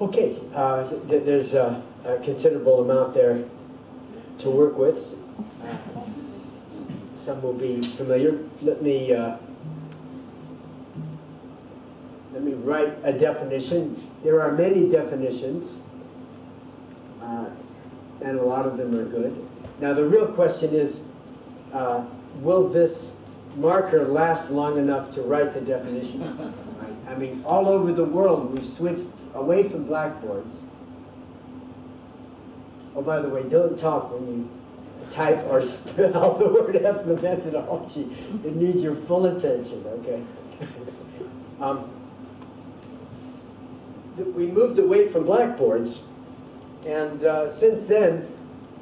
Okay, uh, th- there's a a considerable amount there to work with. Some will be familiar. Let me, uh, let me write a definition. There are many definitions, uh, and a lot of them are good. Now, the real question is, uh, will this marker last long enough to write the definition? I mean, all over the world, we've switched away from blackboards. Oh, by the way, don't talk when you type or spell the word ethnomethodology. It needs your full attention, okay? um, we moved away from blackboards, and uh, since then,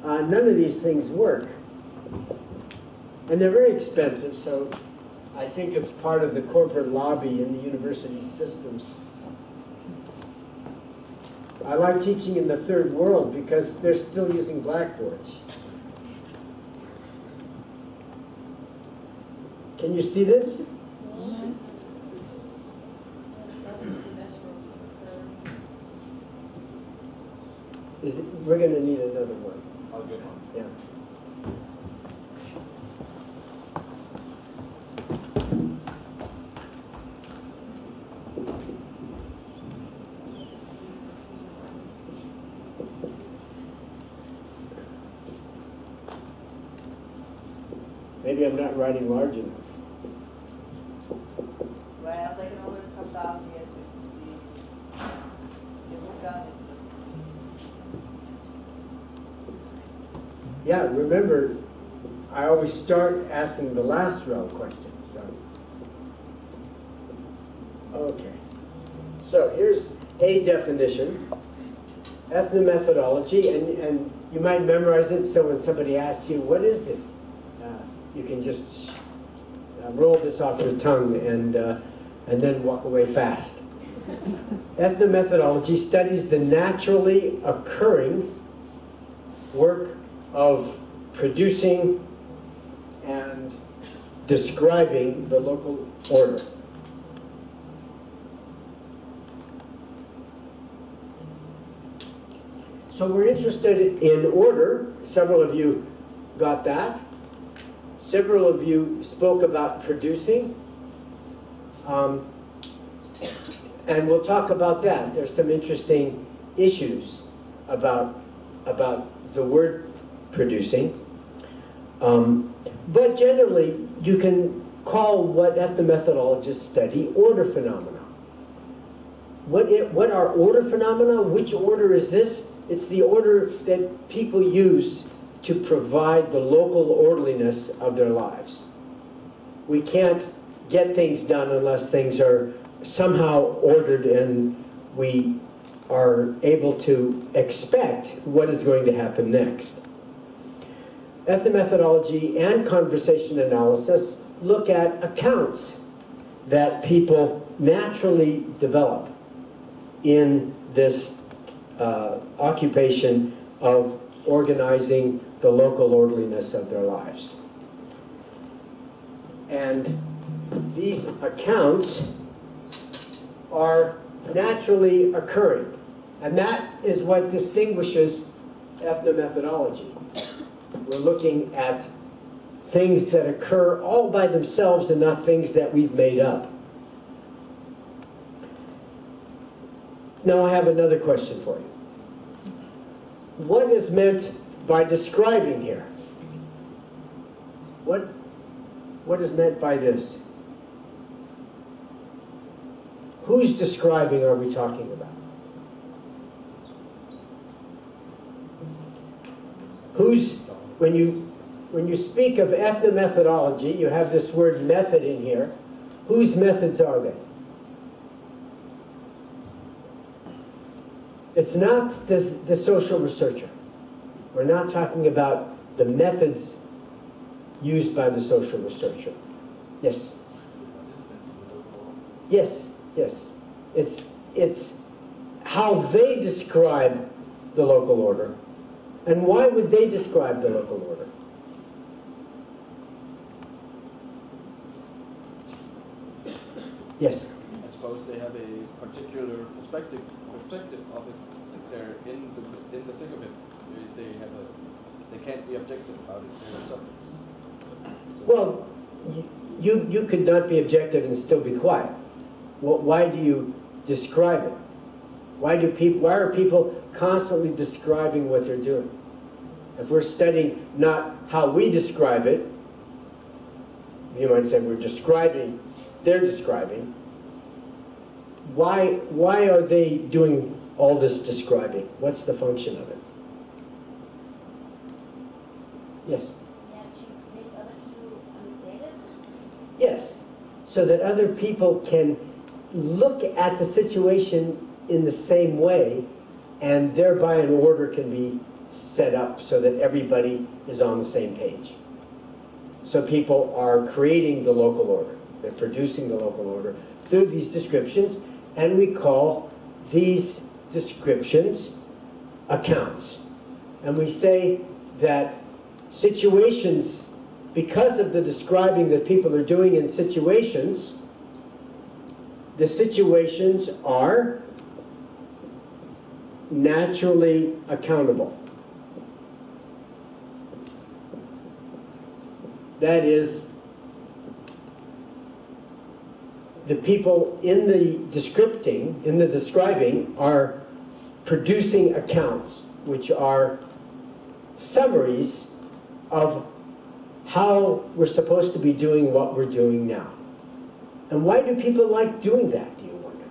uh, none of these things work. And they're very expensive, so I think it's part of the corporate lobby in the university systems. I like teaching in the third world because they're still using blackboards. Can you see this? Is it, we're gonna need another one, I'll get one. yeah. Maybe I'm not writing large enough. Well, they can always come down here to see. If we got it. Yeah, remember, I always start asking the last row questions, so. Okay. So here's a definition, ethnomethodology, and, and you might memorize it, so when somebody asks you, what is it? You can just uh, roll this off your tongue and, uh, and then walk away fast. Ethnomethodology studies the naturally occurring work of producing and describing the local order. So we're interested in order. Several of you got that. Several of you spoke about producing. Um, and we'll talk about that. There's some interesting issues about, about the word producing. Um, but generally, you can call what ethnomethodologists study order phenomena. What, i- what are order phenomena? Which order is this? It's the order that people use to provide the local orderliness of their lives. We can't get things done unless things are somehow ordered and we are able to expect what is going to happen next. Ethnomethodology and conversation analysis look at accounts that people naturally develop in this uh, occupation of organizing the local orderliness of their lives. And these accounts are naturally occurring. And that is what distinguishes ethnomethodology. We're looking at things that occur all by themselves and not things that we've made up. Now I have another question for you. What is meant by describing here? What, what is meant by this? Whose describing are we talking about? Who's, when you, when you speak of ethnomethodology, you have this word method in here. Whose methods are they? It's not the, the social researcher. We're not talking about the methods used by the social researcher. Yes? Yes, yes. It's, it's how they describe the local order. And why would they describe the local order? Yes? I suppose they have a particular perspective perspective of it. They're in the in the thick of it. They, have a they can't be objective about it. So- Well, you, you could not be objective and still be quiet. Wh- Why do you describe it? Why do people, why are people constantly describing what they're doing? If we're studying not how we describe it, you might say we're describing, they're describing. Why, why are they doing all this describing? What's the function of it? Yes? Yeah, to make other people understand it. Yes, so that other people can look at the situation in the same way, and thereby an order can be set up so that everybody is on the same page. So people are creating the local order, they're producing the local order through these descriptions, and we call these descriptions accounts. And we say that situations because of the describing that people are doing in situations, the situations are naturally accountable. That is, the people in the descripting, in the describing, are producing accounts, which are summaries of how we're supposed to be doing what we're doing now. And why do people like doing that, do you wonder?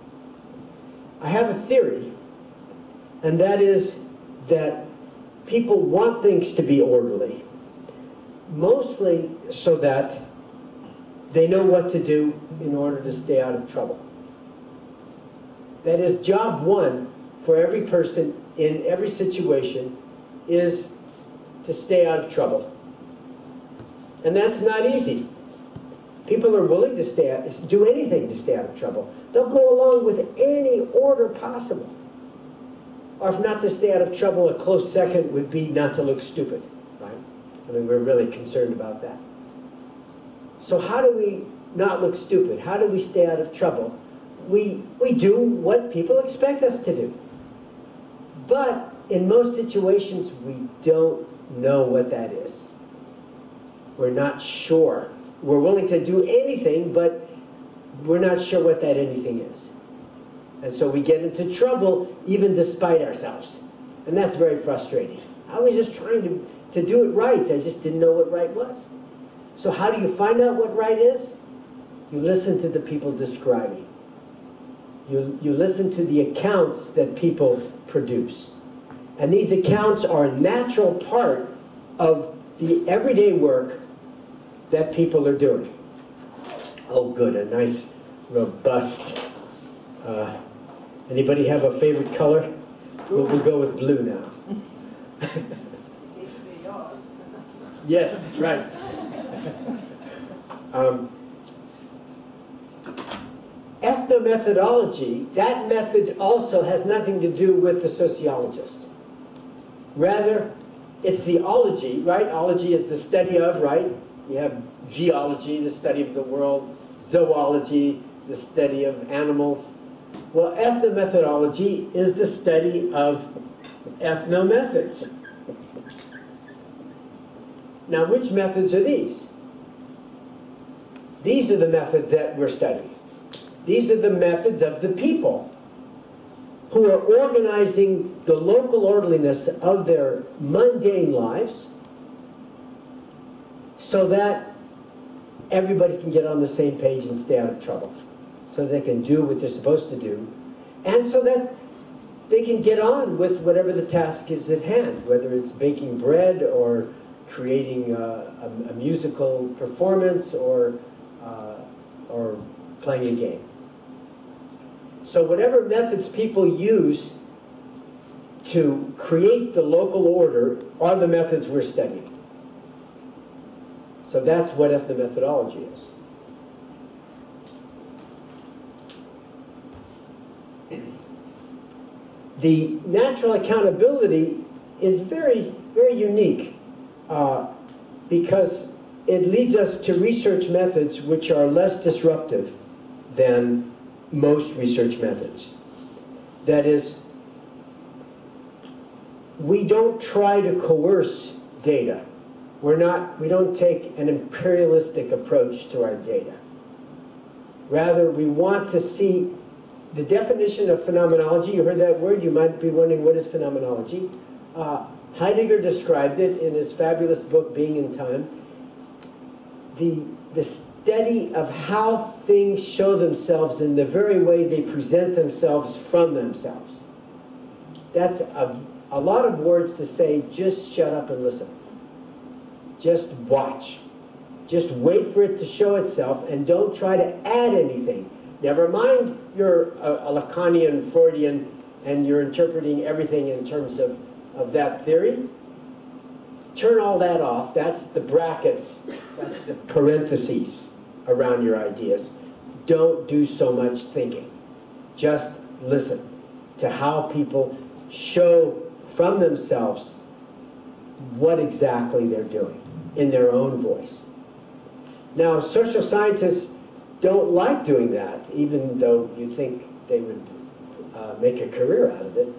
I have a theory, and that is that people want things to be orderly, mostly so that they know what to do in order to stay out of trouble. That is, job one for every person in every situation is to stay out of trouble. And that's not easy. People are willing to stay out, do anything to stay out of trouble. They'll go along with any order possible. Or if not to stay out of trouble, a close second would be not to look stupid, right? I mean, we're really concerned about that. So how do we not look stupid? How do we stay out of trouble? We, we do what people expect us to do. But in most situations, we don't know what that is. We're not sure. We're willing to do anything, but we're not sure what that anything is. And so we get into trouble even despite ourselves. And that's very frustrating. I was just trying to, to do it right. I just didn't know what right was. So how do you find out what right is? You listen to the people describing. You, you listen to the accounts that people produce. And these accounts are a natural part of the everyday work that people are doing. Oh, good, a nice, robust. Uh, anybody have a favorite color? We'll, we'll go with blue now. Yes, right. Um, ethnomethodology, that method also has nothing to do with the sociologist. Rather, it's the ology, right? Ology is the study of, right? You have geology, the study of the world, zoology, the study of animals. Well, ethnomethodology is the study of ethnomethods. Now, which methods are these? These are the methods that we're studying. These are the methods of the people who are organizing the local orderliness of their mundane lives so that everybody can get on the same page and stay out of trouble. So they can do what they're supposed to do. And so that they can get on with whatever the task is at hand, whether it's baking bread or creating a, a, a musical performance or, uh, or playing a game. So whatever methods people use to create the local order are the methods we're studying. So that's what ethnomethodology is. The natural accountability is very, very unique uh, because it leads us to research methods which are less disruptive than most research methods. That is, we don't try to coerce data. We're not, we don't take an imperialistic approach to our data. Rather, we want to see the definition of phenomenology. You heard that word, you might be wondering what is phenomenology. Uh, Heidegger described it in his fabulous book, Being and Time. The, the study of how things show themselves in the very way they present themselves from themselves. That's a, a lot of words to say, just shut up and listen. Just watch. Just wait for it to show itself and don't try to add anything. Never mind you're a, uh, a Lacanian, Freudian, and you're interpreting everything in terms of, of that theory. Turn all that off. That's the brackets, that's the parentheses around your ideas. Don't do so much thinking. Just listen to how people show from themselves what exactly they're doing in their own voice. Now, social scientists don't like doing that, even though you think they would uh, make a career out of it.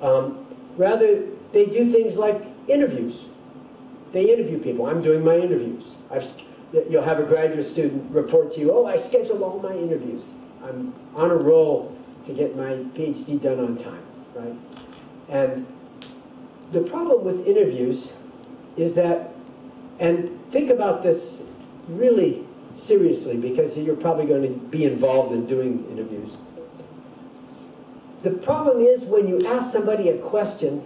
Um, rather, they do things like interviews. They interview people. I'm doing my interviews. I've, you'll have a graduate student report to you, oh, I schedule all my interviews. I'm on a roll to get my PhD done on time, right? And the problem with interviews is that, and think about this really seriously because you're probably going to be involved in doing interviews. The problem is when you ask somebody a question,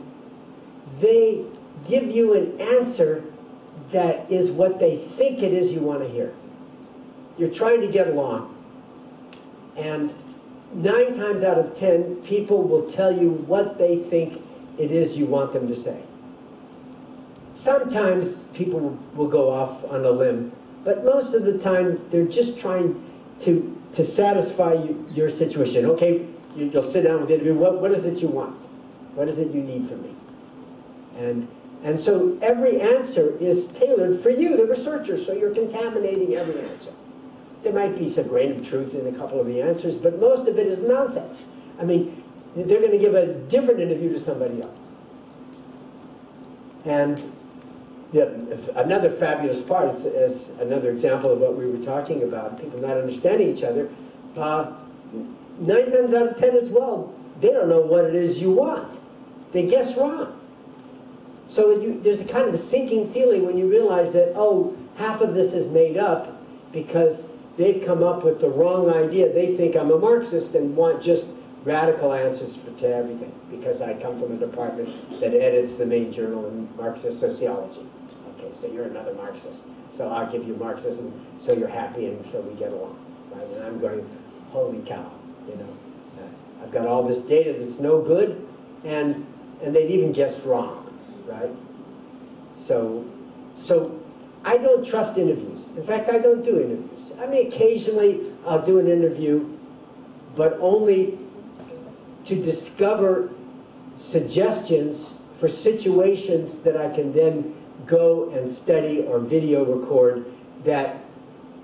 they give you an answer that is what they think it is you want to hear. You're trying to get along. And nine times out of ten, people will tell you what they think it is you want them to say. Sometimes people will go off on a limb, but most of the time they're just trying to, to satisfy you, your situation. Okay, you, will sit down with the interview, what, what is it you want? What is it you need from me? And, and so every answer is tailored for you, the researcher, so you're contaminating every answer. There might be some grain of truth in a couple of the answers, but most of it is nonsense. I mean, they're going to give a different interview to somebody else. And yeah, another fabulous part is, is, another example of what we were talking about, people not understanding each other. Uh, nine times out of ten as well, they don't know what it is you want. They guess wrong. So you, there's a kind of a sinking feeling when you realize that, oh, half of this is made up because they've come up with the wrong idea. They think I'm a Marxist and want just radical answers for, to everything because I come from a department that edits the main journal in Marxist sociology. Okay, so you're another Marxist. So I'll give you Marxism so you're happy and so we get along. Right? And I'm going, holy cow, you know. Uh, I've got all this data that's no good and, and they've even guessed wrong, right? So, so I don't trust interviews. In fact, I don't do interviews. I mean, occasionally I'll do an interview, but only to discover suggestions for situations that I can then go and study or video record that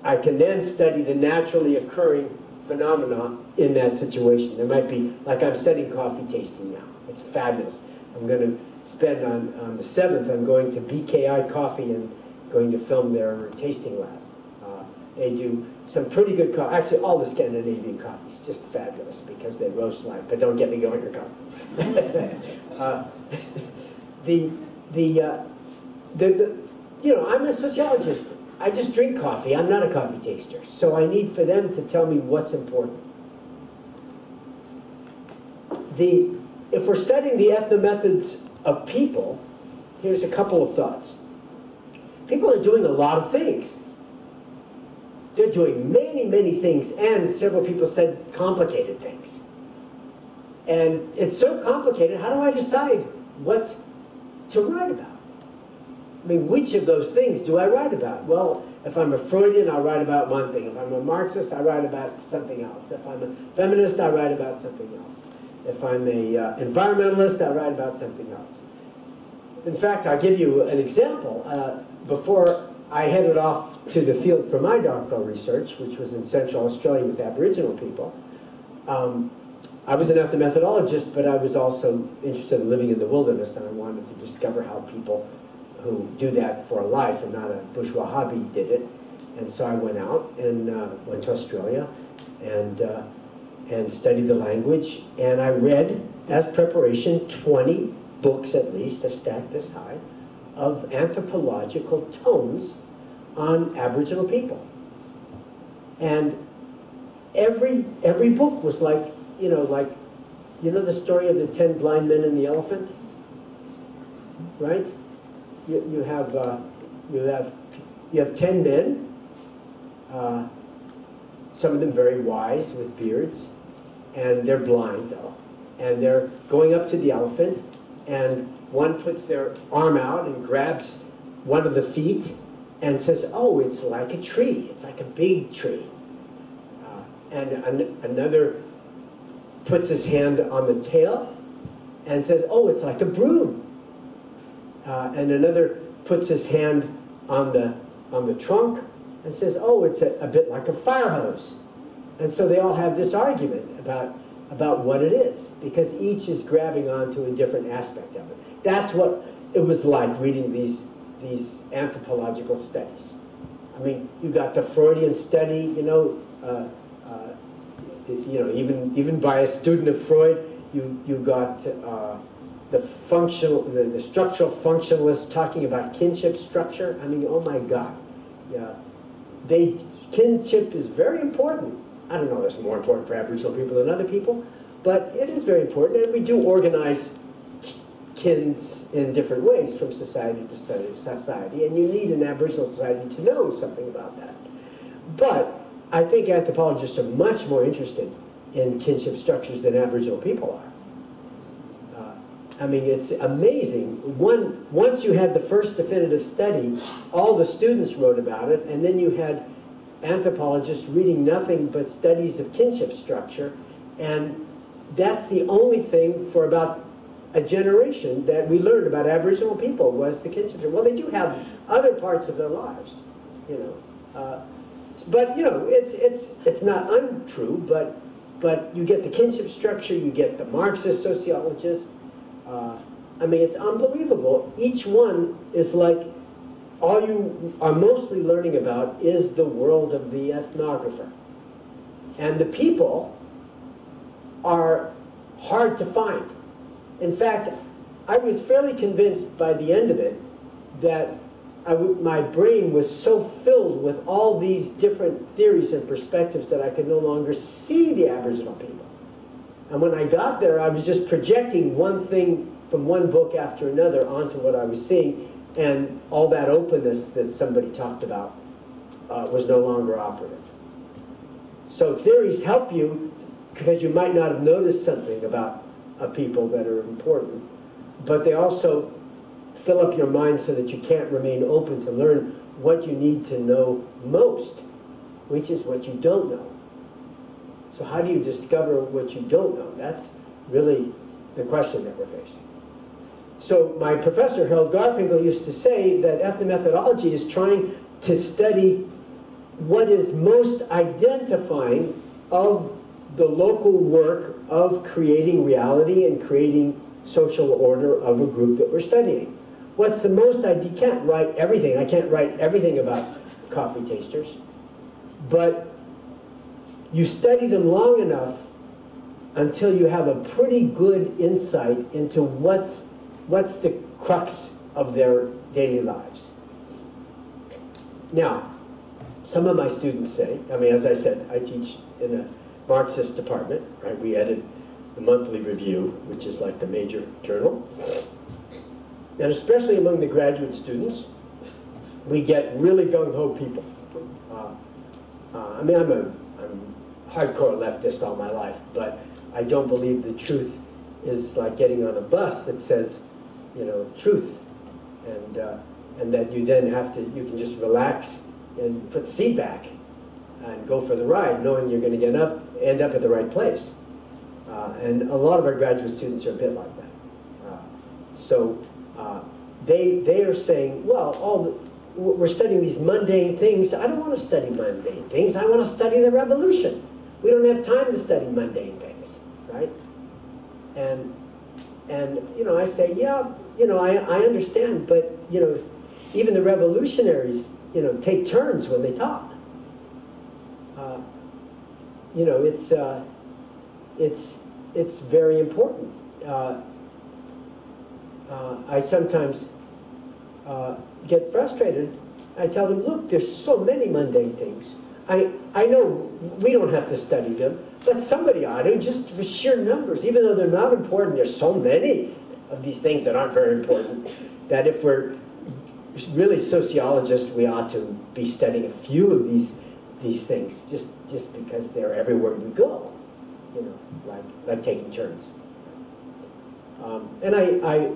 I can then study the naturally occurring phenomena in that situation. There might be, like I'm studying coffee tasting now. It's fabulous. I'm going to spend on, on the 7th, I'm going to BKI Coffee and going to film their tasting lab. Uh, they do some pretty good coffee. Actually, all the Scandinavian coffees, just fabulous because they roast light. But don't get me going to coffee. uh, the, the, uh, the, the, you know, I'm a sociologist. I just drink coffee. I'm not a coffee taster. So I need for them to tell me what's important. The, if we're studying the ethnomethods of people, here's a couple of thoughts. People are doing a lot of things. They're doing many, many things, and several people said complicated things. And it's so complicated, how do I decide what to write about? I mean, which of those things do I write about? Well, if I'm a Freudian, I'll write about one thing. If I'm a Marxist, I write about something else. If I'm a feminist, I write about something else. If I'm a uh, environmentalist, I write about something else. In fact, I'll give you an example. Uh, before I headed off to the field for my doctoral research, which was in Central Australia with Aboriginal people, um, I was an ethnomethodologist, but I was also interested in living in the wilderness, and I wanted to discover how people who do that for a life and not a bourgeois hobby did it. And so I went out and uh, went to Australia and, uh, and studied the language. And I read, as preparation, 20 books at least, a stack this high, of anthropological tomes on Aboriginal people. And every, every book was like, you know, like, you know the story of the 10 blind men and the elephant? Right? You, you have, uh, you have, you have 10 men, uh, some of them very wise with beards, and they're blind though. And they're going up to the elephant, and one puts their arm out and grabs one of the feet and says, oh, it's like a tree. It's like a big tree. Uh, and an another puts his hand on the tail and says, oh, it's like a broom. Uh, and another puts his hand on the, on the trunk and says, oh, it's a, a bit like a fire hose. And so they all have this argument about, about what it is, because each is grabbing onto a different aspect of it. That's what it was like reading these, these anthropological studies. I mean, you got the Freudian study, you know, uh, uh, you know, even, even by a student of Freud, you, you got uh, the functional, the, the structural functionalists talking about kinship structure. I mean, oh my God. Yeah. They, kinship is very important. I don't know if it's more important for Aboriginal people than other people, but it is very important, and we do organize kins in different ways from society to society, and you need an Aboriginal society to know something about that. But I think anthropologists are much more interested in kinship structures than Aboriginal people are. Uh, I mean, it's amazing. One, once you had the first definitive study, all the students wrote about it, and then you had anthropologists reading nothing but studies of kinship structure, and that's the only thing for about a generation that we learned about Aboriginal people was the kinship. Well, they do have other parts of their lives, you know. Uh, but you know, it's it's it's not untrue, but but you get the kinship structure, you get the Marxist sociologist. Uh, I mean, it's unbelievable. Each one is like all you are mostly learning about is the world of the ethnographer. And the people are hard to find. In fact, I was fairly convinced by the end of it that my brain was so filled with all these different theories and perspectives that I could no longer see the Aboriginal people. And when I got there, I was just projecting one thing from one book after another onto what I was seeing, and all that openness that somebody talked about uh, was no longer operative. So theories help you because you might not have noticed something about a people that are important, but they also fill up your mind so that you can't remain open to learn what you need to know most, which is what you don't know. So how do you discover what you don't know? That's really the question that we're facing. So my professor, Harold Garfinkel, used to say that ethnomethodology is trying to study what is most identifying of the local work of creating reality and creating social order of a group that we're studying. What's the most I can't write everything. I can't write everything about coffee tasters. But you study them long enough until you have a pretty good insight into what's what's the crux of their daily lives. Now, some of my students say, I mean, as I said, I teach in a Marxist department, right? We edit the monthly review, which is like the major journal. And especially among the graduate students, we get really gung-ho people. Uh, uh, I mean, I'm a I'm hardcore leftist all my life, but I don't believe the truth is like getting on a bus that says, you know, truth, and uh, and that you then have to, you can just relax and put the seat back and go for the ride, knowing you're going to get up, end up at the right place. Uh, and a lot of our graduate students are a bit like that. Uh, so uh, they, they are saying, well, all we're studying these mundane things. I don't want to study mundane things. I want to study the revolution. we don't have time to study mundane things, right? And, and, you know, I say, yeah, you know, I, I understand, but, you know, even the revolutionaries, you know, take turns when they talk. Uh, you know, it's, uh, it's, it's very important. Uh, uh, I sometimes uh, get frustrated. I tell them, look, there's so many mundane things. I, I know we don't have to study them, but somebody ought to, just for sheer numbers, even though they're not important, there's so many of these things that aren't very important, that if we're really sociologists, we ought to be studying a few of these, these things, just, just because they're everywhere we go, you know, like, like taking turns. Um, and I, I,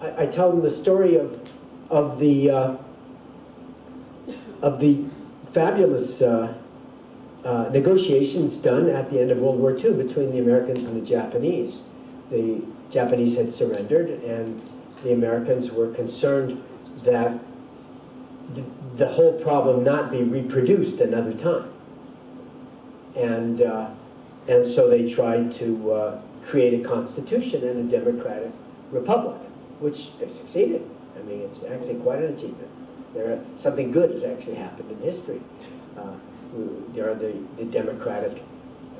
I, I tell them the story of, of the, uh, of the fabulous uh, uh, negotiations done at the end of World War II between the Americans and the Japanese. The Japanese had surrendered, and the Americans were concerned that the, the whole problem not be reproduced another time. And, uh, and so they tried to uh, create a constitution and a democratic republic, which they succeeded. I mean, it's actually quite an achievement. There, something good has actually happened in history. Uh, there are the, the democratic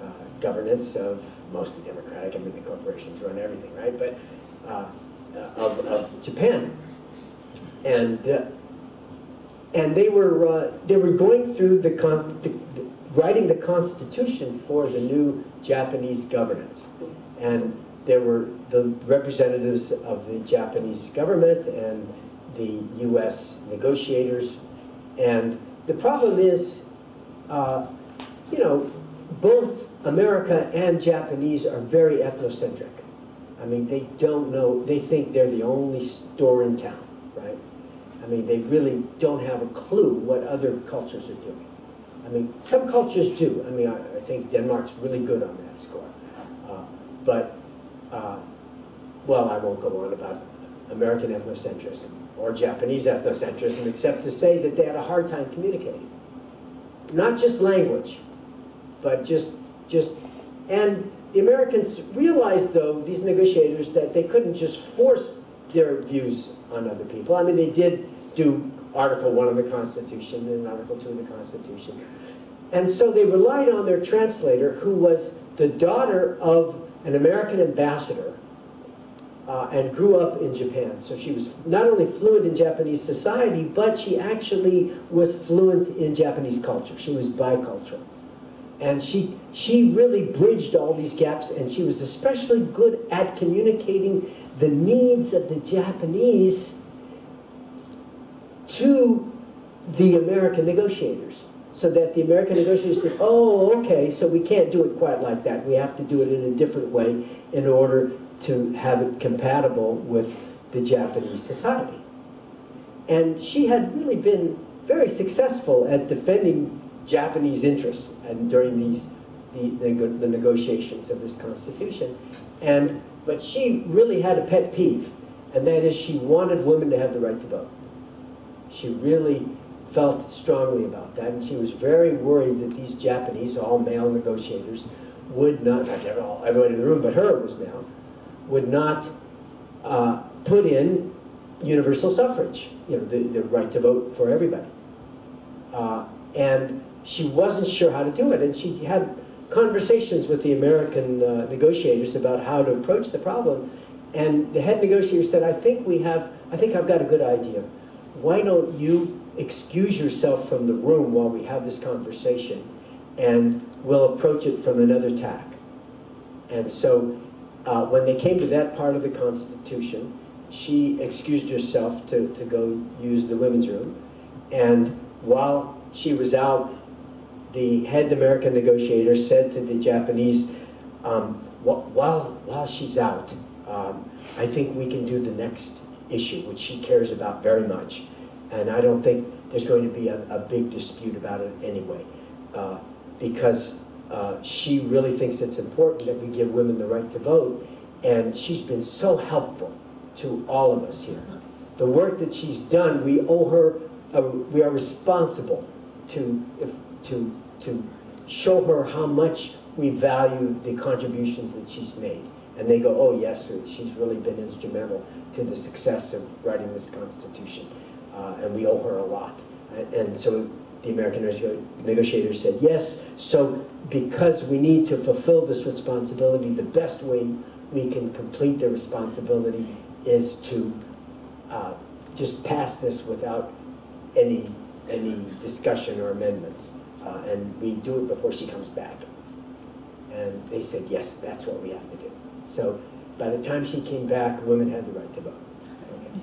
uh, governance of, mostly democratic, I mean the corporations run everything, right? But uh, of, of Japan. And, uh, and they were, uh, they were going through the, the, the, writing the constitution for the new Japanese governance. And there were the representatives of the Japanese government and the U.S. negotiators. And the problem is, uh, you know, both America and Japanese are very ethnocentric. I mean, they don't know, they think they're the only store in town, right? I mean, they really don't have a clue what other cultures are doing. I mean, some cultures do. I mean, I, I think Denmark's really good on that score. Uh, but, uh, well, I won't go on about American ethnocentrism or Japanese ethnocentrism, except to say that they had a hard time communicating. Not just language, but just, just, and the Americans realized, though, these negotiators, that they couldn't just force their views on other people. I mean, they did do Article 1 of the Constitution and Article 2 of the Constitution. And so they relied on their translator, who was the daughter of an American ambassador uh, and grew up in Japan. So she was not only fluent in Japanese society, but she actually was fluent in Japanese culture. She was bicultural. And she, she really bridged all these gaps, and she was especially good at communicating the needs of the Japanese to the American negotiators. So that the American negotiators said, oh, okay, so we can't do it quite like that. We have to do it in a different way in order to have it compatible with the Japanese society. And she had really been very successful at defending Japanese interests and during these the, the, the negotiations of this constitution. And, but she really had a pet peeve, and that is she wanted women to have the right to vote. She really felt strongly about that, and she was very worried that these Japanese, all male negotiators, would not, not everybody in the room but her was male, would not uh, put in universal suffrage, you know, the, the right to vote for everybody. Uh, and she wasn't sure how to do it, and she had conversations with the American uh, negotiators about how to approach the problem. And the head negotiator said, I think we have, I think I've got a good idea. Why don't you excuse yourself from the room while we have this conversation and we'll approach it from another tack. And so uh, when they came to that part of the Constitution, she excused herself to, to go use the women's room. And while she was out, the head American negotiator said to the Japanese, um, while, while she's out, um, I think we can do the next issue, which she cares about very much. And I don't think there's going to be a, a big dispute about it anyway, uh, because uh, she really thinks it's important that we give women the right to vote, and she's been so helpful to all of us here. The work that she's done, we owe her, a, we are responsible to, if, to, to show her how much we value the contributions that she's made. And they go, oh yes, she's really been instrumental to the success of writing this Constitution. Uh, and we owe her a lot. And, and so the American negotiators said yes. So because we need to fulfill this responsibility, the best way we can complete the responsibility is to uh, just pass this without any, any discussion or amendments. Uh, and we do it before she comes back. And they said, yes, that's what we have to do. So by the time she came back, women had the right to vote. Okay.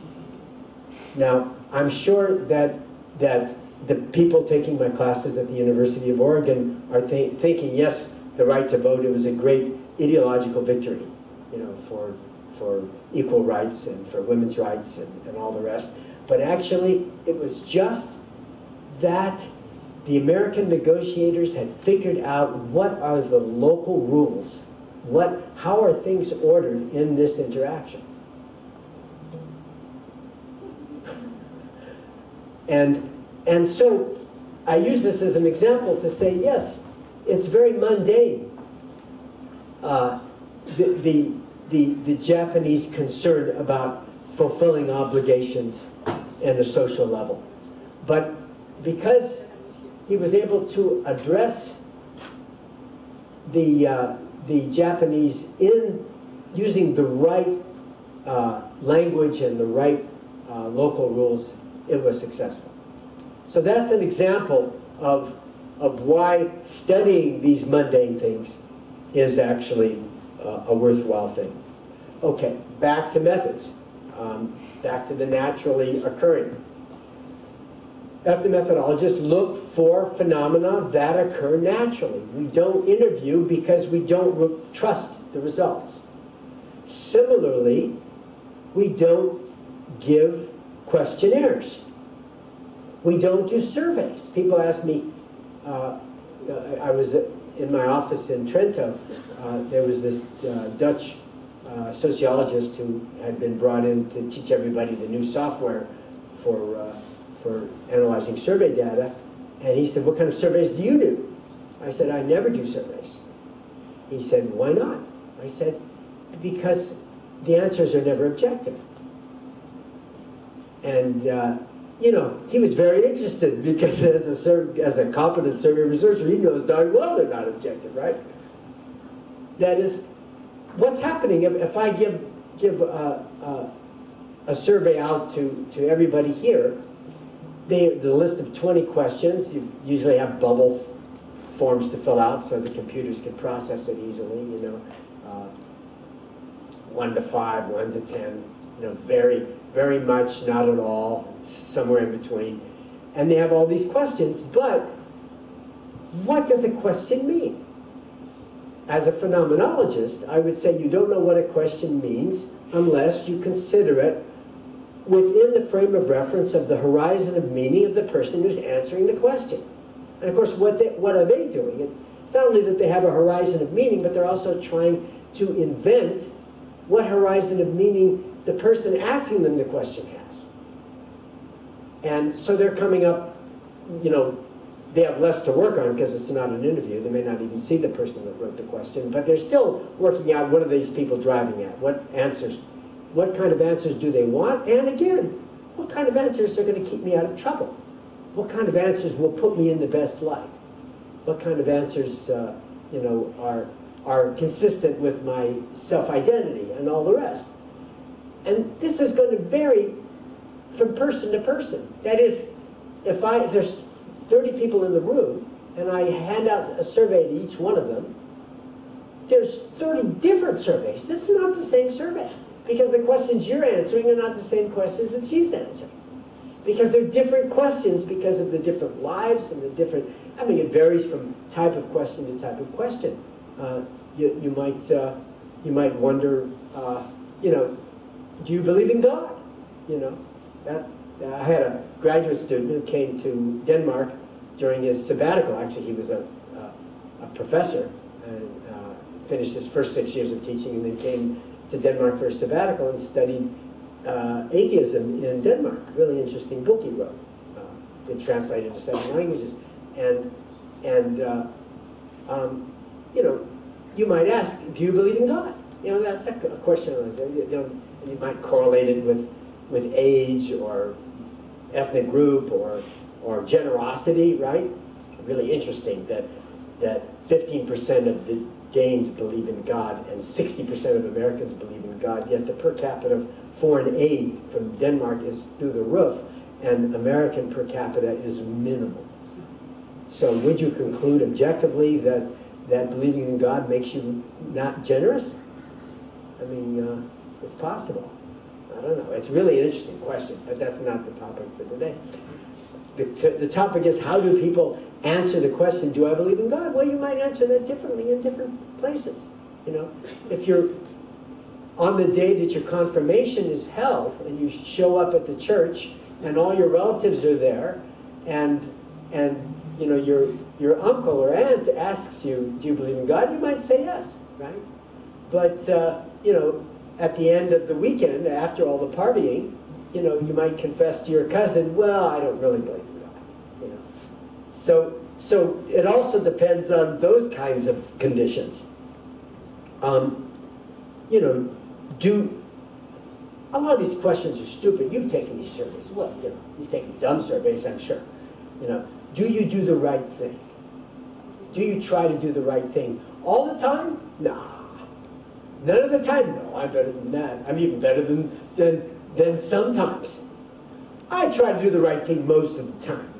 Now, I'm sure that, that the people taking my classes at the University of Oregon are th thinking, yes, the right to vote, it was a great ideological victory, you know, for, for equal rights and for women's rights and, and all the rest. But actually, it was just that the American negotiators had figured out what are the local rules, what, how are things ordered in this interaction. And, and so I use this as an example to say, yes, it's very mundane. Uh, the, the, the, the Japanese concern about fulfilling obligations in a social level. But because he was able to address the, uh, the Japanese in using the right uh, language and the right uh, local rules, it was successful. So that's an example of, of why studying these mundane things is actually uh, a worthwhile thing. Okay, back to methods. Um, back to the naturally occurring. Ethnomethodologists methodologists look for phenomena that occur naturally. We don't interview because we don't trust the results. Similarly, we don't give questionnaires. We don't do surveys. People ask me, uh, I was in my office in Trento, uh, there was this uh, Dutch uh, sociologist who had been brought in to teach everybody the new software for, uh, for analyzing survey data. And he said, what kind of surveys do you do? I said, I never do surveys. He said, why not? I said, because the answers are never objective. And, uh, you know, he was very interested because as a, as a competent survey researcher, he knows darn well they're not objective, right? That is, what's happening if, if I give, give a, a, a, survey out to, to everybody here, they, the list of 20 questions, you usually have bubble forms to fill out so the computers can process it easily, you know, uh, one to five, one to 10, you know, very, very much, not at all, somewhere in between. And they have all these questions, but what does a question mean? as a phenomenologist, I would say you don't know what a question means unless you consider it within the frame of reference of the horizon of meaning of the person who's answering the question. And of course, what, they, what are they doing? It's not only that they have a horizon of meaning, but they're also trying to invent what horizon of meaning the person asking them the question has. And so they're coming up, you know, they have less to work on because it's not an interview. They may not even see the person that wrote the question, but they're still working out what are these people driving at? What answers, what kind of answers do they want? And again, what kind of answers are going to keep me out of trouble? What kind of answers will put me in the best light? What kind of answers, uh, you know, are, are consistent with my self-identity and all the rest? And this is going to vary from person to person. That is, if I, if there's 30 people in the room, and I hand out a survey to each one of them, there's 30 different surveys. This is not the same survey because the questions you're answering are not the same questions that she's answering. Because they're different questions because of the different lives and the different, I mean, it varies from type of question to type of question. Uh, you, you, might, uh, you might wonder, uh, you know, do you believe in God? You know, that, I had a graduate student who came to Denmark during his sabbatical. Actually, he was a, a, professor and uh, finished his first six years of teaching and then came to Denmark for a sabbatical and studied uh, atheism in Denmark. Really interesting book he wrote. Uh, translated to seven languages. And, and uh, um, you know, you might ask, do you believe in God? You know, that's a, a question. You, know, you might correlate it with, with age or ethnic group or, or generosity, right? It's really interesting that, that 15% of the Danes believe in God and 60% of Americans believe in God, yet the per capita of foreign aid from Denmark is through the roof and American per capita is minimal. So would you conclude objectively that, that believing in God makes you not generous? I mean, uh, it's possible. I don't know. It's really an interesting question, but that's not the topic for today. The, the topic is how do people answer the question, do I believe in God? Well, you might answer that differently in different places. You know, if you're on the day that your confirmation is held and you show up at the church and all your relatives are there and and you know your your uncle or aunt asks you do you believe in god you might say yes right but uh, you know at the end of the weekend after all the partying you know you might confess to your cousin well i don't really believe in god you know so so it also depends on those kinds of conditions um, you know do a lot of these questions are stupid. You've taken these surveys. Well, you know, you've taken dumb surveys, I'm sure. You know, do you do the right thing? Do you try to do the right thing all the time? Nah. None of the time? No, I'm better than that. I'm even better than, than, than sometimes. I try to do the right thing most of the time,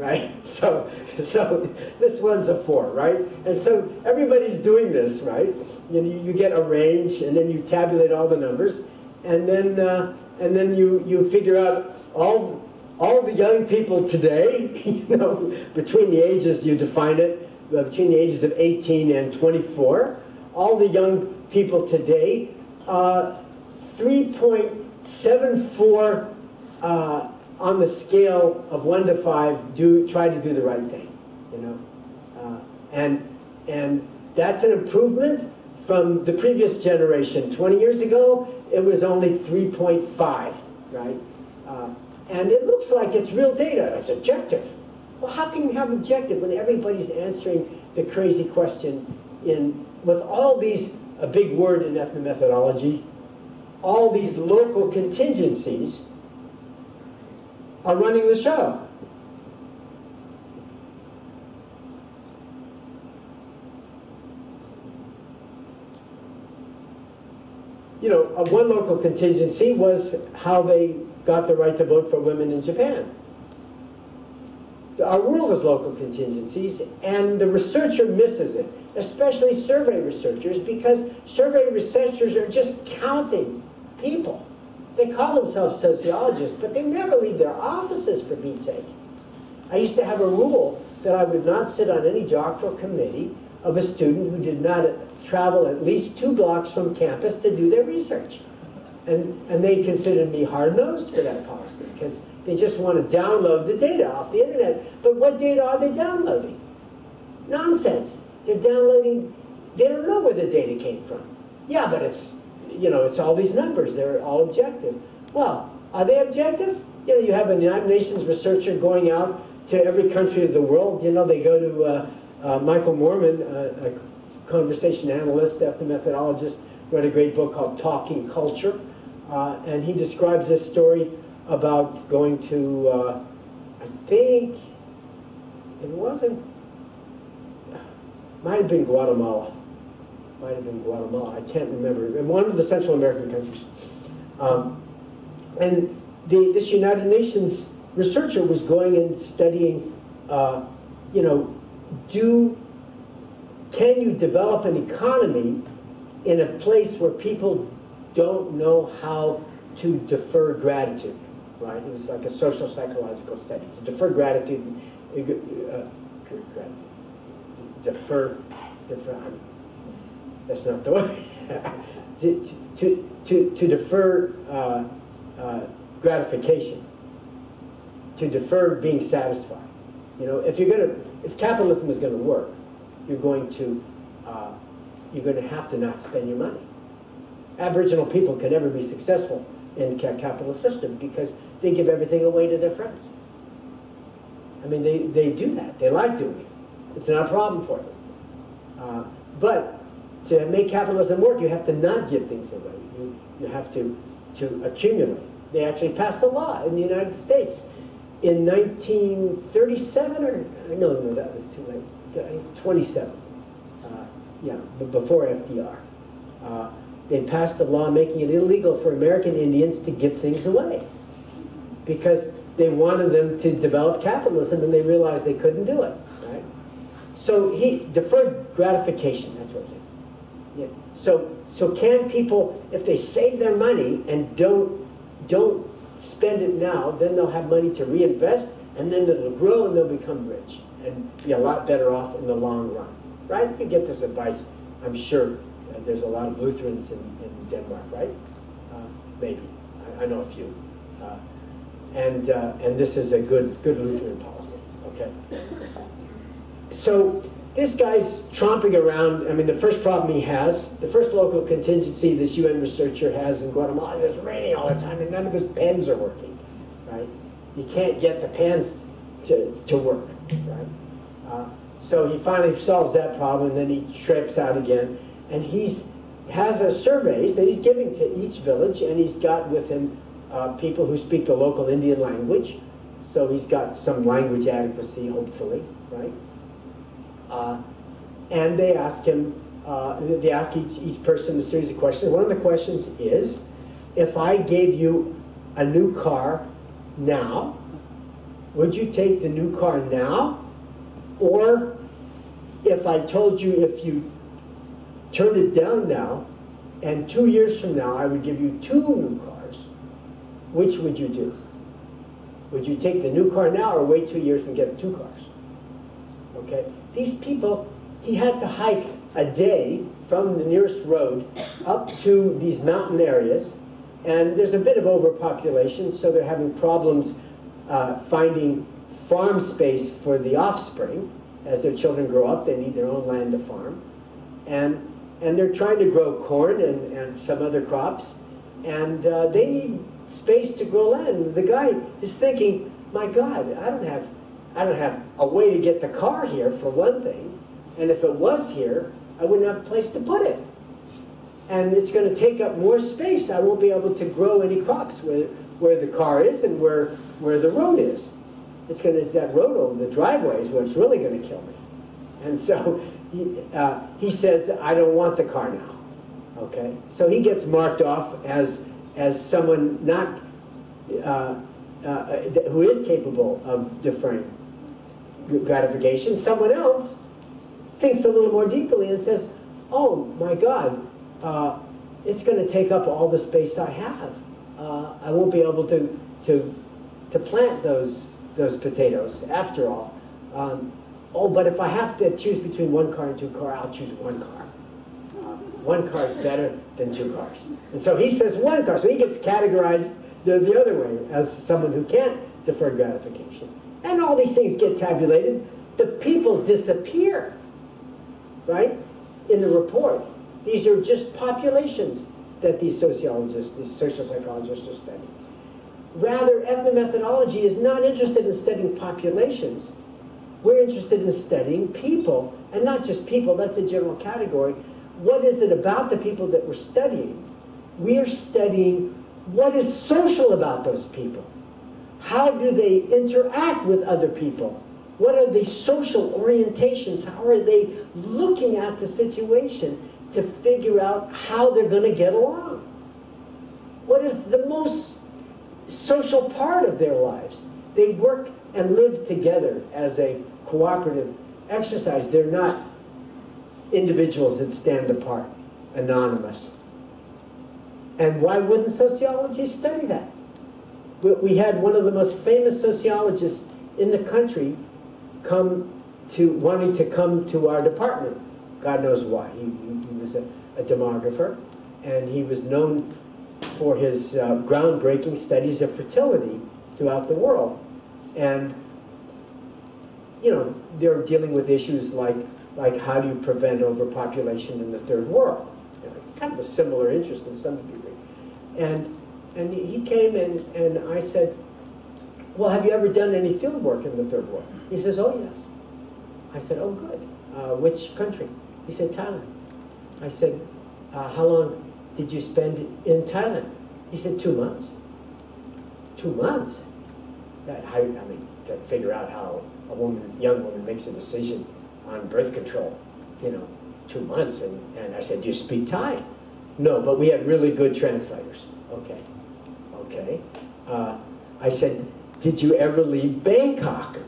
right? So, so this one's a four, right? And so everybody's doing this, right? You, you get a range, and then you tabulate all the numbers, and then uh, and then you you figure out all all the young people today, you know, between the ages you define it, uh, between the ages of 18 and 24, all the young people today, uh, 3.74 uh, on the scale of one to five do try to do the right thing, you know, uh, and and that's an improvement from the previous generation. 20 years ago, it was only 3.5, right? Uh, and it looks like it's real data, it's objective. Well, how can you have objective when everybody's answering the crazy question in, with all these, a big word in ethnomethodology, all these local contingencies are running the show. you know, one local contingency was how they got the right to vote for women in Japan. Our world is local contingencies, and the researcher misses it, especially survey researchers, because survey researchers are just counting people. They call themselves sociologists, but they never leave their offices, for Pete's sake. I used to have a rule that I would not sit on any doctoral committee of a student who did not travel at least two blocks from campus to do their research. And, and they considered me hard-nosed for that policy because they just want to download the data off the internet. But what data are they downloading? Nonsense. They're downloading, they don't know where the data came from. Yeah, but it's, you know, it's all these numbers. They're all objective. Well, are they objective? You know, you have a United Nations researcher going out to every country of the world. You know, they go to uh, uh, Michael Moerman, a conversation analyst, ethnomethodologist, wrote a great book called Talking Culture. Uh, and he describes this story about going to, uh, I think, it wasn't, might have been Guatemala. Might have been Guatemala, I can't remember. In one of the Central American countries. Um, and the, this United Nations researcher was going and studying, uh, you know, do can you develop an economy in a place where people don't know how to defer gratitude, right? It was like a social psychological study. To defer gratitude, uh, uh defer, defer, that's not the word. to, to, to, to defer uh, uh, gratification, to defer being satisfied. You know, if you're gonna, if capitalism is gonna work, you're going to uh, you're going to have to not spend your money. Aboriginal people can never be successful in a capitalist system because they give everything away to their friends. I mean, they, they do that. They like doing it. It's not a problem for them. Uh, but to make capitalism work, you have to not give things away. You, you have to, to accumulate. They actually passed a law in the United States in 1937 or, no, no, that was too late, 27. Uh, yeah, but before FDR. Uh, they passed a law making it illegal for American Indians to give things away because they wanted them to develop capitalism and they realized they couldn't do it, right? So he, deferred gratification, that's what it is. Yeah. So, so can people, if they save their money and don't, don't spend it now, then they'll have money to reinvest and then it'll grow and they'll become rich and be a lot better off in the long run, right? You get this advice, I'm sure, uh, there's a lot of Lutherans in, in Denmark, right? Uh, maybe, I, I know a few. Uh, and, uh, and this is a good, good Lutheran policy, okay? So this guy's tromping around. I mean, the first problem he has, the first local contingency this UN researcher has in Guatemala is raining all the time and none of his pens are working, right? You can't get the pens to, to work, right? Uh, so he finally solves that problem and then he trips out again. And he's has a surveys that he's giving to each village and he's got with him uh, people who speak the local Indian language. So he's got some language adequacy, hopefully, right? Uh, and they ask him, uh, they ask each, each person a series of questions. One of the questions is, if I gave you a new car now, would you take the new car now? Or if I told you if you turned it down now, and two years from now I would give you two new cars, which would you do? Would you take the new car now or wait two years and get two cars? Okay, these people, he had to hike a day from the nearest road up to these mountain areas, and there's a bit of overpopulation, so they're having problems uh, finding farm space for the offspring. As their children grow up, they need their own land to farm. And, and they're trying to grow corn and, and some other crops, and uh, they need space to grow land. The guy is thinking, my God, I don't have I don't have a way to get the car here, for one thing. And if it was here, I wouldn't have a place to put it. And it's going to take up more space. I won't be able to grow any crops where, where the car is and where, where the road is. It's going to, that road over the driveway is what's really going to kill me. And so he, uh, he says, I don't want the car now. Okay? So he gets marked off as, as someone not, uh, uh, who is capable of deferring gratification. Someone else thinks a little more deeply and says, oh my God, uh, it's going to take up all the space I have. Uh, I won't be able to, to, to plant those, those potatoes after all. Um, oh, but if I have to choose between one car and two car, I'll choose one car. Uh, one car is better than two cars. And so he says one car, so he gets categorized the, the other way as someone who can't defer gratification. And all these things get tabulated. The people disappear, right, in the report. These are just populations that these sociologists, these social psychologists are studying. Rather, ethnomethodology is not interested in studying populations. We're interested in studying people, and not just people, that's a general category. What is it about the people that we're studying? We are studying what is social about those people. How do they interact with other people? What are the social orientations? How are they looking at the situation to figure out how they're going to get along? What is the most social part of their lives? They work and live together as a cooperative exercise. They're not individuals that stand apart, anonymous. And why wouldn't sociology study that? We had one of the most famous sociologists in the country come to, wanting to come to our department. God knows why. He, he, was a, a, demographer, and he was known for his uh, groundbreaking studies of fertility throughout the world. And, you know, they're dealing with issues like, like how do you prevent overpopulation in the third world? You know, kind of a similar interest in some degree. And and he came and, and I said, well, have you ever done any field work in the third world? He says, oh, yes. I said, oh, good. Uh, which country? He said, Thailand. I said, uh, how long did you spend in Thailand? He said, two months. Two months? I, I I mean, to figure out how a woman, young woman makes a decision on birth control, you know, two months. And, and I said, do you speak Thai? No, but we had really good translators. Okay, okay. Uh, I said, did you ever leave Bangkok?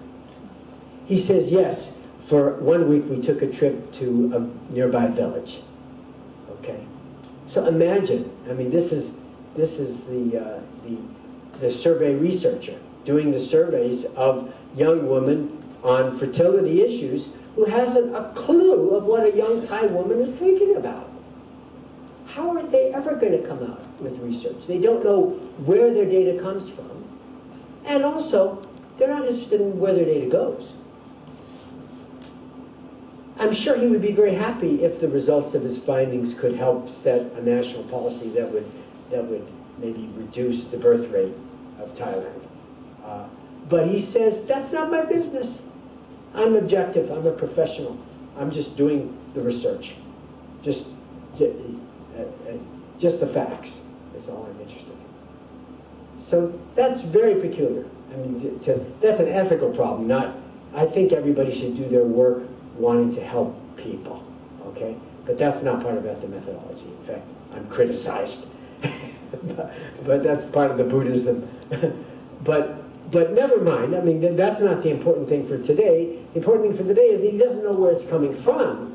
He says, yes. For one week, we took a trip to a nearby village. Okay, so imagine. I mean, this is this is the uh, the the survey researcher doing the surveys of young women on fertility issues who hasn't a clue of what a young Thai woman is thinking about. How are they ever going to come out with research? They don't know where their data comes from. And also, they're not interested in where their data goes. I'm sure he would be very happy if the results of his findings could help set a national policy that would, that would maybe reduce the birth rate of Thailand. Uh, but he says, that's not my business. I'm objective, I'm a professional. I'm just doing the research. Just, uh, uh, just the facts is all I'm interested in. So that's very peculiar. I mean, to, to- that's an ethical problem, not, I think everybody should do their work wanting to help people, okay? But that's not part of methodology. In fact, I'm criticized. but, but that's part of the Buddhism. but, but never mind, I mean, that's not the important thing for today. The important thing for today is that he doesn't know where it's coming from.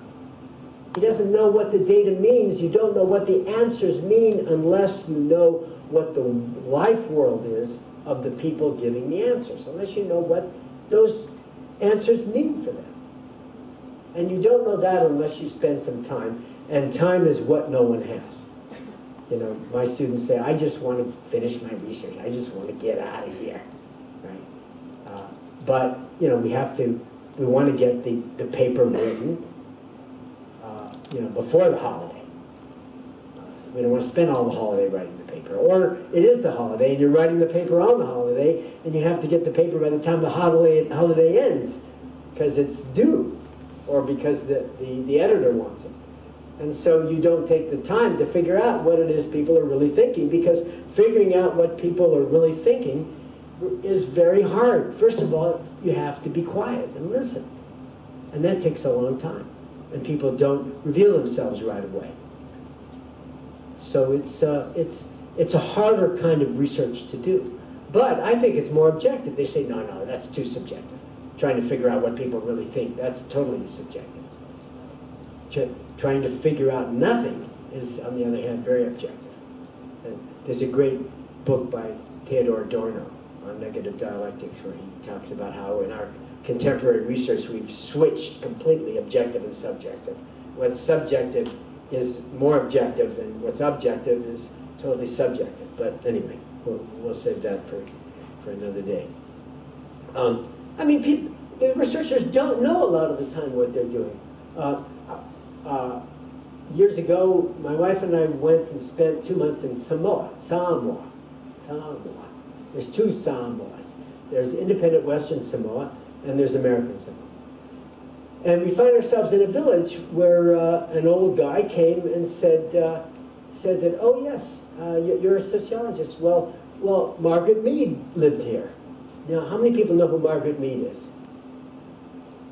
He doesn't know what the data means. You don't know what the answers mean unless you know what the life world is of the people giving the answers, unless you know what those answers mean for them. And you don't know that unless you spend some time, and time is what no one has. You know, my students say, I just want to finish my research. I just want to get out of here, right? Uh, but, you know, we have to, we want to get the, the paper written, you know, before the holiday. We don't want to spend all the holiday writing the paper. Or it is the holiday and you're writing the paper on the holiday and you have to get the paper by the time the holiday, holiday ends because it's due or because the, the, the editor wants it. And so you don't take the time to figure out what it is people are really thinking because figuring out what people are really thinking is very hard. First of all, you have to be quiet and listen. And that takes a long time. And people don't reveal themselves right away. So it's, uh, it's, it's a harder kind of research to do. But I think it's more objective. They say, no, no, that's too subjective. Trying to figure out what people really think, that's totally subjective. Try- Trying to figure out nothing is, on the other hand, very objective. And there's a great book by Theodore Adorno on negative dialectics where he talks about how in our contemporary research we've switched completely objective and subjective. What's subjective is more objective and what's objective is totally subjective. But anyway, we'll, we'll save that for, for another day. Um, I mean, people, the researchers don't know a lot of the time what they're doing. Uh, uh, years ago, my wife and I went and spent two months in Samoa, Samoa, Samoa. There's two Samoas. There's independent Western Samoa and there's American Samoa. And we find ourselves in a village where uh, an old guy came and said, uh, said that, oh yes, uh, you- you're a sociologist. Well, well, Margaret Mead lived here. Now, how many people know who Margaret Mead is?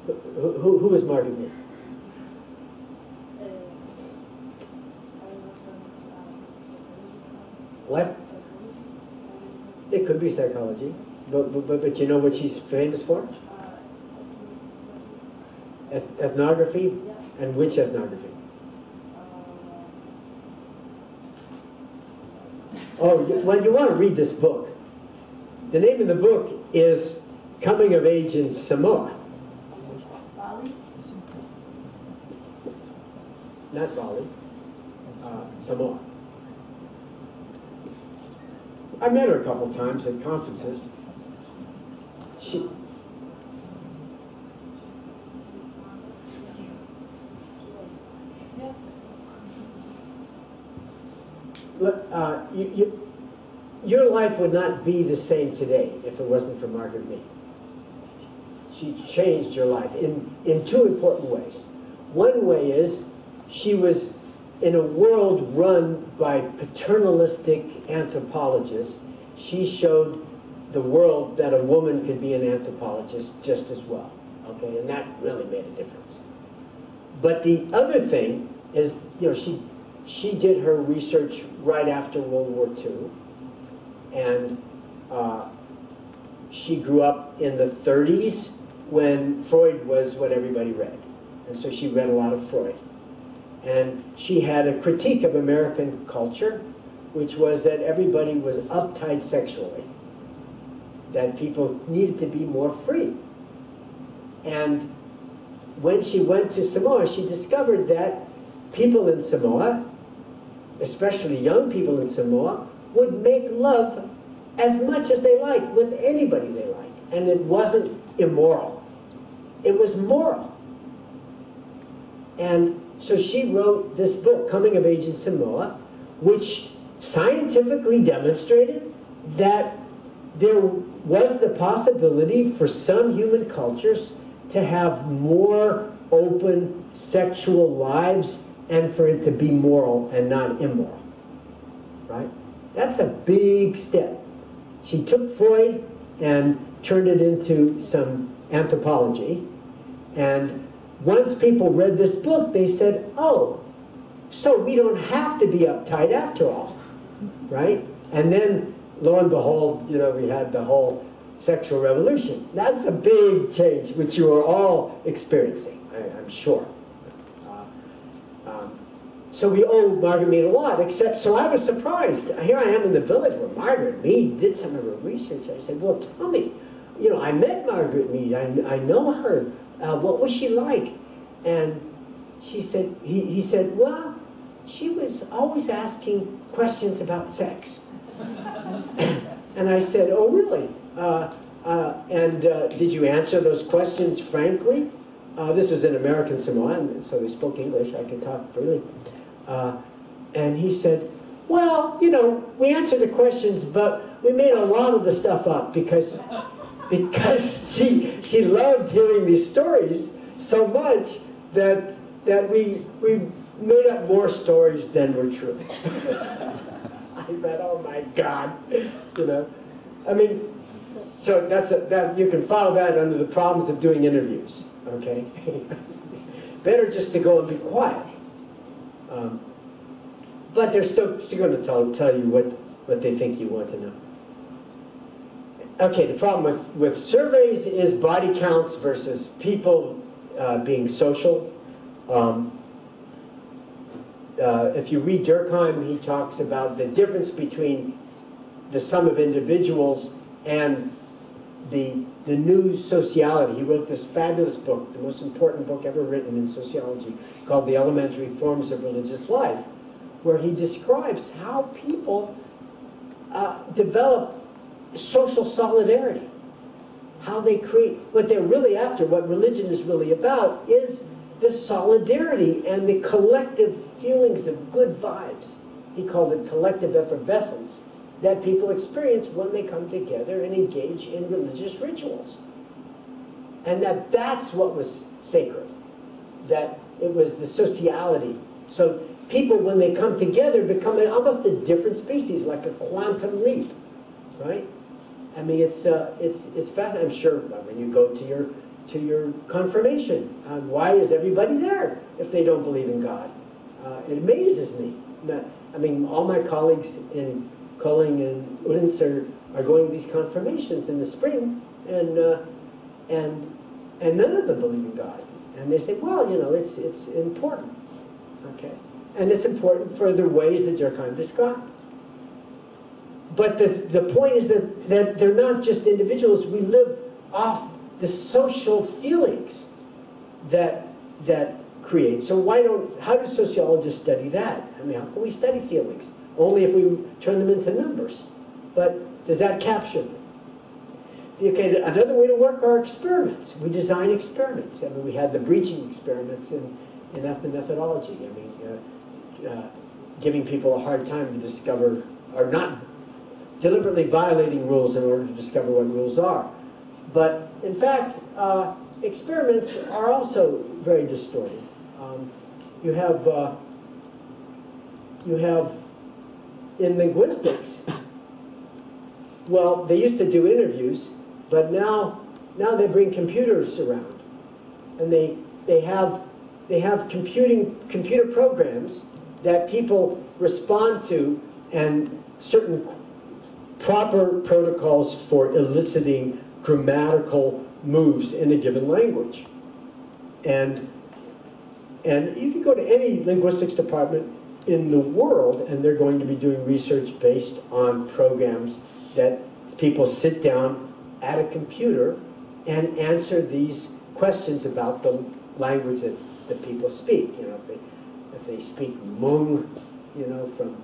Who, who, who is Margaret Mead? What? It could be psychology, but, but, but, but you know what she's famous for? Eth- ethnography, and which ethnography? Oh, well, you want to read this book. The name of the book is Coming of Age in Samoa, Bali? not Bali, uh, Samoa. I met her a couple times at conferences. Uh, you, you, your life would not be the same today if it wasn't for Margaret Mead. She changed your life in, in two important ways. One way is she was in a world run by paternalistic anthropologists. She showed the world that a woman could be an anthropologist just as well. Okay, and that really made a difference. But the other thing is, you know, she she did her research right after World War II, and uh, she grew up in the 30s when Freud was what everybody read. And so she read a lot of Freud. And she had a critique of American culture, which was that everybody was uptight sexually, that people needed to be more free. And when she went to Samoa, she discovered that people in Samoa, especially young people in Samoa, would make love as much as they like with anybody they like. And it wasn't immoral. It was moral. And so she wrote this book, Coming of Age in Samoa, which scientifically demonstrated that there was the possibility for some human cultures to have more open sexual lives and for it to be moral and not immoral. Right? That's a big step. She took Freud and turned it into some anthropology. And once people read this book, they said, oh, so we don't have to be uptight after all, right? And then, lo and behold, you know, we had the whole sexual revolution. That's a big change, which you are all experiencing, I, am sure. So we owe Margaret Mead a lot, except, so I was surprised. Here I am in the village where Margaret Mead did some of her research. I said, well, tell me, you know, I met Margaret Mead. I, I know her. Uh, what was she like? And she said, he, he said, well, she was always asking questions about sex. and I said, oh, really? Uh, uh, and uh, did you answer those questions frankly? Uh, this was in American Samoan, so we spoke English. I could talk freely. Uh, and he said, well, you know, we answered the questions, but we made a lot of the stuff up because because she she loved hearing these stories so much that that we we made up more stories than were true. I thought, oh my God, you know, I mean, so that's a, that you can file that under the problems of doing interviews. Okay, better just to go and be quiet. Um, but they're still, still going to tell tell you what what they think you want to know. Okay, the problem with, with surveys is body counts versus people uh, being social. Um, uh, if you read Durkheim, he talks about the difference between the sum of individuals and the, the new sociality. He wrote this fabulous book, the most important book ever written in sociology, called The Elementary Forms of Religious Life, where he describes how people uh, develop social solidarity. How they create, what they're really after, what religion is really about, is the solidarity and the collective feelings of good vibes. He called it collective effervescence that people experience when they come together and engage in religious rituals. And that that's what was sacred. That it was the sociality. So people, when they come together, become almost a different species, like a quantum leap, right? I mean, it's uh, it's it's fascinating. I'm sure when you go to your to your confirmation, um, why is everybody there if they don't believe in God? Uh, it amazes me. I mean, all my colleagues in Kolding and Odense are, are going to these confirmations in the spring, and uh, and and none of them believe in God. And they say, well, you know, it's it's important, okay, and it's important for the ways that Durkheim described. But the, the point is that, that they're not just individuals. We live off the social feelings that, that create. So why don't, how do sociologists study that? I mean, how can we study feelings? Only if we turn them into numbers. But does that capture them? Okay, another way to work are experiments. We design experiments. I mean, we had the breaching experiments in, in ethnomethodology. I mean, uh, uh, giving people a hard time to discover, or not deliberately violating rules in order to discover what rules are. But in fact, uh, experiments are also very distorted. Um, You have, uh, you have in linguistics, well, they used to do interviews, but now, now they bring computers around. And they, they have, they have computing, computer programs that people respond to and certain proper protocols for eliciting grammatical moves in a given language. And, and if you go to any linguistics department in the world, and they're going to be doing research based on programs that people sit down at a computer and answer these questions about the language that, that people speak. You know, if they, if they speak Hmong, you know, from,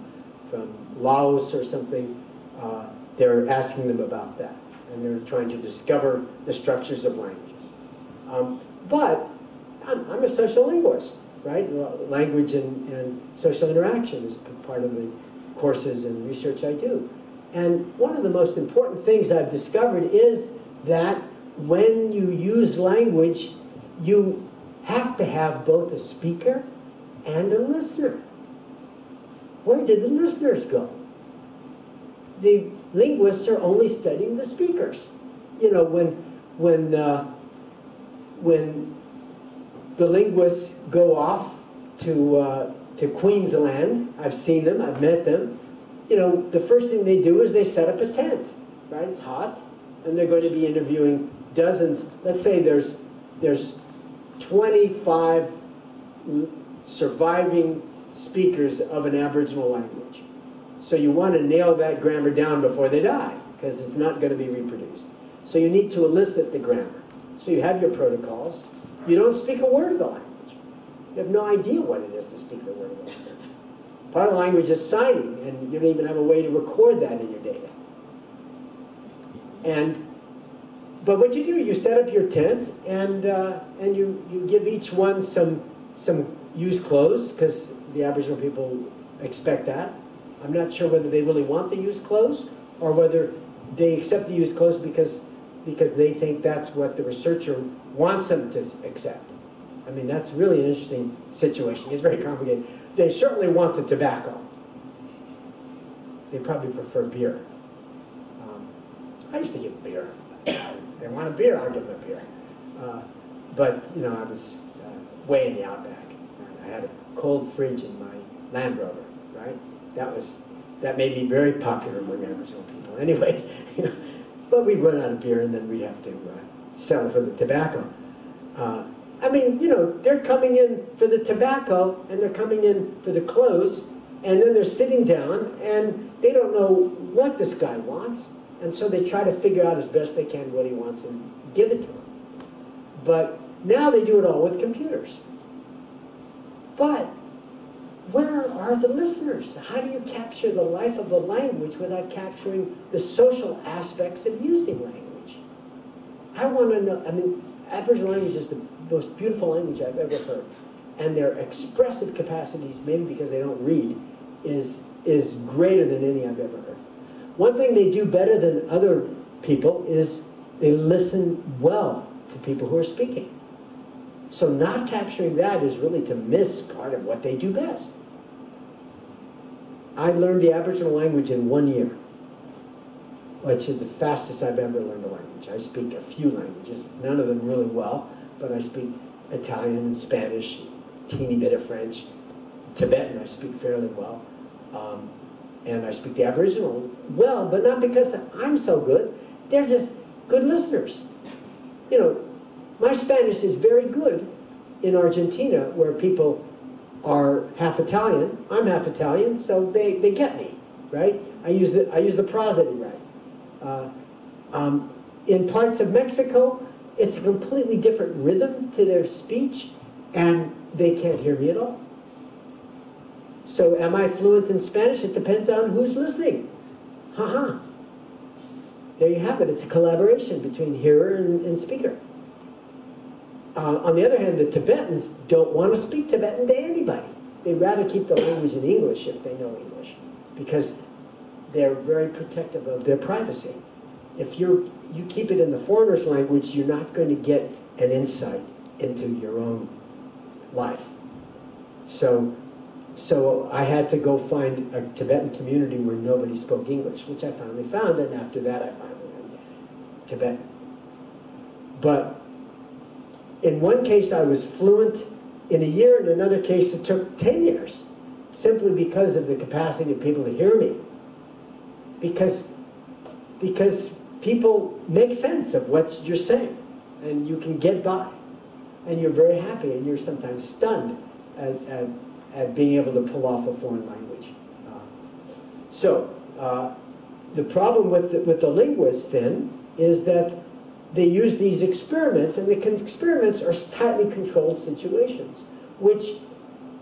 from Laos or something, uh, they're asking them about that. And they're trying to discover the structures of languages. Um, but I'm, I'm a social linguist, right? Language and, and social interaction is part of the courses and research I do. And one of the most important things I've discovered is that when you use language, you have to have both a speaker and a listener. Where did the listeners go? The linguists are only studying the speakers. You know, when, when, uh, when the linguists go off to, uh, to Queensland, I've seen them, I've met them, you know, the first thing they do is they set up a tent, right? It's hot, and they're going to be interviewing dozens. Let's say there's, there's 25 surviving speakers of an Aboriginal language. So you want to nail that grammar down before they die, because it's not going to be reproduced. So you need to elicit the grammar. So you have your protocols. You don't speak a word of the language. You have no idea what it is to speak a word of the language. Part of the language is signing, and you don't even have a way to record that in your data. And, but what you do, you set up your tent, and, uh, and you, you give each one some, some used clothes, because the Aboriginal people expect that. I'm not sure whether they really want the used clothes, or whether they accept the used clothes because, because they think that's what the researcher wants them to accept. I mean, that's really an interesting situation. It's very complicated. They certainly want the tobacco. They probably prefer beer. Um, I used to give beer. they want a beer, I'll give them a beer. Uh, but, you know, I was uh, way in the outback. I had a cold fridge in my Land Rover, right? That was, that made me very popular among Aboriginal people. Anyway, you know, but we'd run out of beer and then we'd have to uh, sell for the tobacco. Uh, I mean, you know, they're coming in for the tobacco and they're coming in for the clothes, and then they're sitting down and they don't know what this guy wants, and so they try to figure out as best they can what he wants and give it to him. But now they do it all with computers. But where are the listeners? How do you capture the life of a language without capturing the social aspects of using language? I want to know, I mean, Aboriginal language is the most beautiful language I've ever heard. And their expressive capacities, maybe because they don't read, is, is greater than any I've ever heard. One thing they do better than other people is they listen well to people who are speaking. So not capturing that is really to miss part of what they do best. I learned the Aboriginal language in one year, which is the fastest I've ever learned a language. I speak a few languages, none of them really well, but I speak Italian and Spanish, teeny bit of French, Tibetan I speak fairly well, um, and I speak the Aboriginal well, but not because I'm so good. They're just good listeners. You know, my Spanish is very good in Argentina, where people are half Italian. I'm half Italian, so they, they get me, right? I use the I use the prosody right. Uh, um, in parts of Mexico, it's a completely different rhythm to their speech, and they can't hear me at all. So, am I fluent in Spanish? It depends on who's listening. Haha. There you have it. It's a collaboration between hearer and, and speaker. Uh, on the other hand, the Tibetans don't want to speak Tibetan to anybody. They'd rather keep the language in English if they know English, because they're very protective of their privacy. If you're, you keep it in the foreigner's language, you're not going to get an insight into your own life. So, so I had to go find a Tibetan community where nobody spoke English, which I finally found, and after that I finally learned Tibetan. But in one case I was fluent in a year, in another case it took 10 years, simply because of the capacity of people to hear me. Because, because people make sense of what you're saying, and you can get by. And you're very happy, and you're sometimes stunned at, at, at being able to pull off a foreign language. Uh, so, uh, the problem with the, with the linguists then is that they use these experiments, and the experiments are tightly controlled situations, which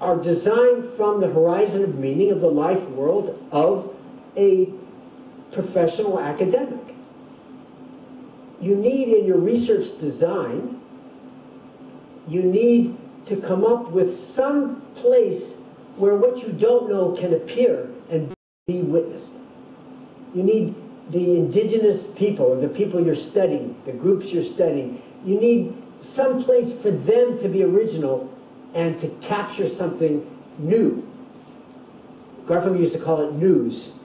are designed from the horizon of meaning of the life world of a professional academic. You need in your research design you need to come up with some place where what you don't know can appear and be witnessed. You need the indigenous people, or the people you're studying, the groups you're studying, you need some place for them to be original and to capture something new. Garfinkel used to call it news.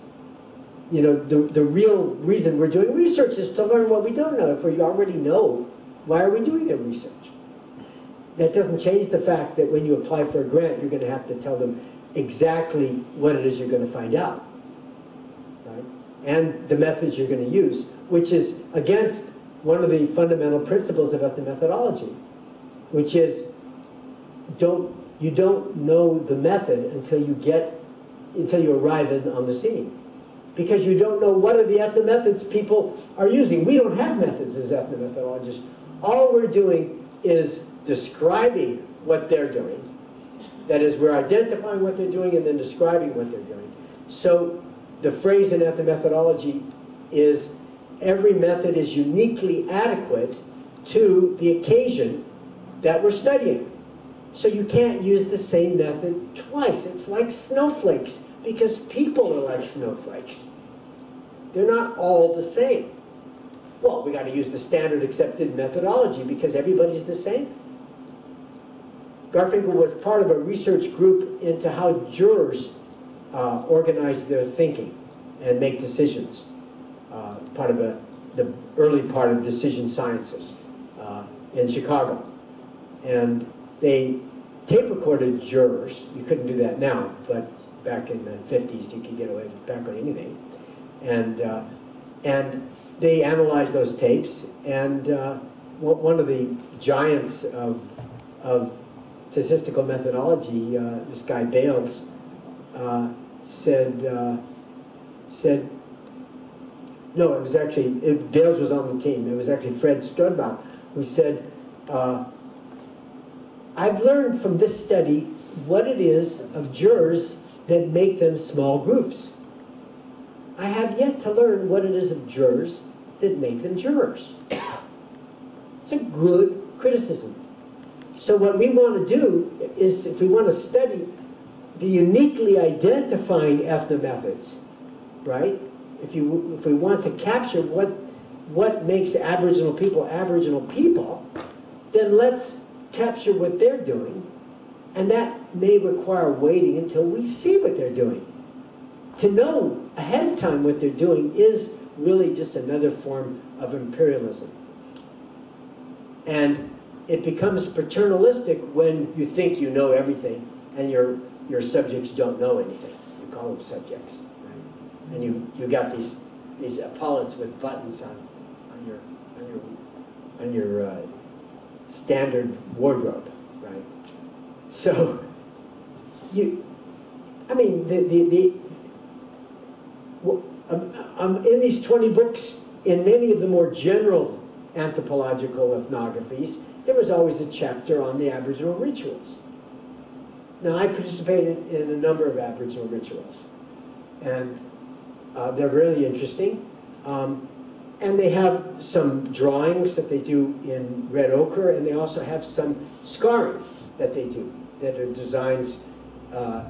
You know, the, the real reason we're doing research is to learn what we don't know. If we already know, why are we doing the research? that doesn't change the fact that when you apply for a grant, you're going to have to tell them exactly what it is you're going to find out. Right? And the methods you're going to use, which is against one of the fundamental principles about the methodology, which is don't you don't know the method until you get until you arrive in, on the scene. Because you don't know what are the ethnomethods people are using. We don't have methods as ethnomethodologists. All we're doing is describing what they're doing. That is, we're identifying what they're doing and then describing what they're doing. So the phrase in ethnomethodology is every method is uniquely adequate to the occasion that we're studying. So you can't use the same method twice. It's like snowflakes because people are like snowflakes. They're not all the same. Well, we got to use the standard accepted methodology because everybody's the same. Garfinkel was part of a research group into how jurors uh, organize their thinking and make decisions. Uh, part of a, the early part of decision sciences uh, in Chicago. And they tape recorded jurors. You couldn't do that now, but back in the 50s you could get away with practically anything. And, uh, and they analyzed those tapes and uh, one of the giants of, of statistical methodology, uh, this guy Bales, uh, said, uh, said, no, it was actually, it, Bales was on the team. It was actually Fred Strodtbeck who said, uh, I've learned from this study what it is of jurors that make them small groups. I have yet to learn what it is of jurors that make them jurors. It's a good criticism. So what we want to do is, if we want to study the uniquely identifying ethnomethods, right? If, you, if we want to capture what, what makes Aboriginal people Aboriginal people, then let's capture what they're doing. And that may require waiting until we see what they're doing. To know ahead of time what they're doing is really just another form of imperialism. And it becomes paternalistic when you think you know everything and your, your subjects don't know anything. You call them subjects, right? And you, you got these, these epaulets with buttons on, on your, on your, on your uh, standard wardrobe? So, you, I mean, the, the, the well, I'm, I'm in these 20 books, in many of the more general anthropological ethnographies, there was always a chapter on the Aboriginal rituals. Now, I participated in a number of Aboriginal rituals, and uh, they're really interesting. Um, and they have some drawings that they do in red ochre, and they also have some scarring that they do, that are designs uh,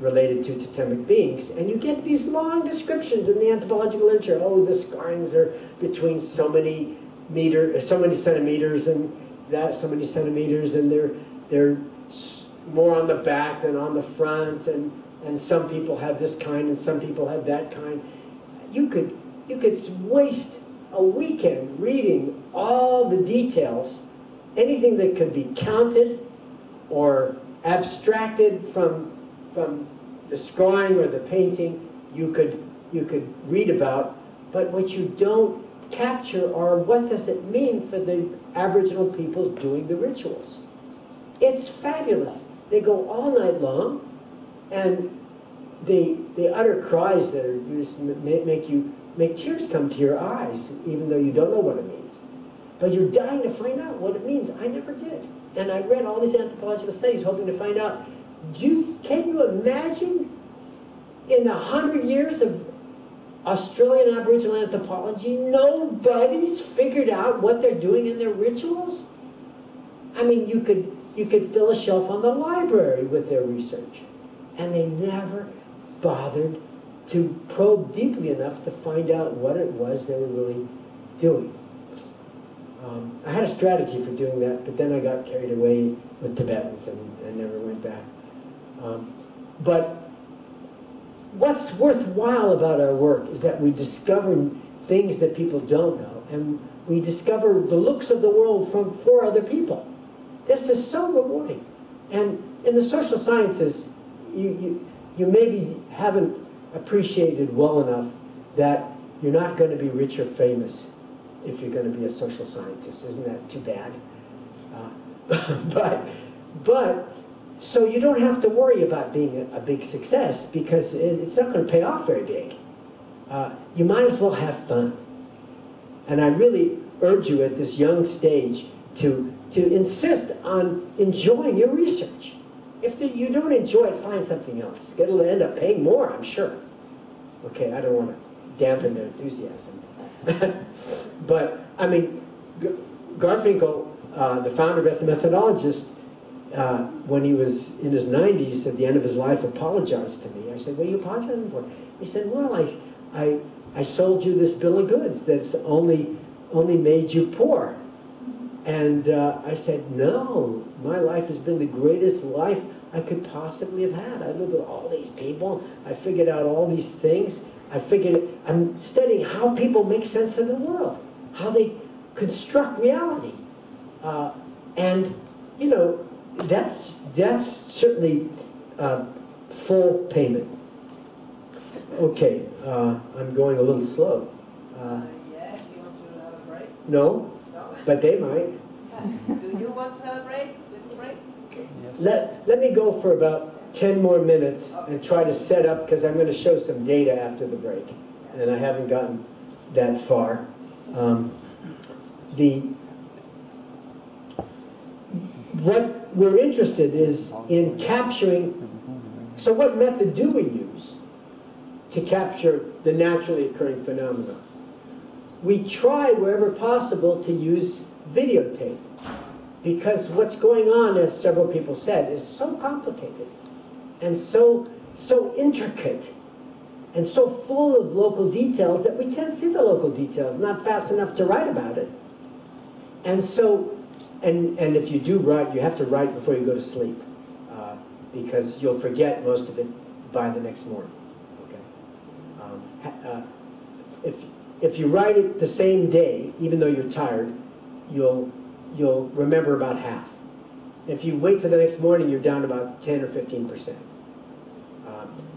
related to totemic beings. And you get these long descriptions in the anthropological literature. Oh, the scarrings are between so many meter, so many centimeters, and that so many centimeters, and they're they're more on the back than on the front, and, and some people have this kind and some people have that kind. You could, you could waste a weekend reading all the details, anything that could be counted or abstracted from, from the scrawling or the painting, you could, you could read about. But what you don't capture are what does it mean for the Aboriginal people doing the rituals. It's fabulous. They go all night long, and they, they utter cries that are just make you make tears come to your eyes, even though you don't know what it means. But you're dying to find out what it means. I never did. And I read all these anthropological studies hoping to find out, you, can you imagine in a hundred years of Australian Aboriginal anthropology, nobody's figured out what they're doing in their rituals? I mean, you could, you could fill a shelf on the library with their research. And they never bothered to probe deeply enough to find out what it was they were really doing. Um, I had a strategy for doing that, but then I got carried away with Tibetans and, and never went back. Um, but what's worthwhile about our work is that we discover things that people don't know, and we discover the looks of the world from for other people. This is so rewarding. And in the social sciences, you, you, you maybe haven't appreciated well enough that you're not going to be rich or famous if you're going to be a social scientist. Isn't that too bad? Uh, but, but, so you don't have to worry about being a, a big success because it, it's not going to pay off very big. Uh, you might as well have fun. And I really urge you at this young stage to, to insist on enjoying your research. If the, you don't enjoy it, find something else. It'll end up paying more, I'm sure. Okay, I don't want to dampen their enthusiasm. but, I mean, Garfinkel, uh, the founder of Ethnomethodology, uh, when he was in his 90s, at the end of his life, apologized to me. I said, what are you apologizing for? He said, well, I, I, I sold you this bill of goods that's only, only made you poor. And uh, I said, no, my life has been the greatest life I could possibly have had. I lived with all these people. I figured out all these things. I figured, I'm studying how people make sense of the world, how they construct reality. Uh, and, you know, that's, that's certainly uh, full payment. Okay, uh, I'm going a little slow. Uh, yeah, you want to have a break? No, No? but they might. Do you want to have a break? Little break? Let, let me go for about 10 more minutes and try to set up, because I'm going to show some data after the break, and I haven't gotten that far. Um, the, what we're interested is in capturing, so what method do we use to capture the naturally occurring phenomena? We try wherever possible to use videotape because what's going on, as several people said, is so complicated and so, so intricate and so full of local details that we can't see the local details, not fast enough to write about it. And so, and, and if you do write, you have to write before you go to sleep uh, because you'll forget most of it by the next morning. Okay. Um, uh, if, if you write it the same day, even though you're tired, you'll you'll remember about half. If you wait till the next morning, you're down about 10 or 15 percent.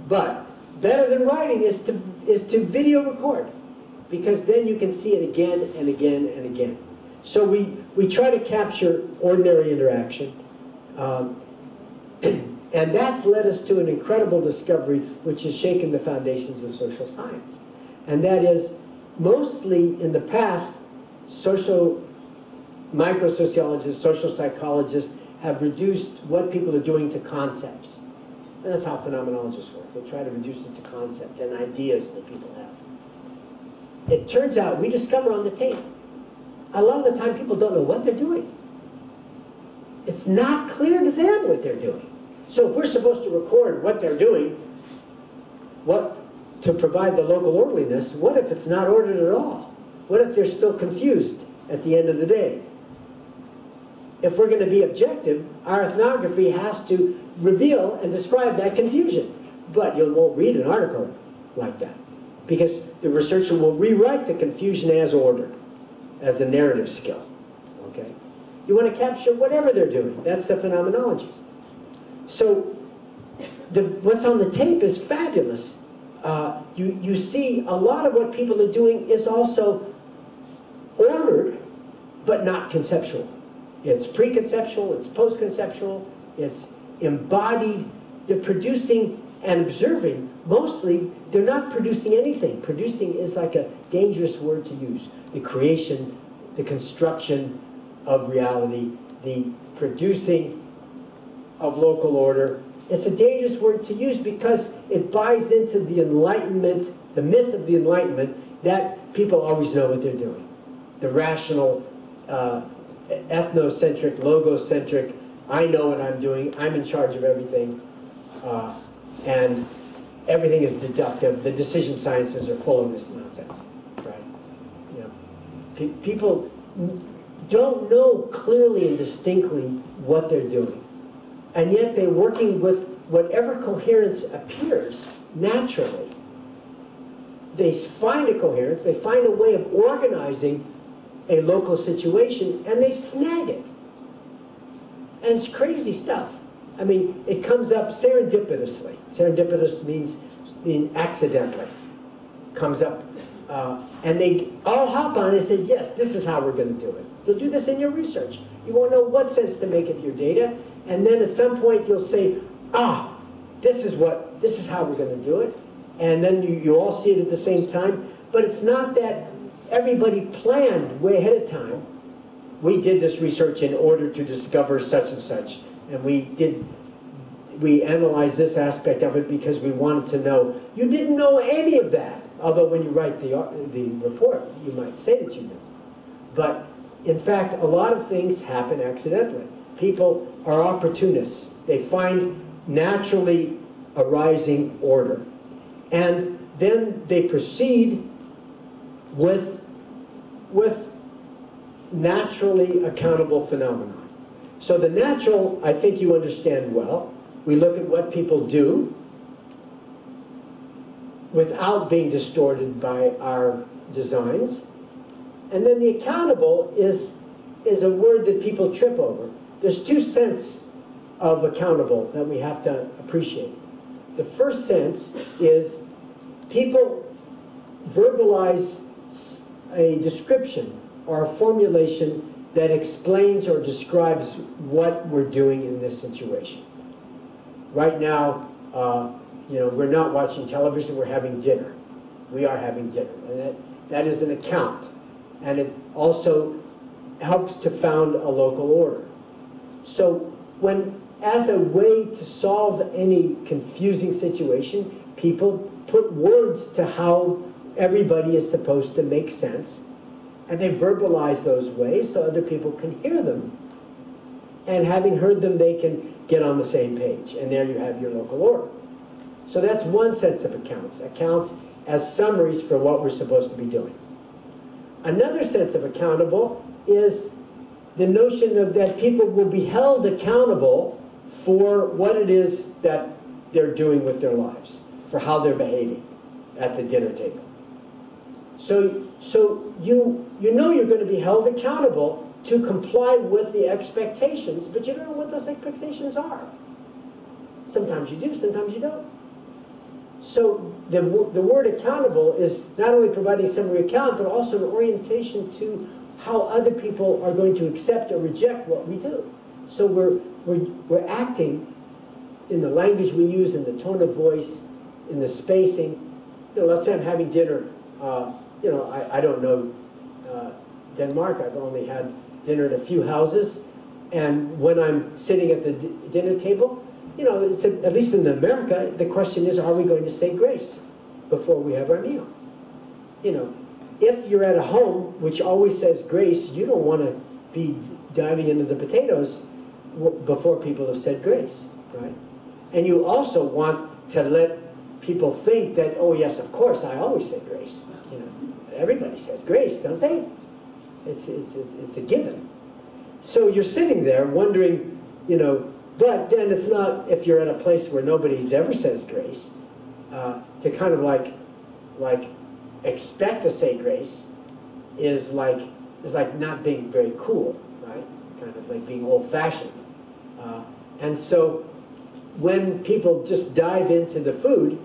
But better than writing is to is to video record, because then you can see it again and again and again. So we we try to capture ordinary interaction, um, and that's led us to an incredible discovery, which has shaken the foundations of social science, and that is mostly in the past, social microsociologists, social psychologists have reduced what people are doing to concepts. And that's how phenomenologists work. They try to reduce it to concept and ideas that people have. It turns out, we discover on the tape, a lot of the time people don't know what they're doing. It's not clear to them what they're doing. So if we're supposed to record what they're doing, what to provide the local orderliness, what if it's not ordered at all? What if they're still confused at the end of the day? if we're going to be objective, our ethnography has to reveal and describe that confusion. But you won't read an article like that because the researcher will rewrite the confusion as ordered, as a narrative skill. Okay? You want to capture whatever they're doing. That's the phenomenology. So the, what's on the tape is fabulous. Uh, you, you see a lot of what people are doing is also ordered, but not conceptual. It's preconceptual, it's postconceptual, it's embodied. They're producing and observing. Mostly, they're not producing anything. Producing is like a dangerous word to use. The creation, the construction of reality, the producing of local order. It's a dangerous word to use because it buys into the Enlightenment, the myth of the Enlightenment, that people always know what they're doing. The rational, uh, ethnocentric, logocentric, I know what I'm doing, I'm in charge of everything, uh, and everything is deductive. The decision sciences are full of this nonsense, right? You know, pe people don't know clearly and distinctly what they're doing. And yet they're working with whatever coherence appears naturally. They find a coherence, they find a way of organizing a local situation, and they snag it. And it's crazy stuff. I mean, it comes up serendipitously. Serendipitous means in accidentally. Comes up, uh, and they all hop on and say, yes, this is how we're going to do it. You'll do this in your research. You won't know what sense to make of your data, and then at some point you'll say, ah, this is what, this is how we're going to do it. And then you, you all see it at the same time. But it's not that everybody planned way ahead of time. We did this research in order to discover such and such. And we did, we analyzed this aspect of it because we wanted to know. You didn't know any of that. Although when you write the, uh, the report, you might say that you knew. But in fact, a lot of things happen accidentally. People are opportunists. They find naturally arising order. And then they proceed with, with naturally accountable phenomenon. So the natural, I think you understand well. We look at what people do without being distorted by our designs. And then the accountable is, is a word that people trip over. There's two sense of accountable that we have to appreciate. The first sense is people verbalize a description or a formulation that explains or describes what we're doing in this situation. Right now, uh, you know, we're not watching television, we're having dinner. We are having dinner. And that, that is an account. And it also helps to found a local order. So when, as a way to solve any confusing situation, people put words to how everybody is supposed to make sense, and they verbalize those ways so other people can hear them. And having heard them, they can get on the same page. And there you have your local order. So that's one sense of accounts. Accounts as summaries for what we're supposed to be doing. Another sense of accountable is the notion of that people will be held accountable for what it is that they're doing with their lives, for how they're behaving at the dinner table. So, so you, you know you're going to be held accountable to comply with the expectations, but you don't know what those expectations are. Sometimes you do, sometimes you don't. So the, the word accountable is not only providing summary account, but also an orientation to how other people are going to accept or reject what we do. So we're, we're, we're acting in the language we use, in the tone of voice, in the spacing. You know, let's say I'm having dinner. Uh, you know, I, I don't know uh, Denmark. I've only had dinner at a few houses. And when I'm sitting at the dinner table, you know, a, at least in America, the question is, are we going to say grace before we have our meal? You know, if you're at a home which always says grace, you don't want to be diving into the potatoes before people have said grace, right? And you also want to let people think that, oh yes, of course, I always say grace. You know, everybody says grace, don't they? It's, it's, it's, it's a given. so you're sitting there wondering, you know, but then it's not, if you're at a place where nobody's ever says grace, uh, to kind of like, like expect to say grace is like, is like not being very cool, right? Kind of like being old fashioned. Uh, and so when people just dive into the food,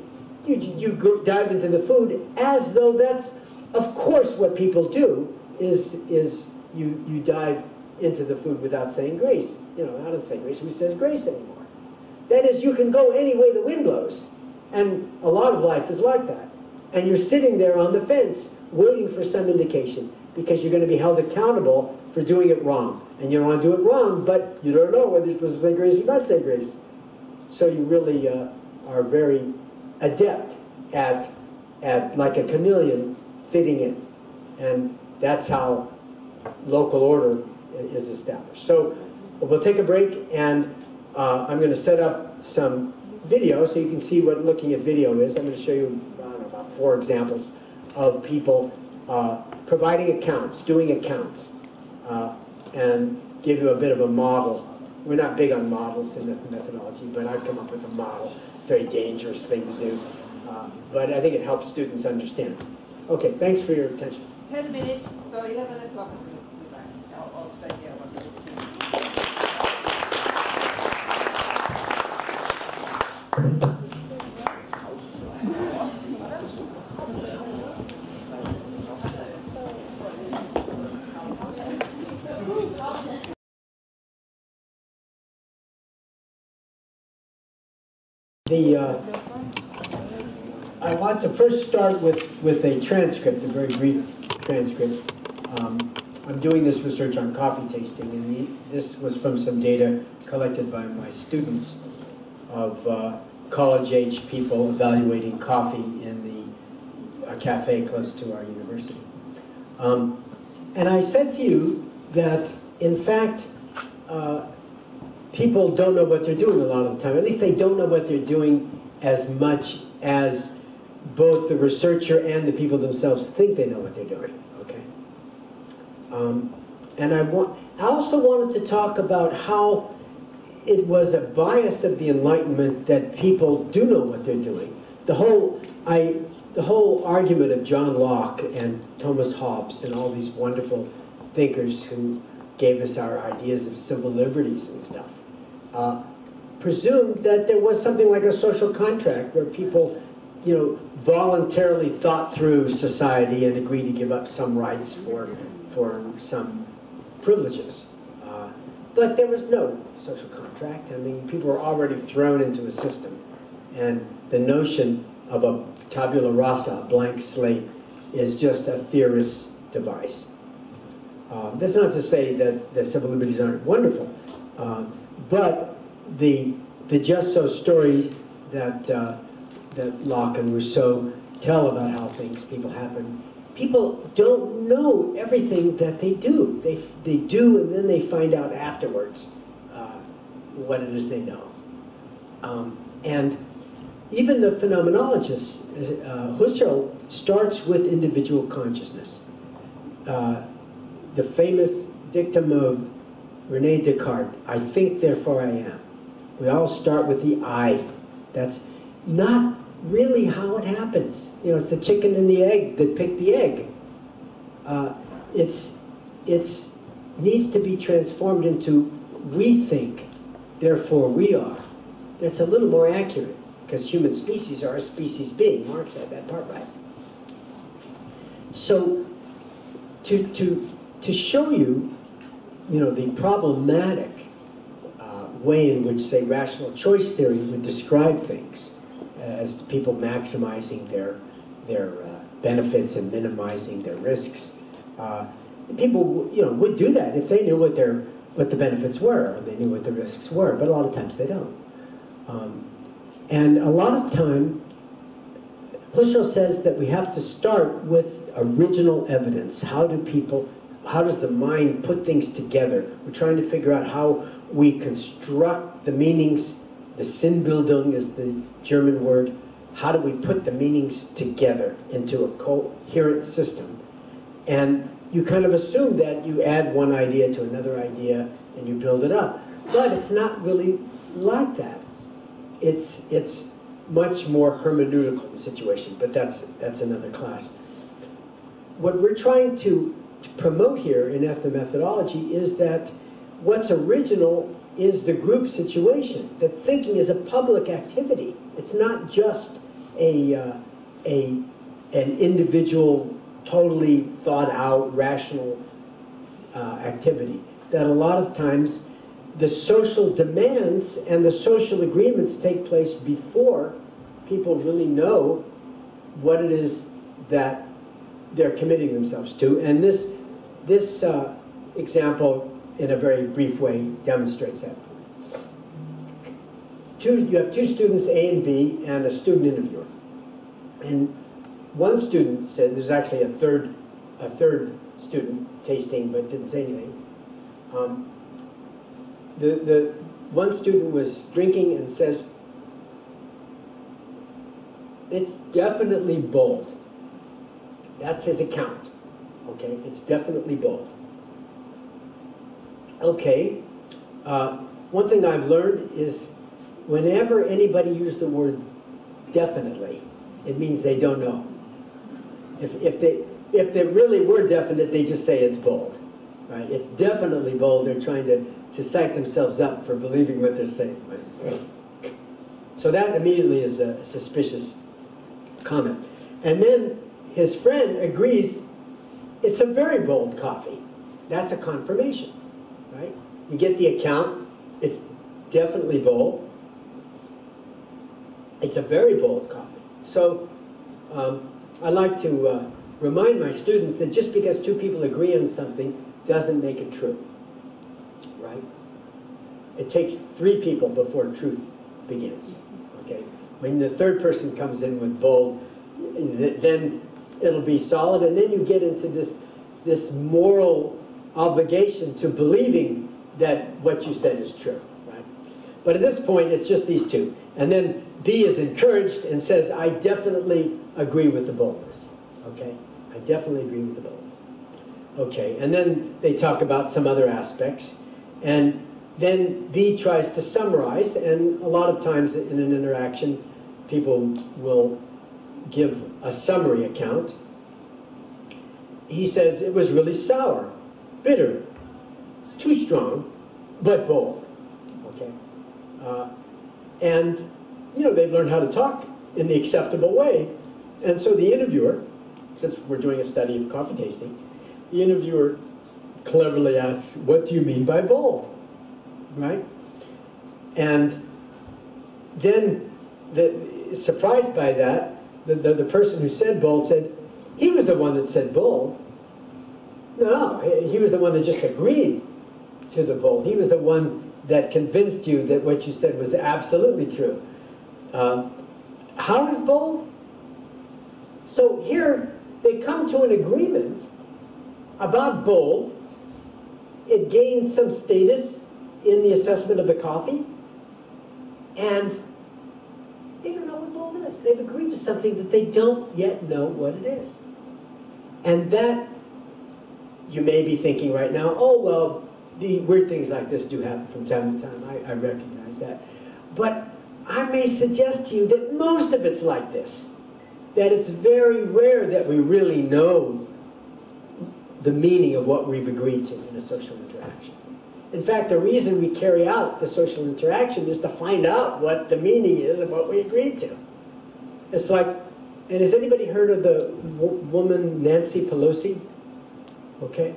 you, you go, dive into the food as though that's, of course, what people do is, is you, you dive into the food without saying grace. You know, I don't say grace, who says grace anymore? That is, you can go any way the wind blows. And a lot of life is like that. And you're sitting there on the fence waiting for some indication because you're going to be held accountable for doing it wrong. And you don't want to do it wrong, but you don't know whether you're supposed to say grace or not say grace. So you really uh, are very adept at, at, like a chameleon, fitting in. And that's how local order is established. So we'll take a break and uh, I'm going to set up some video so you can see what looking at video is. I'm going to show you know, about four examples of people uh, providing accounts, doing accounts, uh, and give you a bit of a model. We're not big on models in methodology, but I've come up with a model. Very dangerous thing to do, uh, but I think it helps students understand. Okay, thanks for your attention. Ten minutes, so eleven o'clock. we'll be back. I'll, I'll. The, uh, To first start with, with a transcript, a very brief transcript. Um, I'm doing this research on coffee tasting, and the, this was from some data collected by my students of uh, college-age people evaluating coffee in the a cafe close to our university. Um, and I said to you that, in fact, uh, people don't know what they're doing a lot of the time. At least they don't know what they're doing as much as both the researcher and the people themselves think they know what they're doing. Okay. Um, and I want. I also wanted to talk about how it was a bias of the Enlightenment that people do know what they're doing. The whole I. The whole argument of John Locke and Thomas Hobbes and all these wonderful thinkers who gave us our ideas of civil liberties and stuff uh, presumed that there was something like a social contract where people, you know, voluntarily thought through society and agreed to give up some rights for, for some privileges. Uh, but there was no social contract. I mean, people were already thrown into a system. And the notion of a tabula rasa, blank slate, is just a theorist's device. Um, that's not to say that the civil liberties aren't wonderful. Um, but the, the just so story that, uh, that Locke and Rousseau tell about how things, people happen, people don't know everything that they do. They, they do and then they find out afterwards uh, what it is they know. Um, and even the phenomenologist, uh, Husserl starts with individual consciousness. Uh, the famous dictum of Rene Descartes, I think, therefore I am. We all start with the I. That's not really how it happens. You know, it's the chicken and the egg that picked the egg. Uh, it's, it's needs to be transformed into we think, therefore we are. That's a little more accurate because human species are a species being. Marx had that part right. So, to, to, to show you you know, the problematic uh, way in which, say, rational choice theory would describe things as people maximizing their, their uh, benefits and minimizing their risks. Uh, people, you know, would do that if they knew what their what the benefits were, they knew what the risks were, but a lot of times they don't. Um, and a lot of time, Husserl says that we have to start with original evidence. How do people how does the mind put things together? We're trying to figure out how we construct the meanings. The Sinnbildung is the German word. How do we put the meanings together into a coherent system? And you kind of assume that you add one idea to another idea and you build it up. But it's not really like that. It's, it's much more hermeneutical the situation, but that's, that's another class. What we're trying to, to promote here in ethnomethodology is that what's original is the group situation, that thinking is a public activity. It's not just a, uh, a, an individual, totally thought out, rational uh, activity. That a lot of times the social demands and the social agreements take place before people really know what it is that they're committing themselves to. And this, this uh, example, in a very brief way, demonstrates that. Two, you have two students, A and B, and a student interviewer. And one student said, there's actually a third, a third student tasting, but didn't say anything. Um, the, the one student was drinking and says, it's definitely bold. That's his account. Okay, it's definitely bold. Okay, uh, one thing I've learned is whenever anybody used the word definitely, it means they don't know. If, if they if they really were definite, they just say it's bold, right? It's definitely bold. They're trying to, to psych themselves up for believing what they're saying. So that immediately is a suspicious comment. And then his friend agrees it's a very bold coffee. That's a confirmation? You get the account, it's definitely bold. It's a very bold coffee. So um, I like to uh, remind my students that just because two people agree on something doesn't make it true, right? It takes three people before truth begins, okay? When the third person comes in with bold, then it'll be solid, and then you get into this, this moral obligation to believing that what you said is true, right? But at this point, it's just these two. And then B is encouraged and says, I definitely agree with the boldness, okay? I definitely agree with the boldness. Okay, and then they talk about some other aspects, and then B tries to summarize, and a lot of times in an interaction, people will give a summary account. He says it was really sour, bitter, too strong, but bold. Okay, uh, and you know they've learned how to talk in the acceptable way, and so the interviewer, since we're doing a study of coffee tasting, the interviewer cleverly asks, "What do you mean by bold?" Right, and then the, surprised by that, the, the, the person who said bold said, he was the one that said bold. No, he was the one that just agreed to the bold. He was the one that convinced you that what you said was absolutely true. Um, how is bold? So here they come to an agreement about bold. It gains some status in the assessment of the coffee. And they don't know what bold is. They've agreed to something that they don't yet know what it is. And that, you may be thinking right now, oh, well, the weird things like this do happen from time to time. I, I recognize that. But I may suggest to you that most of it's like this. That it's very rare that we really know the meaning of what we've agreed to in a social interaction. In fact, the reason we carry out the social interaction is to find out what the meaning is of what we agreed to. It's like, and has anybody heard of the woman Nancy Pelosi? Okay.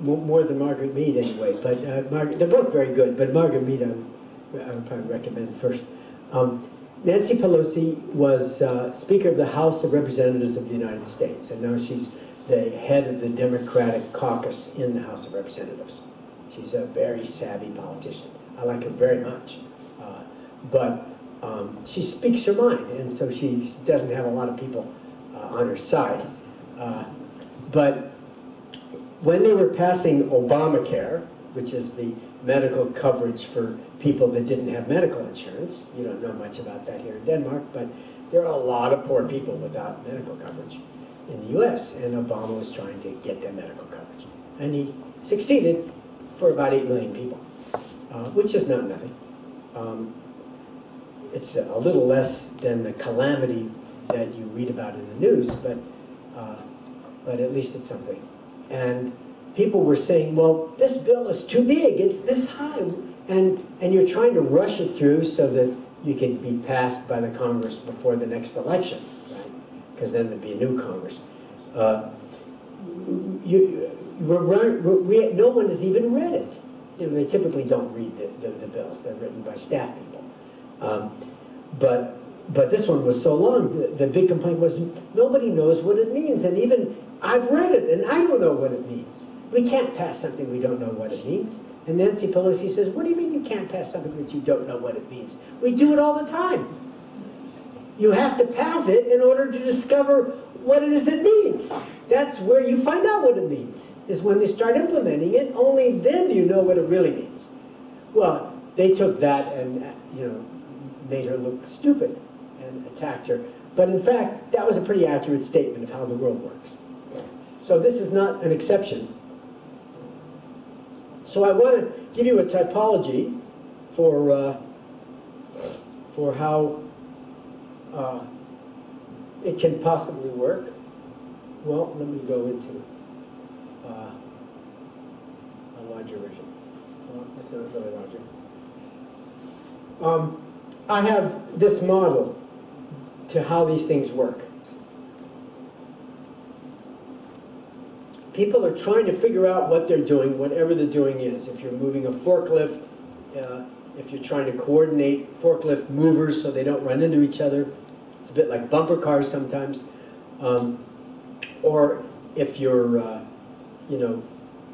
More than Margaret Mead anyway, but uh, Margaret, they're both very good, but Margaret Mead I I would probably recommend first. Um, Nancy Pelosi was uh, Speaker of the House of Representatives of the United States, and now she's the head of the Democratic caucus in the House of Representatives. She's a very savvy politician. I like her very much. Uh, but um, she speaks her mind, and so she doesn't have a lot of people uh, on her side. Uh, but when they were passing Obamacare, which is the medical coverage for people that didn't have medical insurance, you don't know much about that here in Denmark, but there are a lot of poor people without medical coverage. in the US, and Obama was trying to get them medical coverage. And he succeeded for about 8 million people, uh, which is not nothing. Um, it's a little less than the calamity that you read about in the news, but, uh, but at least it's something. And people were saying, well, this bill is too big, it's this high, and, and you're trying to rush it through so that you can be passed by the Congress before the next election, right? Because then there'd be a new Congress. Uh, you, we, no one has even read it. You know, they typically don't read the, the, the bills, they're written by staff people. Um, but, but this one was so long, the, the big complaint was, nobody knows what it means, and even, I've read it, and I don't know what it means. We can't pass something we don't know what it means. And Nancy Pelosi says, what do you mean you can't pass something that you don't know what it means? We do it all the time. You have to pass it in order to discover what it is it means. That's where you find out what it means, is when they start implementing it, only then do you know what it really means. Well, they took that and, uh, you know, made her look stupid and attacked her. But in fact, that was a pretty accurate statement of how the world works. So this is not an exception. So I want to give you a typology for, uh, for how uh, it can possibly work. Well, let me go into uh, a larger version. Well, that's not really larger. Um, I have this model to how these things work. People are trying to figure out what they're doing, whatever the doing is. If you're moving a forklift, uh, if you're trying to coordinate forklift movers so they don't run into each other, it's a bit like bumper cars sometimes. Um, or if you're, uh, you know,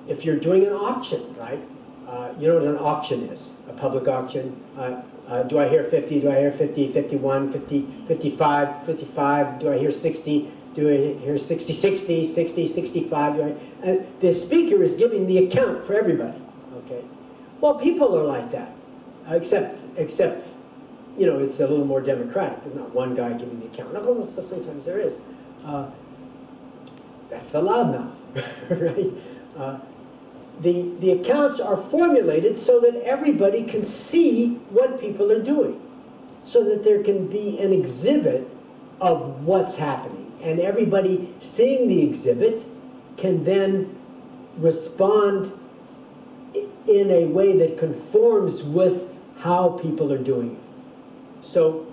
if you're doing an auction, right? Uh, you know what an auction is, a public auction. Uh, uh, do I hear 50? Do I hear 50, 51, 50, 55, 55? Do I hear 60? Do I hear 60, 60, 60, 65? Do I, uh, the speaker is giving the account for everybody, okay? Well, people are like that, except, except, you know, it's a little more democratic. There's not one guy giving the account, although sometimes there is. Uh, that's the loudmouth, right? Uh, the, the accounts are formulated so that everybody can see what people are doing, so that there can be an exhibit of what's happening. And everybody seeing the exhibit can then respond in a way that conforms with how people are doing it. So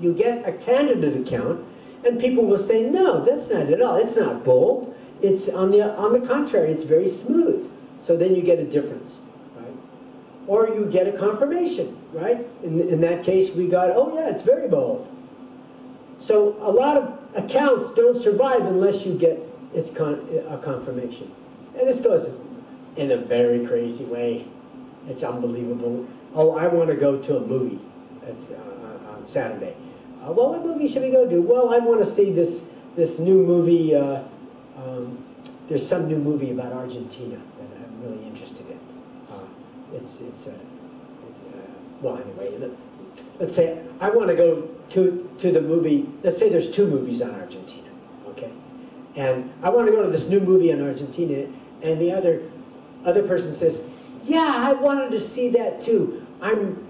you get a candidate account, and people will say, no, that's not at all. It's not bold. It's on the, on the contrary, it's very smooth. So then you get a difference, right? Or you get a confirmation, right? In, in that case, we got, oh yeah, it's very bold. So a lot of accounts don't survive unless you get its con a confirmation. And this goes in a very crazy way. It's unbelievable. Oh, I want to go to a movie. That's uh, on Saturday. Uh, well, what movie should we go to? Well, I want to see this this new movie. Uh, um, there's some new movie about Argentina that I'm really interested in. Uh, it's it's, uh, it's uh, well anyway. Let's say I want to go to to the movie. Let's say there's two movies on Argentina. Okay, and I want to go to this new movie on Argentina, and the other other person says, "Yeah, I wanted to see that too. I'm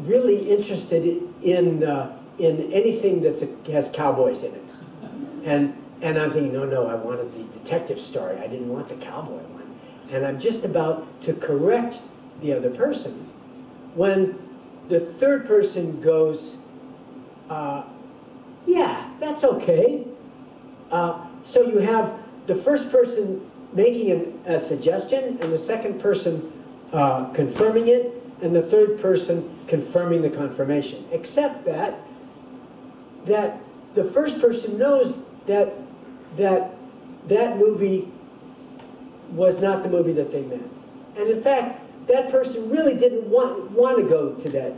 really interested in uh, in anything that has cowboys in it." And and I'm thinking, no, no, I wanted the detective story. I didn't want the cowboy one. And I'm just about to correct the other person when the third person goes, uh, yeah, that's okay. Uh, so you have the first person making an, a suggestion, and the second person uh, confirming it, and the third person confirming the confirmation. Except that that the first person knows that that that movie was not the movie that they meant. And in fact, that person really didn't want, want to go to that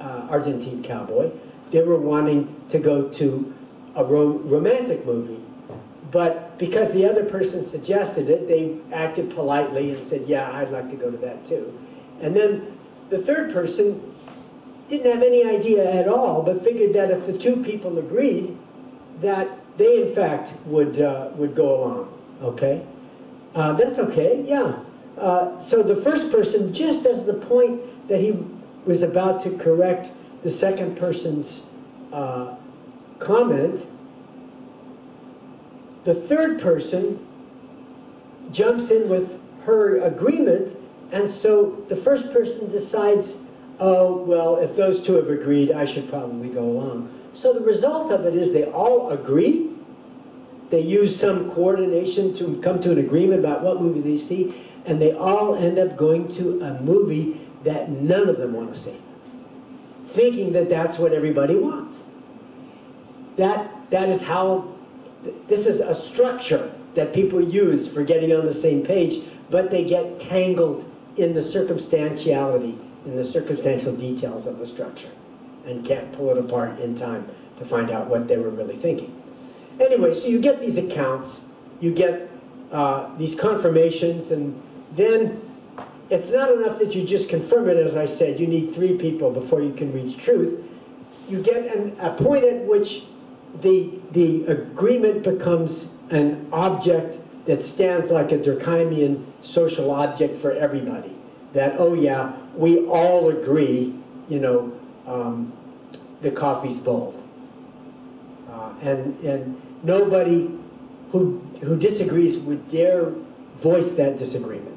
uh, Argentine cowboy. They were wanting to go to a ro- romantic movie. But because the other person suggested it, they acted politely and said, yeah, I'd like to go to that too. And then the third person didn't have any idea at all, but figured that if the two people agreed, that they in fact would, uh, would go along, okay? Uh, that's okay, yeah. Uh, so the first person, just as the point that he was about to correct the second person's uh, comment, the third person jumps in with her agreement, and so the first person decides, oh, well, if those two have agreed, I should probably go along. So the result of it is they all agree. They use some coordination to come to an agreement about what movie they see, and they all end up going to a movie that none of them want to see, thinking that that's what everybody wants. That, that is how, this is a structure that people use for getting on the same page, but they get tangled in the circumstantiality, in the circumstantial details of the structure, and can't pull it apart in time to find out what they were really thinking. Anyway, so you get these accounts, you get uh, these confirmations, and then it's not enough that you just confirm it, as I said, you need three people before you can reach truth. You get an, a point at which the, the agreement becomes an object that stands like a Durkheimian social object for everybody. That, oh yeah, we all agree, you know, um, the coffee's bold. Uh, and, and nobody who, who disagrees would dare voice that disagreement.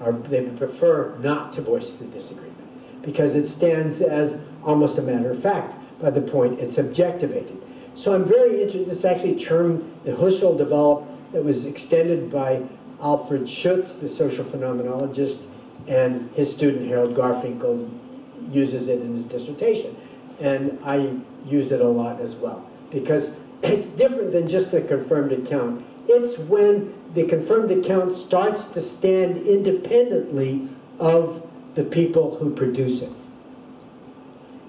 Or they prefer not to voice the disagreement because it stands as almost a matter of fact by the point it's objectivated. So I'm very interested, this is actually a term that Husserl developed that was extended by Alfred Schutz, the social phenomenologist, and his student Harold Garfinkel uses it in his dissertation. And I use it a lot as well because it's different than just a confirmed account. It's when the confirmed account starts to stand independently of the people who produce it.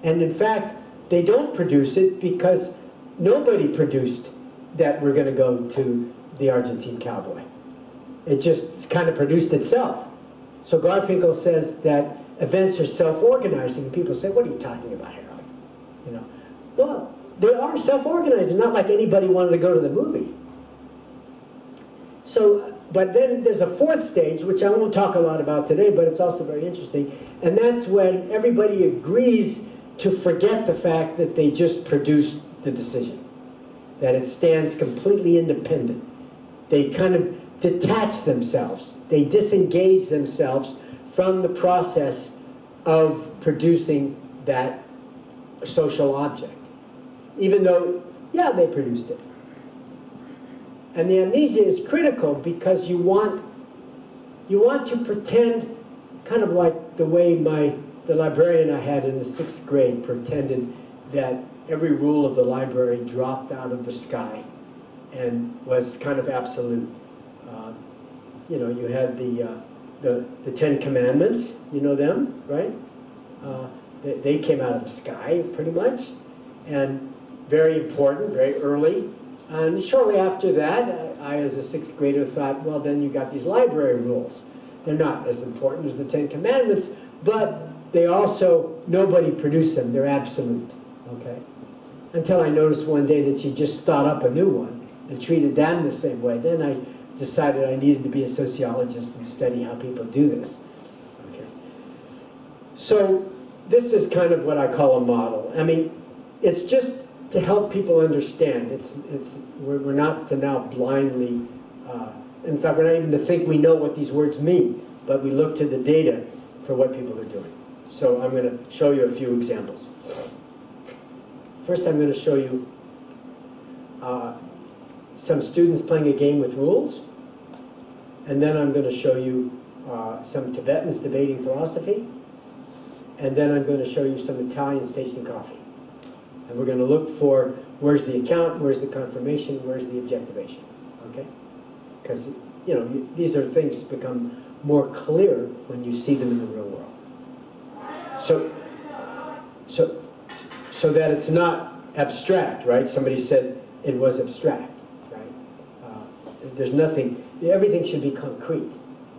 And in fact, they don't produce it because nobody produced that we're going to go to the Argentine cowboy. It just kind of produced itself. So Garfinkel says that events are self-organizing. People say, what are you talking about, Harold? You know, well, they are self-organizing, not like anybody wanted to go to the movie. So, but then there's a fourth stage, which I won't talk a lot about today, but it's also very interesting, and that's when everybody agrees to forget the fact that they just produced the decision, that it stands completely independent. They kind of detach themselves, they disengage themselves from the process of producing that social object, even though, yeah, they produced it. And the amnesia is critical because you want, you want to pretend, kind of like the way my, the librarian I had in the sixth grade pretended that every rule of the library dropped out of the sky and was kind of absolute. Uh, you know, you had the, uh, the, the Ten Commandments, you know them, right? Uh, they, they came out of the sky, pretty much, and very important, very early. And shortly after that, I, as a sixth grader, thought, well, then you got these library rules. They're not as important as the Ten Commandments, but they also, nobody produced them. They're absolute, okay? Until I noticed one day that she just thought up a new one and treated them the same way. Then I decided I needed to be a sociologist and study how people do this. Okay. So this is kind of what I call a model. I mean, it's just to help people understand. It's, it's, we're, we're not to now blindly, uh, in fact, we're not even to think we know what these words mean, but we look to the data for what people are doing. So I'm going to show you a few examples. First, I'm going to show you uh, some students playing a game with rules, and then I'm going to show you uh, some Tibetans debating philosophy, and then I'm going to show you some Italians tasting coffee. And we're going to look for where's the account, where's the confirmation, where's the objectivation, okay? Because, you know, these are things become more clear when you see them in the real world. So, so, so that it's not abstract, right? Somebody said it was abstract, right? Uh, there's nothing, everything should be concrete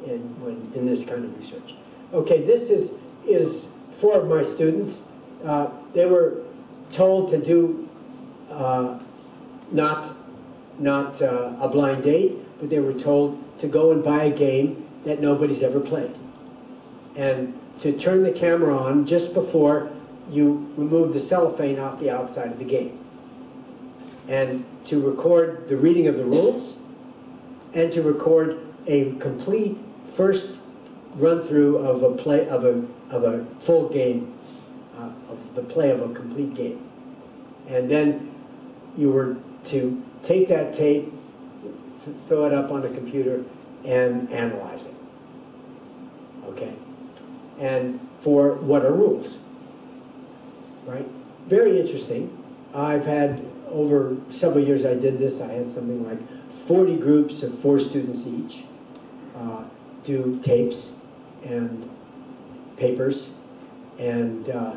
in, when, in this kind of research. Okay, this is, is four of my students. Uh, they were told to do uh, not not uh, a blind date, but they were told to go and buy a game that nobody's ever played. And to turn the camera on just before you remove the cellophane off the outside of the game. And to record the reading of the rules, and to record a complete first run-through of a play, of a, of a full game, of the play of a complete game. And then you were to take that tape, th- throw it up on a computer, and analyze it. Okay? And for what are rules? Right? Very interesting. I've had, over several years I did this, I had something like 40 groups of four students each uh, do tapes and papers. And uh,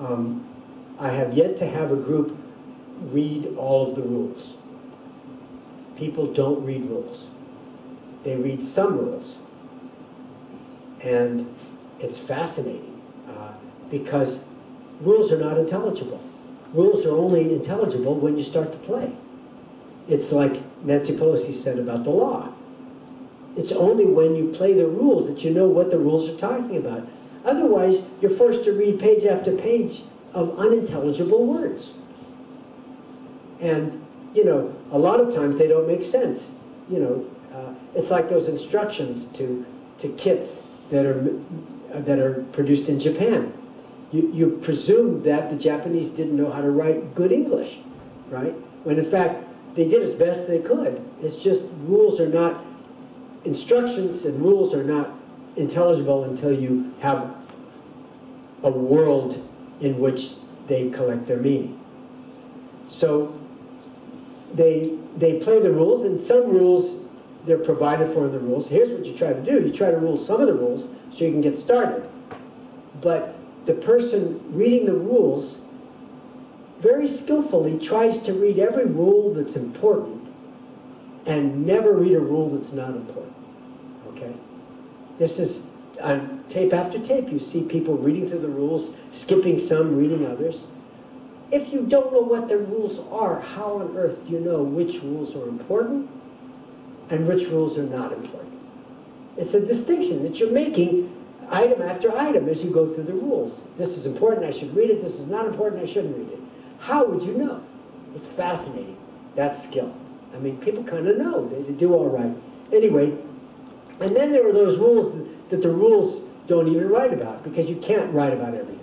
um, I have yet to have a group read all of the rules. People don't read rules. They read some rules. And it's fascinating uh, because rules are not intelligible. Rules are only intelligible when you start to play. It's like Nancy Pelosi said about the law. It's only when you play the rules that you know what the rules are talking about. Otherwise, you're forced to read page after page of unintelligible words. And, you know, a lot of times they don't make sense. You know, uh, it's like those instructions to, to kits that are, that are produced in Japan. You, you presume that the Japanese didn't know how to write good English, right? When in fact, they did as best they could. It's just rules are not, instructions and rules are not intelligible until you have a world in which they collect their meaning. So they, they play the rules, and some rules they're provided for in the rules. Here's what you try to do. You try to rule some of the rules so you can get started. But the person reading the rules very skillfully tries to read every rule that's important and never read a rule that's not important. This is on tape after tape. You see people reading through the rules, skipping some, reading others. If you don't know what the rules are, how on earth do you know which rules are important and which rules are not important? It's a distinction that you're making item after item as you go through the rules. This is important, I should read it. This is not important, I shouldn't read it. How would you know? It's fascinating, that skill. I mean, people kind of know. They, they do all right. Anyway, and then there are those rules that, the rules don't even write about because you can't write about everything.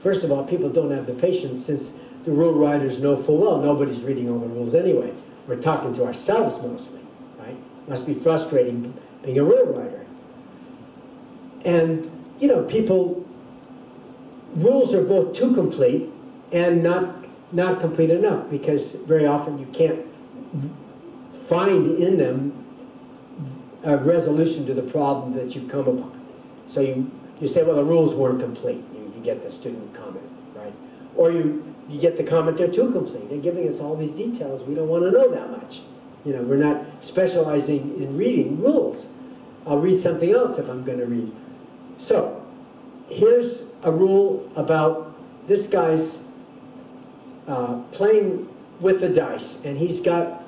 First of all, people don't have the patience since the rule writers know full well nobody's reading all the rules anyway. We're talking to ourselves mostly, right? Must be frustrating being a rule writer. And, you know, people, rules are both too complete and not, not complete enough because very often you can't find in them a resolution to the problem that you've come upon. So you, you say, well, the rules weren't complete. You, you get the student comment, right? Or you, you get the comment, they're too complete. They're giving us all these details. We don't want to know that much. You know, we're not specializing in reading rules. I'll read something else if I'm going to read. So, here's a rule about this guy's uh, playing with the dice, and he's got,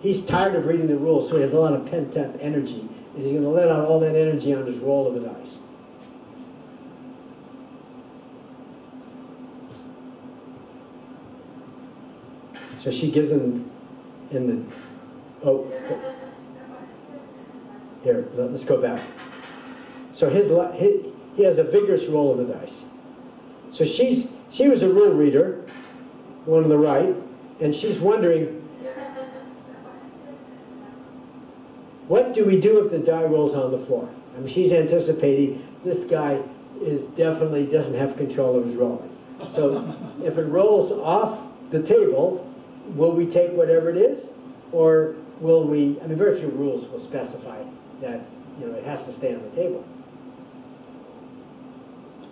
he's tired of reading the rules, so he has a lot of pent-up energy, and he's going to let out all that energy on his roll of the dice. So she gives him in the, oh, here, let- let's go back. So his, he, he has a vigorous roll of the dice. So she's, she was a rule reader, one on the right, and she's wondering, what do we do if the die rolls on the floor? I mean, she's anticipating this guy is definitely doesn't have control of his rolling. So if it rolls off the table, will we take whatever it is? Or will we, I mean, very few rules will specify that, you know, it has to stay on the table.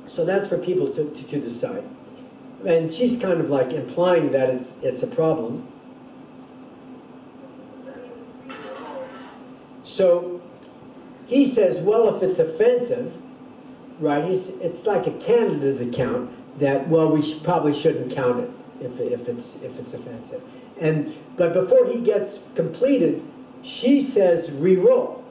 So that's for people to, to, to decide. And she's kind of like implying that it's, it's a problem. So he says, well, if it's offensive, right, it's like a candidate account that, well, we probably shouldn't count it if, if, it's, if it's offensive. And, but before he gets completed, she says re-roll.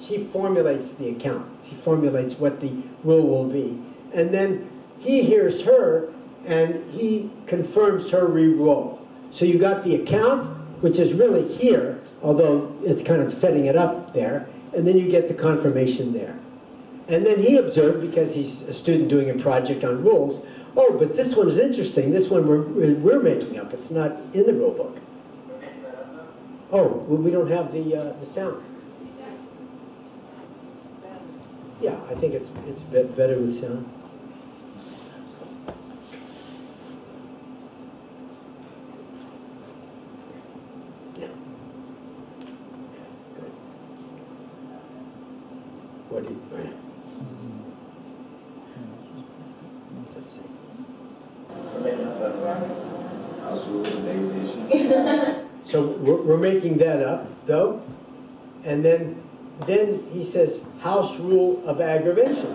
She formulates the account. She formulates what the rule will be. And then he hears her and he confirms her re-roll. So you got the account, which is really here, although it's kind of setting it up there, and then you get the confirmation there. And then he observed, because he's a student doing a project on rules, oh, but this one is interesting. This one we're, we're making up. It's not in the rule book. Oh, well, we don't have the, uh, the sound. Yeah, I think it's, it's a bit better with sound. Yeah. Okay, good. What do you, let's see. House rules and regulation. So we're, making that up, though. And then, then he says, house rule of aggravation.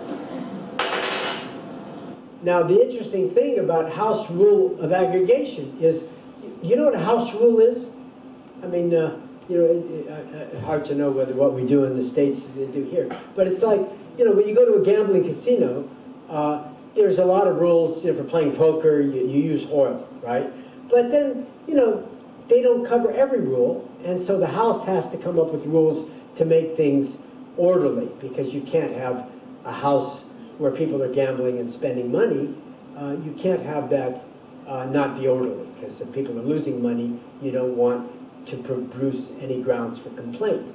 Now, the interesting thing about house rule of Aggravation is, you know what a house rule is? I mean, uh, you know, it, it, uh, hard to know whether what we do in the States they do here. But it's like, you know, when you go to a gambling casino, uh, there's a lot of rules. You know, for playing poker, you, you use Hoyle, right? But then, you know, they don't cover every rule, and so the house has to come up with rules to make things orderly, because you can't have a house where people are gambling and spending money. Uh, you can't have that uh, not be orderly, because if people are losing money, you don't want to produce any grounds for complaint.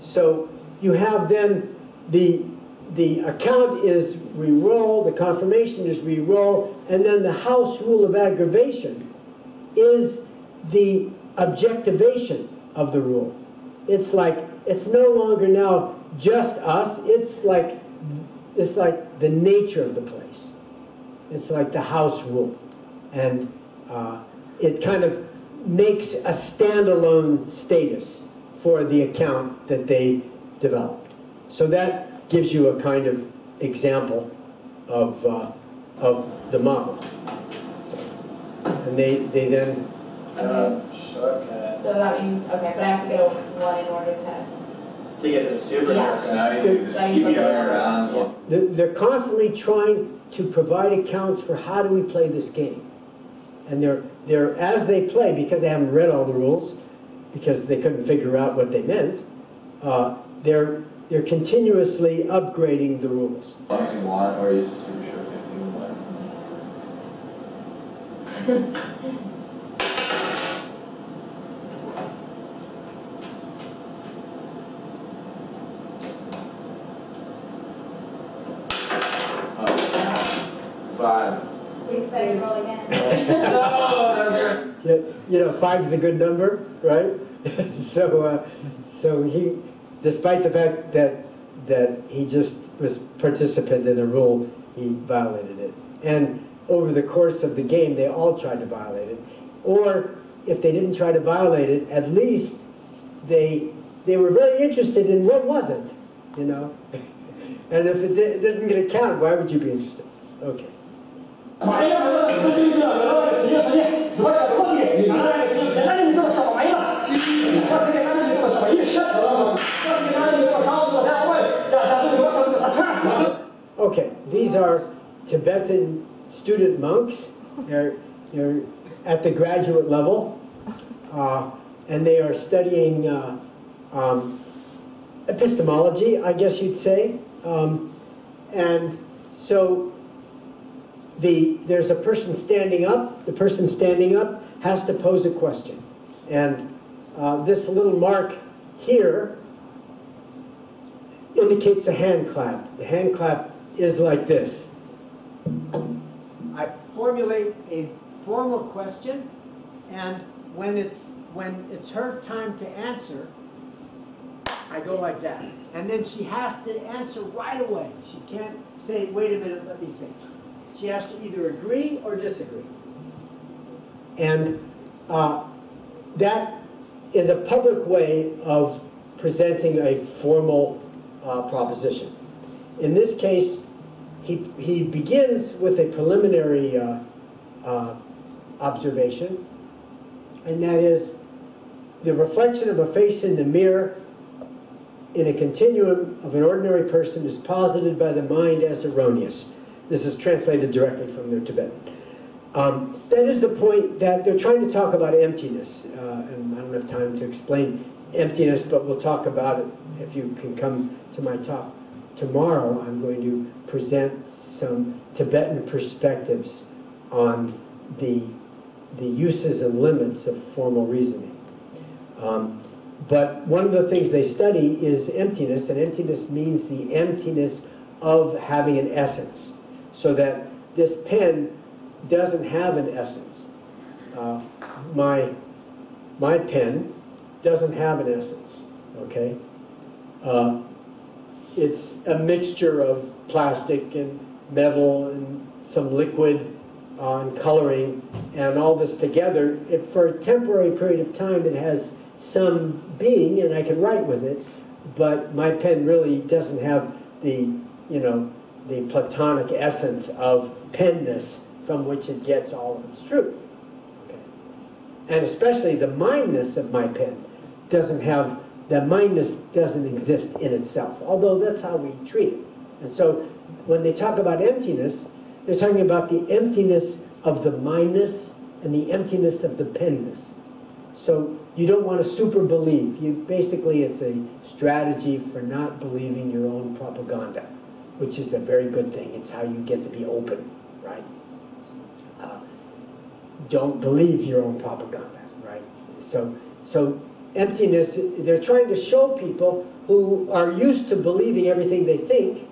So you have then the the account is re-roll, the confirmation is re-roll, and then the house rule of aggravation is the objectivation of the rule. It's like, it's no longer now just us, it's like, it's like the nature of the place. It's like the house rule. And uh, it kind of makes a standalone status for the account that they developed. So that gives you a kind of example of, uh, of the model. And they, they then Uh, shortcut. So that means, okay, but I have to get a one in order to, To get to the super Yeah. shortcut. Now you can just keep going around. so- They're they're constantly trying to provide accounts for how do we play this game. And they're, they're, as they play, because they haven't read all the rules, because they couldn't figure out what they meant, uh, they're, they're continuously upgrading the rules. As long as you want, or use the super shortcut if you want. Oh, it's five. please say roll again. Oh, that's right. Yeah, You know, five is a good number, right? So, uh, so he, despite the fact that, that he just was participant in a rule, he violated it. And over the course of the game, they all tried to violate it. Or if they didn't try to violate it, at least they, they were very interested in what was it, you know? And if it it doesn't get a count, why would you be interested? Okay. 买呀，反正不定这个职业实践，主要是问题，当然是简单的你这么说买嘛，我这个单子你这么说一是，我这个单子你这么说我单位，让啥东西我说这么看。 Okay, these are Tibetan student monks. They're, they're at the graduate level, uh, and they are studying uh, um, epistemology, I guess you'd say. Um, and so the, there's a person standing up. The person standing up has to pose a question. And uh, this little mark here indicates a hand clap. The hand clap is like this. I formulate a formal question, and when it when it's her time to answer, I go like that. And then she has to answer right away. She can't say, wait a minute, let me think. She has to either agree or disagree. And uh, that is a public way of presenting a formal uh, proposition. In this case, he, he begins with a preliminary uh, uh, observation, and that is the reflection of a face in the mirror in a continuum of an ordinary person is posited by the mind as erroneous. This is translated directly from their Tibetan. Um, that is the point that they're trying to talk about emptiness, uh, and I don't have time to explain emptiness, but we'll talk about it if you can come to my talk. Tomorrow, I'm going to present some Tibetan perspectives on the, the uses and limits of formal reasoning. Um, but one of the things they study is emptiness, and emptiness means the emptiness of having an essence. So that this pen doesn't have an essence. Uh, my, my pen doesn't have an essence, okay? Uh, it's a mixture of plastic and metal and some liquid and coloring and all this together. If for a temporary period of time it has some being and I can write with it, but my pen really doesn't have the, you know, the platonic essence of penness from which it gets all of its truth. Okay. And especially the mindness of my pen doesn't have, that mindness doesn't exist in itself, although that's how we treat it. And so when they talk about emptiness, they're talking about the emptiness of the mindness and the emptiness of the penness. So you don't want to super believe. You basically it's a strategy for not believing your own propaganda, which is a very good thing. It's how you get to be open, right? Uh, don't believe your own propaganda, right? So so emptiness. They're trying to show people who are used to believing everything they think.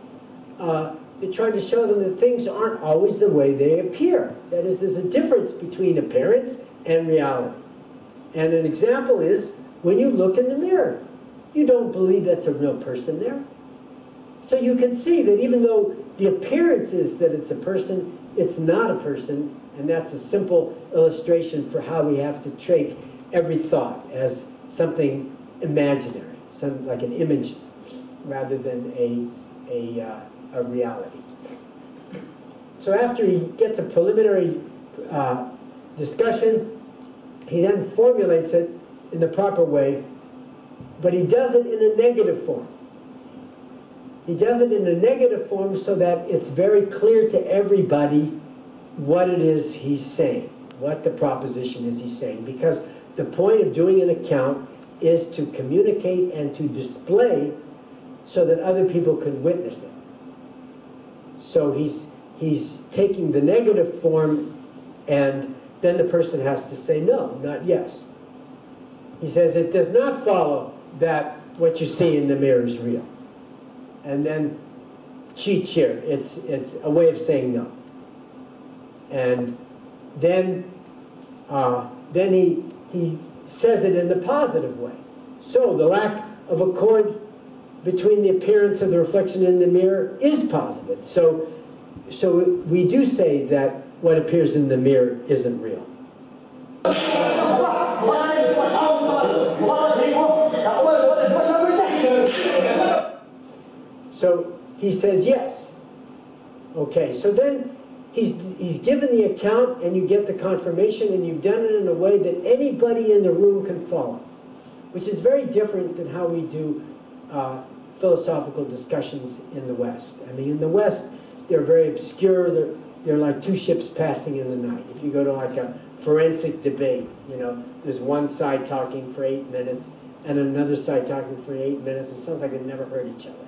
Uh, they're trying to show them that things aren't always the way they appear. That is, there's a difference between appearance and reality. And an example is when you look in the mirror, you don't believe that's a real person there. So you can see that even though the appearance is that it's a person, it's not a person, and that's a simple illustration for how we have to take every thought as something imaginary, some like an image, rather than a a, uh, a reality. So after he gets a preliminary uh, discussion he then formulates it in the proper way, but he does it in a negative form. He does it in a negative form so that it's very clear to everybody what it is he's saying, what the proposition is he's saying. Because the point of doing an account is to communicate and to display so that other people can witness it. So he's, he's taking the negative form and then the person has to say no, not yes. He says it does not follow that what you see in the mirror is real. And then chi chir, it's, it's a way of saying no. And then, uh, then he, he says it in the positive way. So the lack of accord between the appearance of the reflection in the mirror is positive. So, so we do say that what appears in the mirror isn't real. So he says yes. Okay, so then he's, he's given the account and you get the confirmation and you've done it in a way that anybody in the room can follow, which is very different than how we do uh, philosophical discussions in the West. I mean, in the West, they're very obscure. They're, they're like two ships passing in the night. If you go to like a forensic debate, you know, there's one side talking for eight minutes and another side talking for eight minutes. It sounds like they never heard each other.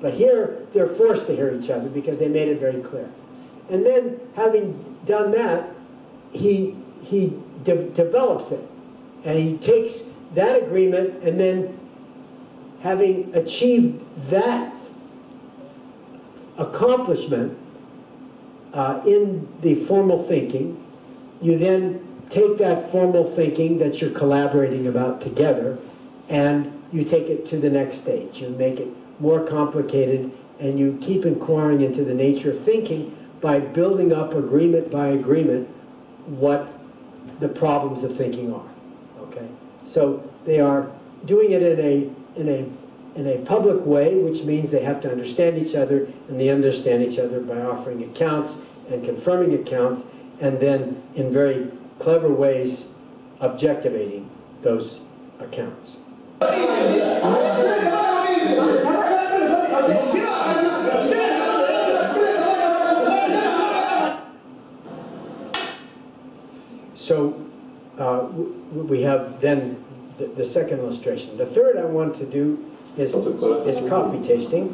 But here, they're forced to hear each other because they made it very clear. And then, having done that, he, he de develops it. And he takes that agreement and then, having achieved that accomplishment, uh, in the formal thinking, you then take that formal thinking that you're collaborating about together and you take it to the next stage. You make it more complicated and you keep inquiring into the nature of thinking by building up agreement by agreement what the problems of thinking are. Okay? So they are doing it in a in a in a public way, which means they have to understand each other, and they understand each other by offering accounts and confirming accounts, and then in very clever ways objectivating those accounts. So uh, we have then the, the second illustration. The third I want to do is, is coffee tasting.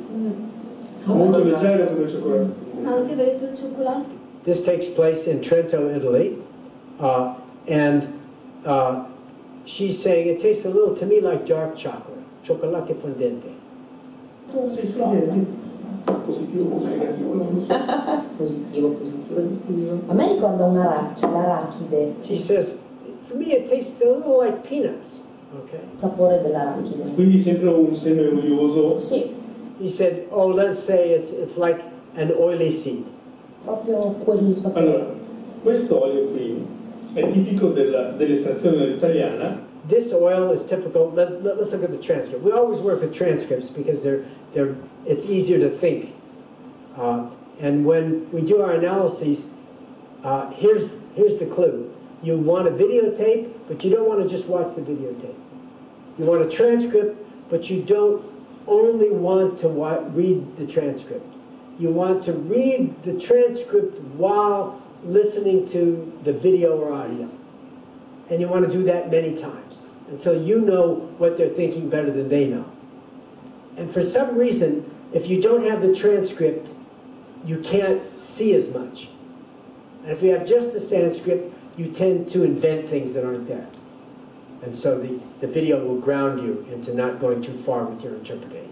This takes place in Trento, Italy. Uh, and uh, she's saying it tastes a little to me like dark chocolate, chocolate fondente. Sì, sì, sì, positivo, negativo, non lo so. Positivo, positivo. A me ricorda una raccia, l'arachide, She says, for me it tastes a little like peanuts. Okay. il sapore dell'arachide. Quindi sempre un seme olioso. Sì, He said, oh, let's say it's, it's like an oily seed. proprio quel sapore. Allora, quest'olio qui è tipico della- dell'estrazione italiana This oil is typical. Let, let, us look at the transcript. We always work with transcripts because they're, they're, it's easier to think. Uh, and when we do our analyses, uh, here's, here's the clue. You want a videotape, but you don't want to just watch the videotape. You want a transcript, but you don't only want to read the transcript. You want to read the transcript while listening to the video or audio. And you want to do that many times until you know what they're thinking better than they know. And for some reason, if you don't have the transcript, you can't see as much. And if you have just the transcript, you tend to invent things that aren't there. And so the, the video will ground you into not going too far with your interpreting.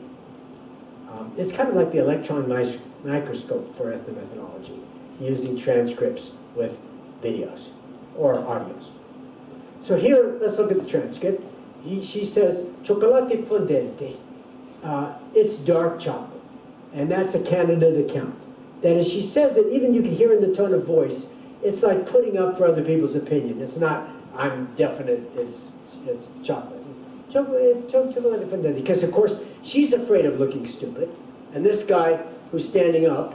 Um, it's kind of like the electron microscope for ethnomethodology, using transcripts with videos or audios. So here, let's look at the transcript. He, she says, chocolate fondente. Uh, it's dark chocolate. And that's a candidate account. That is, she says it, even you can hear in the tone of voice, it's like putting up for other people's opinion. It's not, I'm definite, it's, it's chocolate. Chocolate, it's chocolate fondente. Because, of course, she's afraid of looking stupid. And this guy who's standing up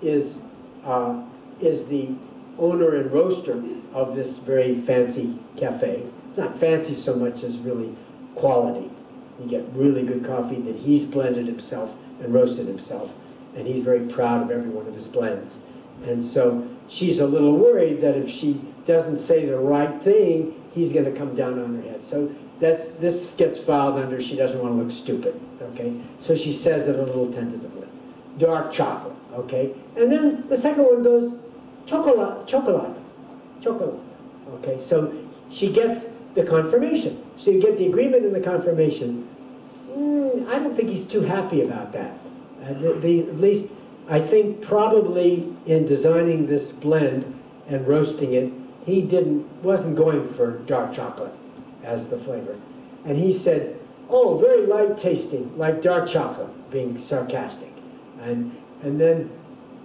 is, uh, is the owner and roaster of this very fancy cafe. It's not fancy so much as really quality. You get really good coffee that he's blended himself and roasted himself, and he's very proud of every one of his blends. And so she's a little worried that if she doesn't say the right thing, he's going to come down on her head. So that's this gets filed under she doesn't want to look stupid. Okay, so she says it a little tentatively. Dark chocolate. Okay, and then the second one goes chocolate, chocolate, chocolate. Okay, so she gets the confirmation. So you get the agreement and the confirmation. Mm, I don't think he's too happy about that. Uh, the, the, at least I think probably in designing this blend and roasting it, he didn't wasn't going for dark chocolate as the flavor. And he said, "Oh, very light tasting, like dark chocolate," being sarcastic. And and then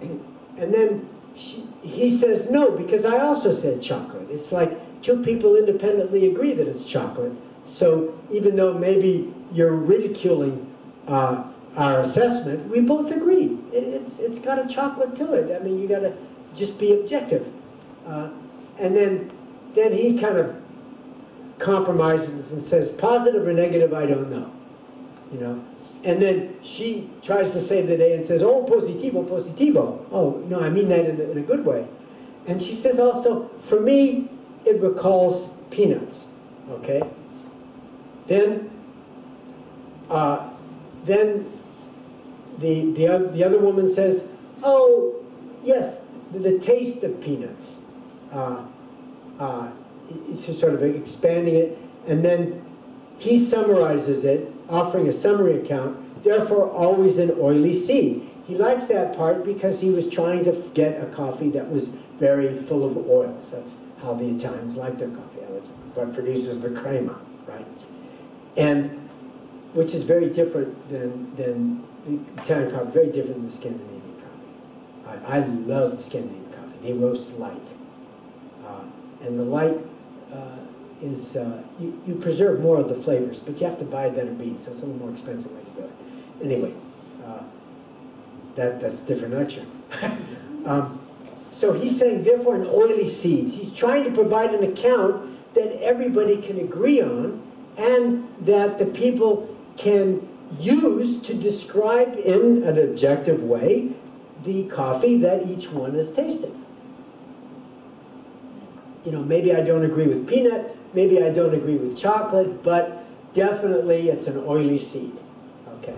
and then she, he says, "No, because I also said chocolate." It's like two people independently agree that it's chocolate. So even though maybe you're ridiculing uh, our assessment, we both agree it, it's it's got a chocolate to it. I mean, you got to just be objective. Uh, and then then he kind of compromises and says, positive or negative, I don't know. You know. And then she tries to save the day and says, oh, positivo, positivo. Oh, no, I mean that in a, in a good way. And she says also, for me, it recalls peanuts. Okay? Then, uh, then the, the, the other woman says, oh, yes, the, the taste of peanuts. Uh, uh, it's just sort of expanding it. And then he summarizes it, offering a summary account, therefore always an oily seed. He likes that part because he was trying to get a coffee that was very full of oils. That's how the Italians like their coffee. That's what produces the crema, right? And which is very different than, than the Italian coffee, very different than the Scandinavian coffee. I, I love the Scandinavian coffee. They roast light. Uh, and the light is, uh, you, you preserve more of the flavors, but you have to buy better beans, so it's a little more expensive way to do it. Anyway, uh, that, that's different lecture. um, so he's saying, therefore, an oily seed. He's trying to provide an account that everybody can agree on and that the people can use to describe in an objective way the coffee that each one has tasted. You know, maybe I don't agree with peanut, maybe I don't agree with chocolate, but definitely it's an oily seed. Okay.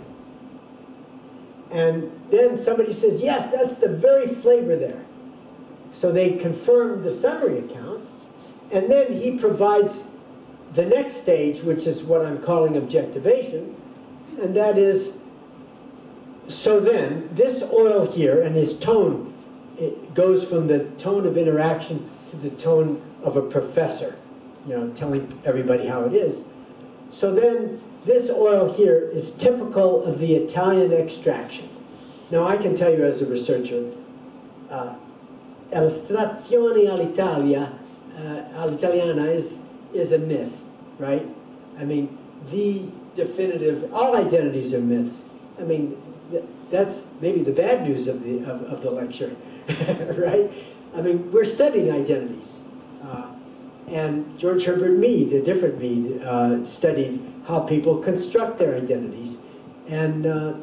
And then somebody says, yes, that's the very flavor there. So they confirm the summary account, and then he provides the next stage, which is what I'm calling objectivation, and that is, so then, this oil here and his tone, it goes from the tone of interaction to the tone of a professor, you know, telling everybody how it is. So then, this oil here is typical of the Italian extraction. Now, I can tell you as a researcher, uh, estrazione all'Italia, uh, all'italiana is, is a myth, right? I mean, the definitive, all identities are myths. I mean, that's maybe the bad news of the, of, of the lecture, right? I mean, we're studying identities. Uh, and George Herbert Mead, a different Mead, uh, studied how people construct their identities. And uh,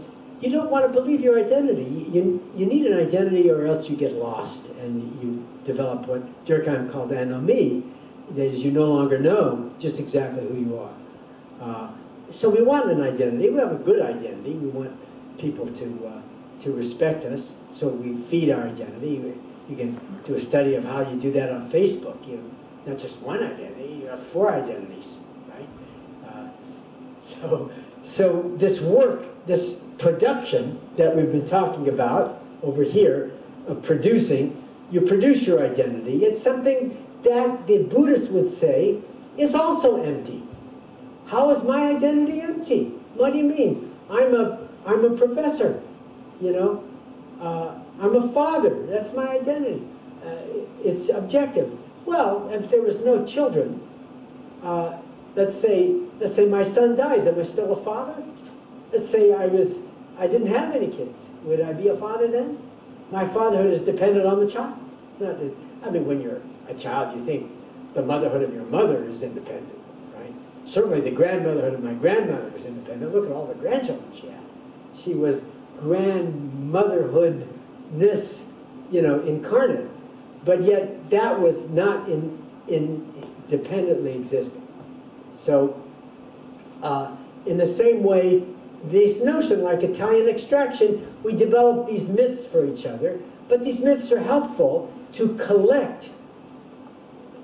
you don't want to believe your identity. You, you need an identity or else you get lost and you develop what Durkheim called anomie, that is you no longer know just exactly who you are. Uh, so we want an identity. We have a good identity. We want people to, uh, to respect us, so we feed our identity. You can do a study of how you do that on Facebook. You know, not just one identity, you have four identities, right? Uh, so, so this work, this production that we've been talking about over here, of producing, you produce your identity. It's something that the Buddhists would say is also empty. How is my identity empty? What do you mean? I'm a, I'm a professor, you know? Uh, I'm a father, that's my identity. Uh, it's objective. Well, if there was no children, uh, let's say, let's say my son dies, am I still a father? Let's say I was, I didn't have any kids. Would I be a father then? My fatherhood is dependent on the child. It's not, I mean, when you're a child, you think the motherhood of your mother is independent, right? Certainly the grandmotherhood of my grandmother was independent. Look at all the grandchildren she had. She was grandmotherhoodness, you know, incarnate. But yet that was not in, in independently existing. So uh, in the same way, this notion, like Italian extraction, we develop these myths for each other, but these myths are helpful to collect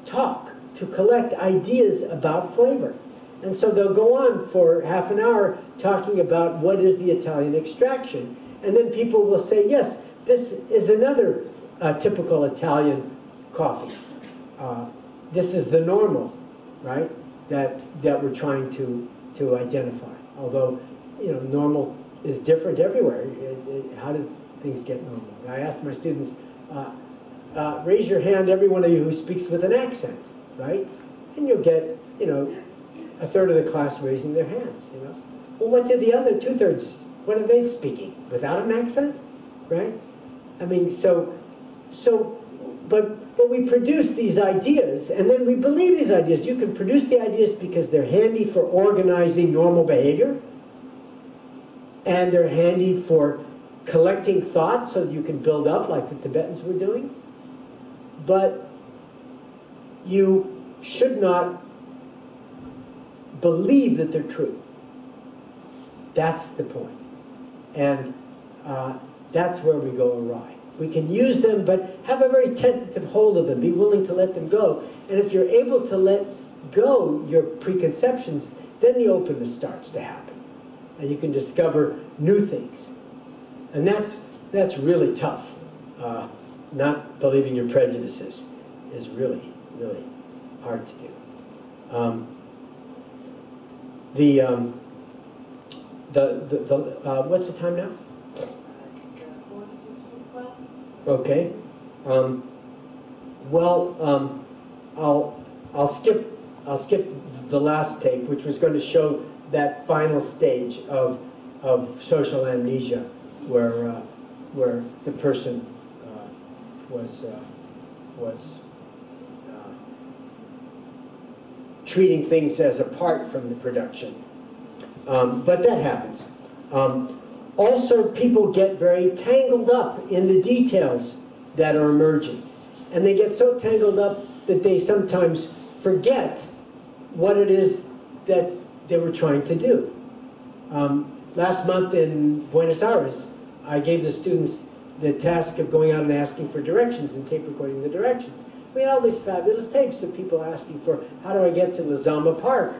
talk, to collect ideas about flavor. And so they'll go on for half an hour talking about what is the Italian extraction. And then people will say, yes, this is another uh, typical Italian coffee. Uh, this is the normal, right, that, that we're trying to, to identify. Although, you know, normal is different everywhere. It, it, how did things get normal? I ask my students, uh, uh, raise your hand, every one of you who speaks with an accent, right? And you'll get, you know, a third of the class raising their hands, you know. Well, what did the other two-thirds, what are they speaking? Without an accent, right? I mean, so, so, but, but we produce these ideas, and then we believe these ideas. You can produce the ideas because they're handy for organizing normal behavior, and they're handy for collecting thoughts so you can build up like the Tibetans were doing but you should not believe that they're true. That's the point. And uh, that's where we go awry. We can use them, but have a very tentative hold of them. Be willing to let them go. And if you're able to let go your preconceptions, then the openness starts to happen. And you can discover new things. And that's, that's really tough. Uh, not believing your prejudices is really, really hard to do. Um, the, um, the, the, the uh, what's the time now? Okay. Um, well, um, I'll, I'll skip, I'll skip the last tape, which was going to show that final stage of, of social amnesia, where, uh, where the person was uh, was uh, treating things as apart from the production. Um, but that happens. Um, also, people get very tangled up in the details that are emerging. And they get so tangled up that they sometimes forget what it is that they were trying to do. Um, last month in Buenos Aires, I gave the students the task of going out and asking for directions and tape recording the directions. We had all these fabulous tapes of people asking for, how do I get to Lezama Park?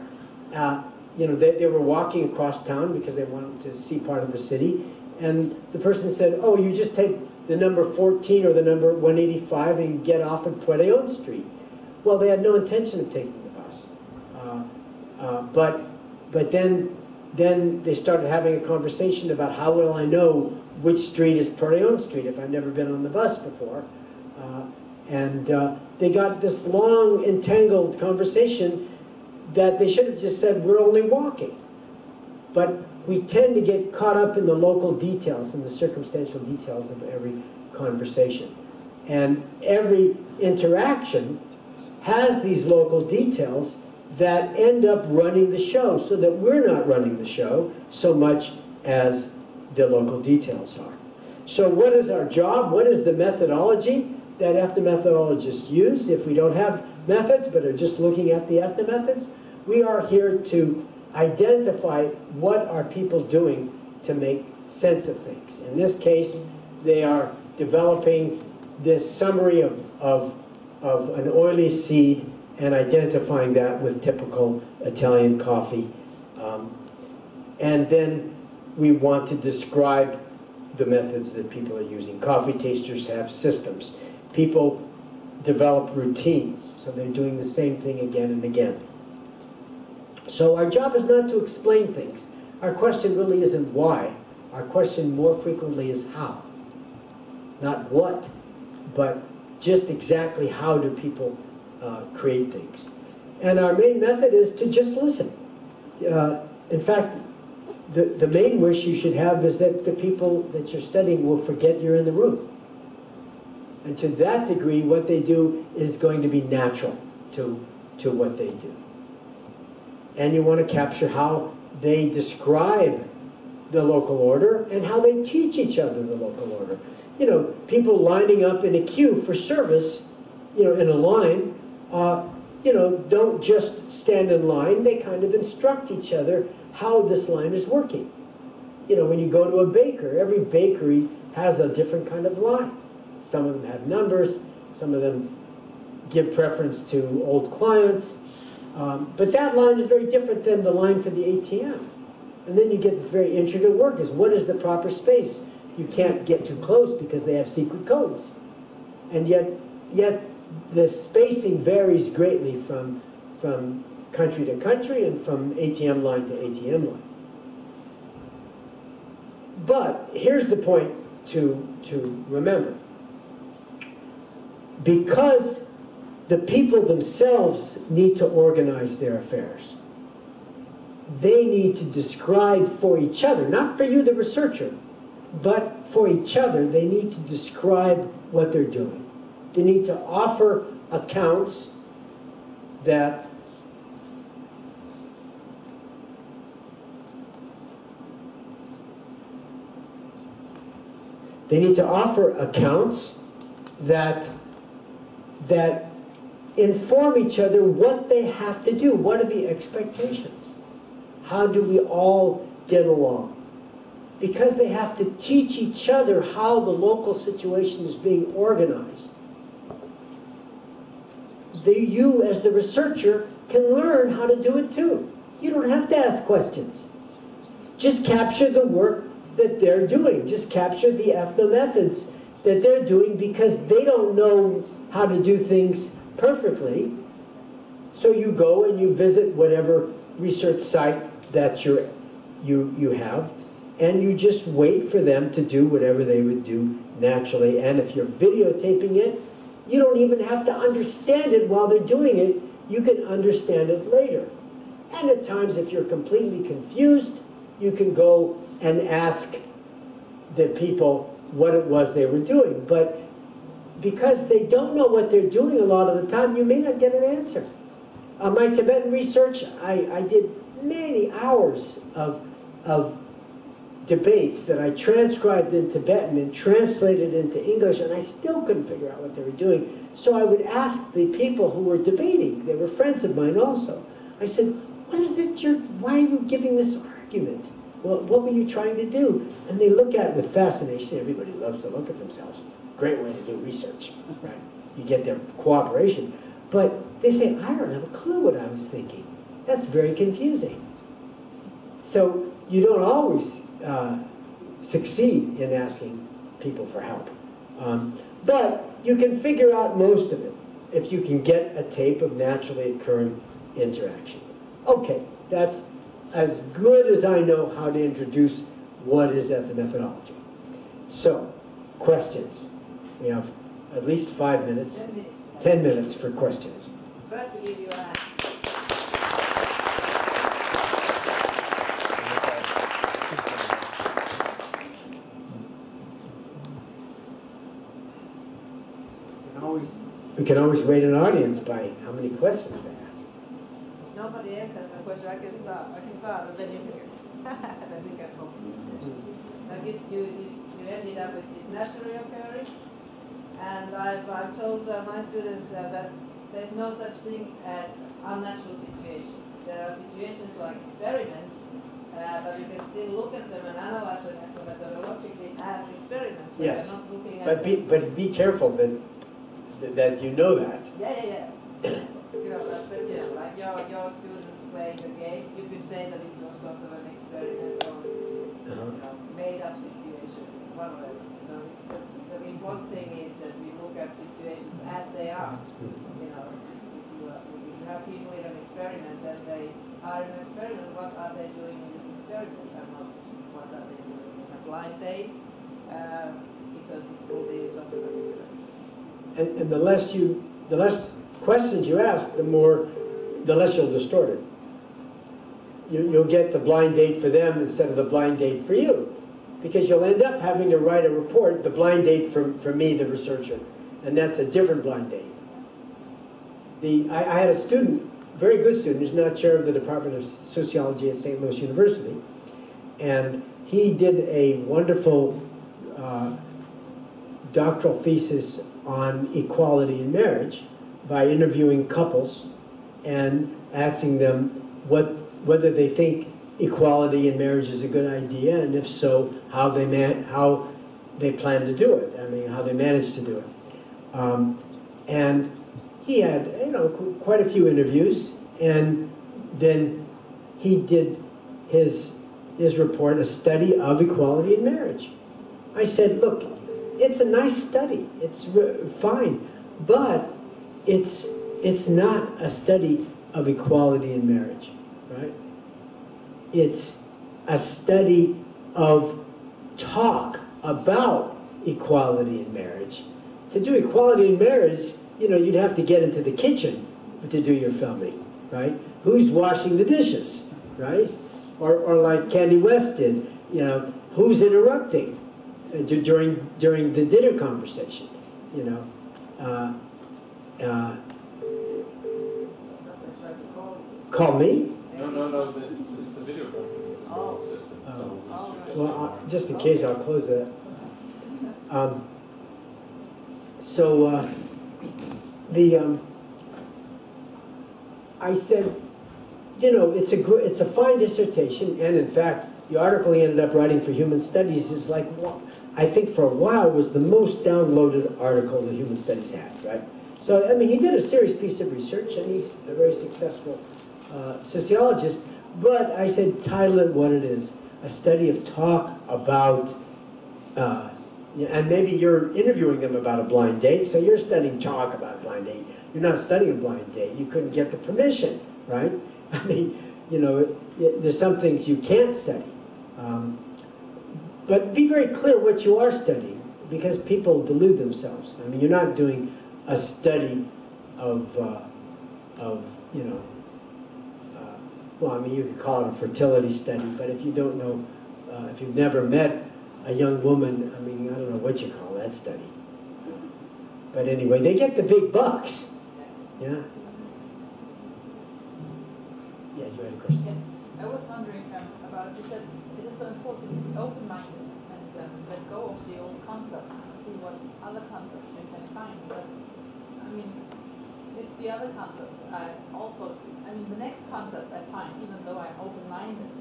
Uh, you know, they, they were walking across town because they wanted to see part of the city. And the person said, oh, you just take the number 14 or the number 185 and get off at Pueyrredón Street. Well, they had no intention of taking the bus. Uh, uh, but, but then, then they started having a conversation about how will I know which street is Pueyrredón Street if I've never been on the bus before. Uh, and uh, they got this long, entangled conversation that they should have just said, we're only walking. But we tend to get caught up in the local details and the circumstantial details of every conversation. And every interaction has these local details that end up running the show so that we're not running the show so much as the local details are. So what is our job? What is the methodology that ethnomethodologists use? If we don't have methods but are just looking at the ethnomethods, we are here to identify what are people doing to make sense of things. In this case, they are developing this summary of, of, of an oily seed and identifying that with typical Italian coffee. Um, and then we want to describe the methods that people are using. Coffee tasters have systems. People develop routines, so they're doing the same thing again and again. So our job is not to explain things. Our question really isn't why. Our question more frequently is how. Not what, but just exactly how do people uh, create things. And our main method is to just listen. Uh, in fact, the, the main wish you should have is that the people that you're studying will forget you're in the room. And to that degree, what they do is going to be natural to, to what they do and you want to capture how they describe the local order and how they teach each other the local order. You know, people lining up in a queue for service, you know, in a line, uh, you know, don't just stand in line, they kind of instruct each other how this line is working. You know, when you go to a baker, every bakery has a different kind of line. Some of them have numbers, some of them give preference to old clients, um, but that line is very different than the line for the ATM. And then you get this very intricate work is what is the proper space? You can't get too close because they have secret codes. And yet, yet the spacing varies greatly from, from country to country and from ATM line to ATM line. But here's the point to, to remember. Because the people themselves need to organize their affairs. They need to describe for each other, not for you, the researcher, but for each other, they need to describe what they're doing. They need to offer accounts that they need to offer accounts that that inform each other what they have to do. What are the expectations? How do we all get along? Because they have to teach each other how the local situation is being organized. The, you, as the researcher, can learn how to do it too. You don't have to ask questions. Just capture the work that they're doing. Just capture the ethnomethods that they're doing because they don't know how to do things perfectly. So you go and you visit whatever research site that you're, you, you have, and you just wait for them to do whatever they would do naturally. And if you're videotaping it, you don't even have to understand it while they're doing it. You can understand it later. And at times, if you're completely confused, you can go and ask the people what it was they were doing. But because they don't know what they're doing a lot of the time, you may not get an answer. Uh, my Tibetan research, I, I did many hours of, of debates that I transcribed in Tibetan and translated into English, and I still couldn't figure out what they were doing. So I would ask the people who were debating, they were friends of mine also. I said, what is it you're, why are you giving this argument? Well, what were you trying to do? And they look at it with fascination. Everybody loves to look at themselves. Great way to do research, right? You get their cooperation. But they say, I don't have a clue what I was thinking. That's very confusing. So you don't always uh, succeed in asking people for help. Um, but you can figure out most of it if you can get a tape of naturally occurring interaction. Okay, that's as good as I know how to introduce what is ethnomethodology. So, questions. We have at least five minutes, Ten minutes. 10 minutes for questions. First we give you a hand. We can always, we can always rate an audience by how many questions they ask. Nobody else has a question, I can start, I can start, and then you can, then we can go. Mm-hmm. I guess you, you, you ended up with this naturally occurring, and I've, I've told uh, my students uh, that there's no such thing as unnatural situations. There are situations like experiments, uh, but you can still look at them and analyze them methodologically as experiments. So Yes, you're not looking at But be, but be careful that, that you know that. Yeah, yeah, yeah. you know, but, know, like your, your students playing the game, you could say that it was sort of an experiment or, Uh-huh. you know, made up situation, it's the, important thing is that you look at situations as they are. You know, if you, if you have people in an experiment, then they are in an experiment, what are they doing in this experiment? And not what are they doing in a blind date? Um, because it's will be of. And, and the less you, the less questions you ask, the more, the less you'll distort it. You, you'll get the blind date for them instead of the blind date for you. Because you'll end up having to write a report, the blind date for, for me, the researcher. And that's a different blind date. The, I, I had a student, very good student, who's now chair of the Department of Sociology at St. Louis University. And he did a wonderful uh, doctoral thesis on equality in marriage by interviewing couples and asking them what, whether they think equality in marriage is a good idea, and if so, how they man, how they plan to do it. I mean, how they manage to do it. Um, and he had, you know, qu- quite a few interviews, and then he did his his report, a study of equality in marriage. I said, look, it's a nice study. It's fine, but it's it's not a study of equality in marriage, right? It's a study of talk about equality in marriage. To do equality in marriage, you know, you'd have to get into the kitchen to do your filming, right? Who's washing the dishes, right? Or, or like Candy West did, you know, who's interrupting uh, during during the dinner conversation, you know? Uh, uh, That's what we call call me. No, no, no, the- it's, it's the video conference Oh. system, so Oh. we should just. Well, ignore uh, just in case, I'll close that. Um, so, uh, the, um, I said, you know, it's a, gr- it's a fine dissertation, and in fact, the article he ended up writing for Human Studies is like, wa- I think for a while was the most downloaded article that Human Studies had, right? So, I mean, he did a serious piece of research, and he's a very successful uh, sociologist, but I said, title it what it is, a study of talk about, uh, and maybe you're interviewing them about a blind date, so you're studying talk about blind date. You're not studying a blind date. You couldn't get the permission, right? I mean, you know, it- it- there's some things you can't study. Um, but be very clear what you are studying, because people delude themselves. I mean, you're not doing a study of, uh, of you know, well, I mean, you could call it a fertility study, but if you don't know, uh, if you've never met a young woman, I mean, I don't know what you call that study. But anyway, they get the big bucks. Yeah. Yeah, you had a question. Yeah, I was wondering um, about, you said it is so important to be open-minded and um, let go of the old concept and see what other concepts you can find. But, I mean, it's the other concepts I also, I mean, the next concept I find, even though I'm open-minded,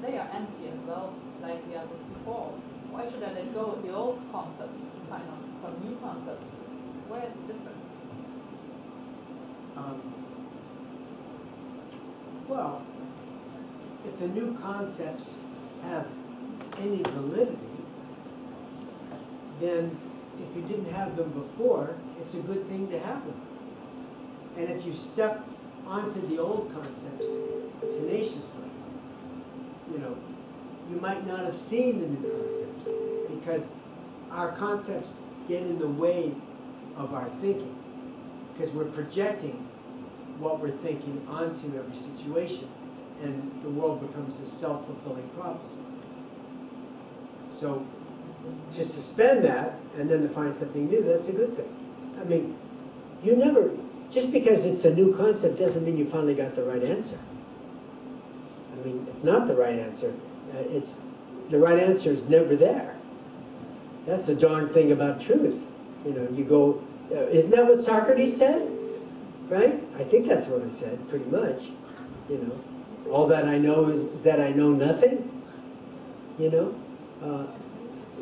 they are empty as well, like the others before. Why should I let go of the old concepts to find out some new concepts? Where is the difference? Um, Well, if the new concepts have any validity, then if you didn't have them before, it's a good thing to have them. And if you stuck onto the old concepts tenaciously, you know, you might not have seen the new concepts because our concepts get in the way of our thinking because we're projecting what we're thinking onto every situation, and the world becomes a self-fulfilling prophecy. So, to suspend that and then to find something new, that's a good thing. I mean, you never, just because it's a new concept doesn't mean you finally got the right answer. I mean, it's not the right answer. Uh, It's, the right answer is never there. That's the darn thing about truth. You know, you go, uh, isn't that what Socrates said? Right? I think that's what I said, pretty much. You know, all that I know is, is that I know nothing. You know, uh,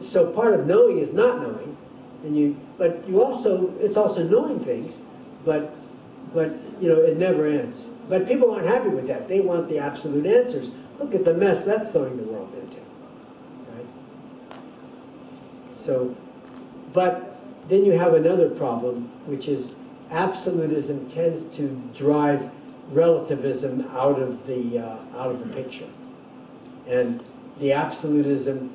so part of knowing is not knowing, and you. But you also, it's also knowing things, but but you know, it never ends. But people aren't happy with that. They want the absolute answers. Look at the mess that's throwing the world into. Right? So, but then you have another problem, which is absolutism tends to drive relativism out of the uh, out of the picture, and the absolutism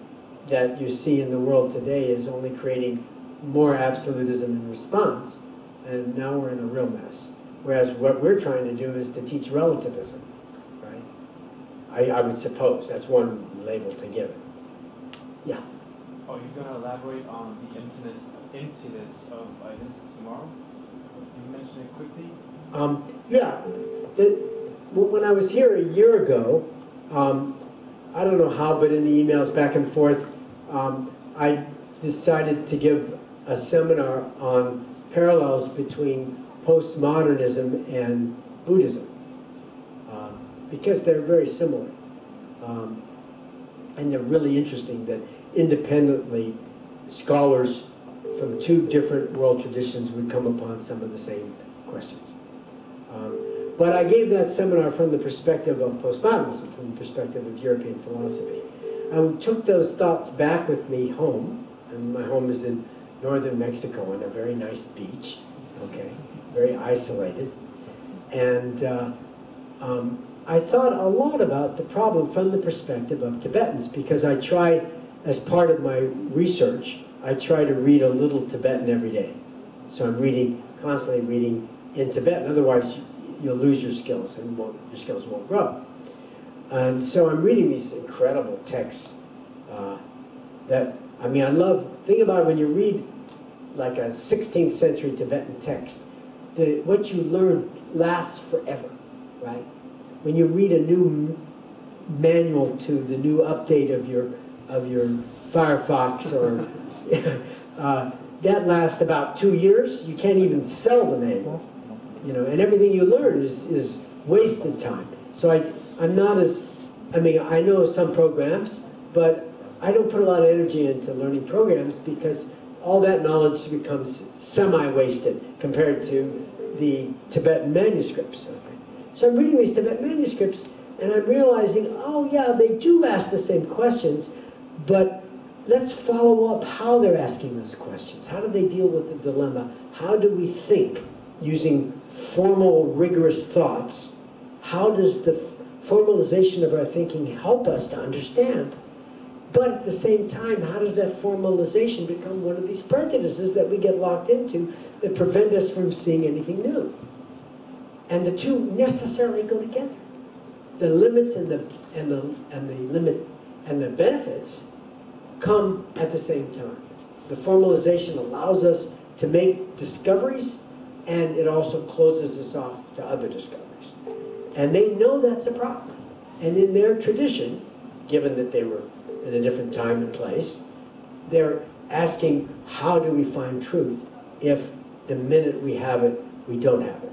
that you see in the world today is only creating more absolutism in response, and now we're in a real mess. Whereas what we're trying to do is to teach relativism, right? I, I would suppose that's one label to give it. Yeah. Are you going to elaborate on the emptiness, emptiness of identities tomorrow? You mentioned it quickly. Um, yeah, the, when I was here a year ago, um, I don't know how, but in the emails back and forth, um, I decided to give a seminar on parallels between postmodernism and Buddhism, um, because they're very similar. Um, and they're really interesting that independently scholars from two different world traditions would come upon some of the same questions. Um, but I gave that seminar from the perspective of postmodernism, from the perspective of European philosophy. I took those thoughts back with me home, and my home is in northern Mexico on a very nice beach, okay, very isolated. And uh, um, I thought a lot about the problem from the perspective of Tibetans because I try, as part of my research, I try to read a little Tibetan every day. So I'm reading, constantly reading in Tibetan, otherwise you'll lose your skills and your skills won't grow. And so I'm reading these incredible texts uh, that, I mean, I love, think about it when you read like a 16th century Tibetan text, the, what you learn lasts forever, right? When you read a new manual to the new update of your, of your Firefox or, uh, that lasts about two years. You can't even sell the manual, you know, and everything you learn is, is wasted time. So I, I'm not as, I mean, I know some programs, but I don't put a lot of energy into learning programs because all that knowledge becomes semi-wasted compared to the Tibetan manuscripts. So I'm reading these Tibetan manuscripts and I'm realizing, oh yeah, they do ask the same questions, but let's follow up how they're asking those questions. How do they deal with the dilemma? How do we think using formal, rigorous thoughts? How does the formalization of our thinking help us to understand? But at the same time, how does that formalization become one of these prejudices that we get locked into that prevent us from seeing anything new? And the two necessarily go together. The limits and the and the and the limit and the benefits come at the same time. The formalization allows us to make discoveries and it also closes us off to other discoveries. And they know that's a problem. And in their tradition, given that they were in a different time and place, they're asking, how do we find truth if the minute we have it, we don't have it?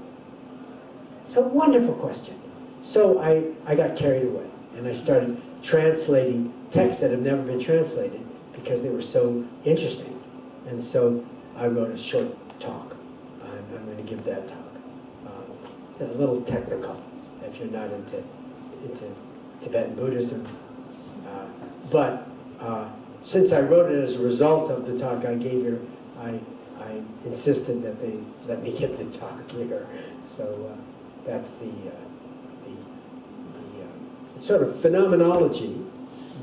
It's a wonderful question. So I, I got carried away and I started translating texts that have never been translated because they were so interesting. And so I wrote a short talk. I'm, I'm going to give that talk. Um, it's a little technical if you're not into, into Tibetan Buddhism. But uh, since I wrote it as a result of the talk I gave here, I, I insisted that they let me give the talk here. So uh, that's the, uh, the, the uh, sort of phenomenology,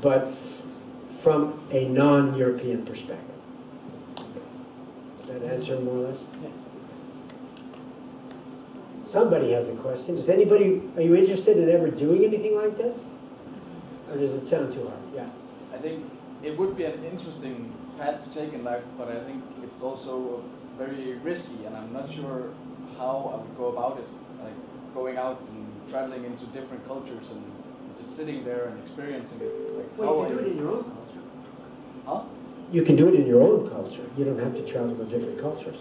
but f- from a non-European perspective. That answer more or less? Somebody has a question. Does anybody, are you interested in ever doing anything like this? Or does it sound too hard? Yeah. I think it would be an interesting path to take in life, but I think it's also very risky, and I'm not sure how I would go about it. Like going out and traveling into different cultures and just sitting there and experiencing it. Like Well, how you can I- do it in your own culture. Huh? You can do it in your own culture. You don't have to travel to different cultures.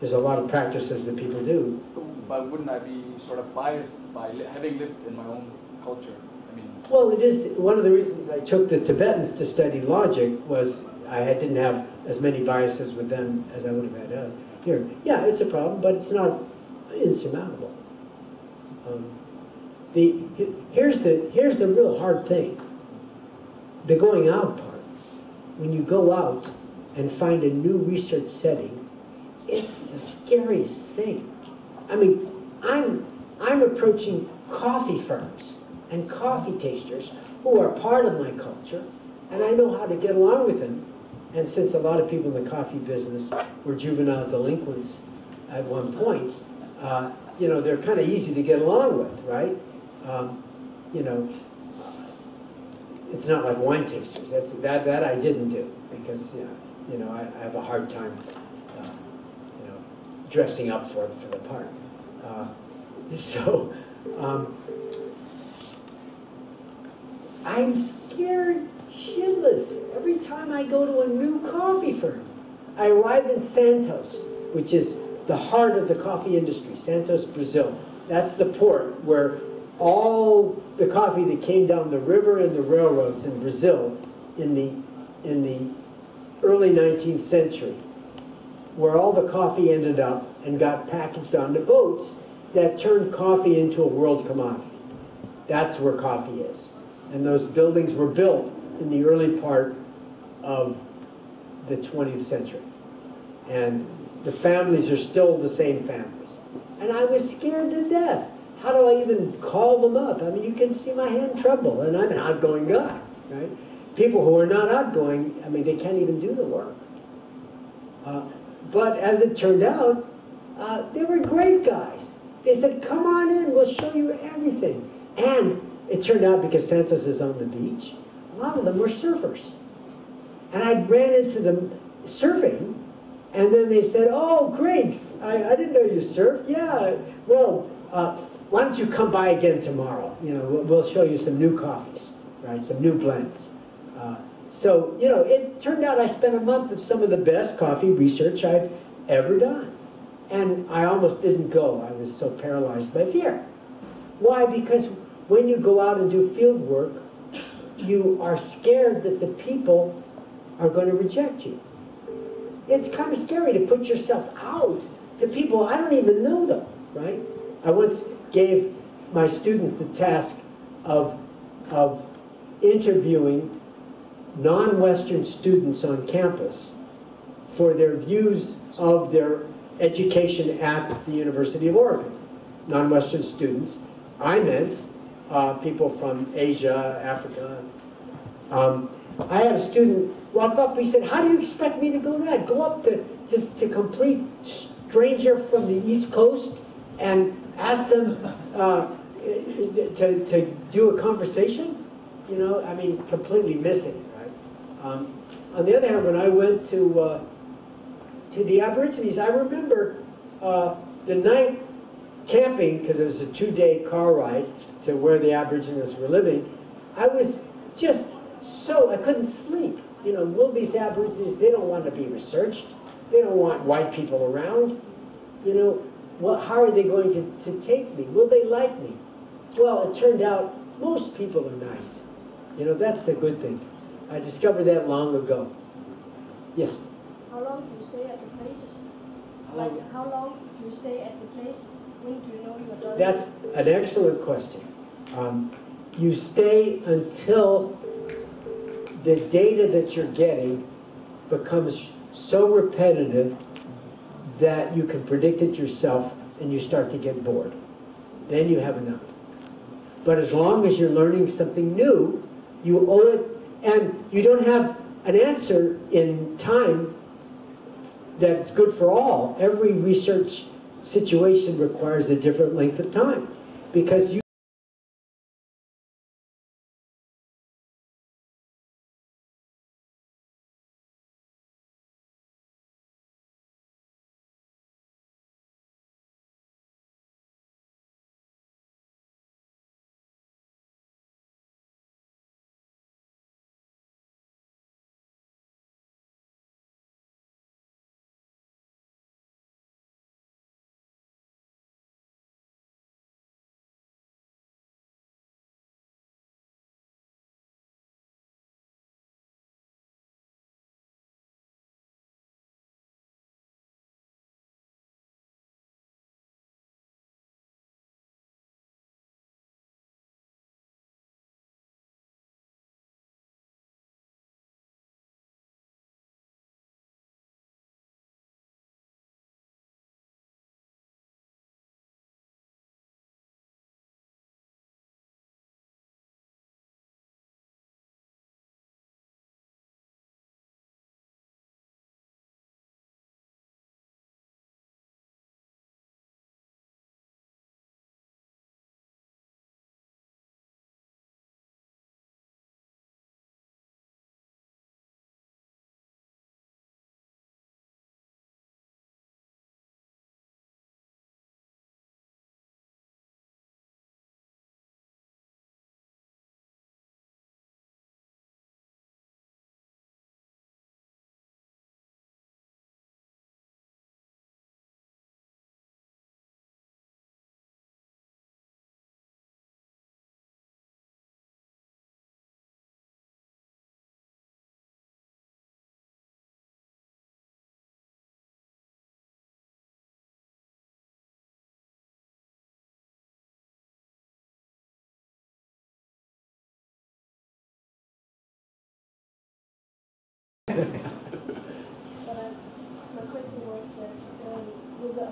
There's a lot of practices that people do. But wouldn't I be sort of biased by li- having lived in my own culture? Well, it is, one of the reasons I took the Tibetans to study logic was I didn't have as many biases with them as I would have had uh, here. Yeah, it's a problem, but it's not insurmountable. Um, The, here's the, here's the real hard thing. The going out part. When you go out and find a new research setting, it's the scariest thing. I mean, I'm, I'm approaching coffee firms and coffee tasters who are part of my culture, and I know how to get along with them. And since a lot of people in the coffee business were juvenile delinquents at one point, uh, you know, they're kind of easy to get along with, right? Um, you know, it's not like wine tasters. That's, that, that I didn't do because, you know, you know I, I have a hard time, uh, you know, dressing up for, for the part. Uh, so, um, I'm scared shitless every time I go to a new coffee firm. I arrive in Santos, which is the heart of the coffee industry, Santos, Brazil. That's the port where all the coffee that came down the river and the railroads in Brazil in the, in the early 19th century, where all the coffee ended up and got packaged onto boats that turned coffee into a world commodity. That's where coffee is. And those buildings were built in the early part of the 20th century. And the families are still the same families. And I was scared to death. How do I even call them up? I mean, you can see my hand tremble, and I'm an outgoing guy, right? People who are not outgoing, I mean, they can't even do the work. Uh, but as it turned out, uh, they were great guys. They said, come on in, we'll show you everything. And it turned out because Santos is on the beach, a lot of them were surfers. And I ran into them surfing, and then they said, oh, great, I, I didn't know you surfed. Yeah, well, uh, why don't you come by again tomorrow? You know, we'll, show you some new coffees, right, some new blends. Uh, so, you know, it turned out I spent a month of some of the best coffee research I've ever done. And I almost didn't go. I was so paralyzed by fear. Why? Because when you go out and do field work, you are scared that the people are going to reject you. It's kind of scary to put yourself out to people I don't even know them, right? I once gave my students the task of, of interviewing non-Western students on campus for their views of their education at the University of Oregon. Non-Western students. I meant uh, people from Asia, Africa. Um, I had a student walk up, he said, how do you expect me to go that? Go up to, to, to complete stranger from the East Coast and ask them uh, to, to do a conversation? You know, I mean, completely missing right? Um, on the other hand, when I went to, uh, to the Aborigines, I remember uh, the night camping, because it was a two-day car ride to where the Aborigines were living, I was just so, I couldn't sleep. You know, will these Aborigines, they don't want to be researched. They don't want white people around. You know, well, how are they going to, to take me? Will they like me? Well, it turned out most people are nice. You know, that's the good thing. I discovered that long ago. Yes? How long do you stay at the places? How Like, how long do you stay at the places? You know? That's an excellent question. Um, you stay until the data that you're getting becomes so repetitive that you can predict it yourself and you start to get bored. Then you have enough. But as long as you're learning something new, you owe it, and you don't have an answer in time that's good for all. Every research situation requires a different length of time because you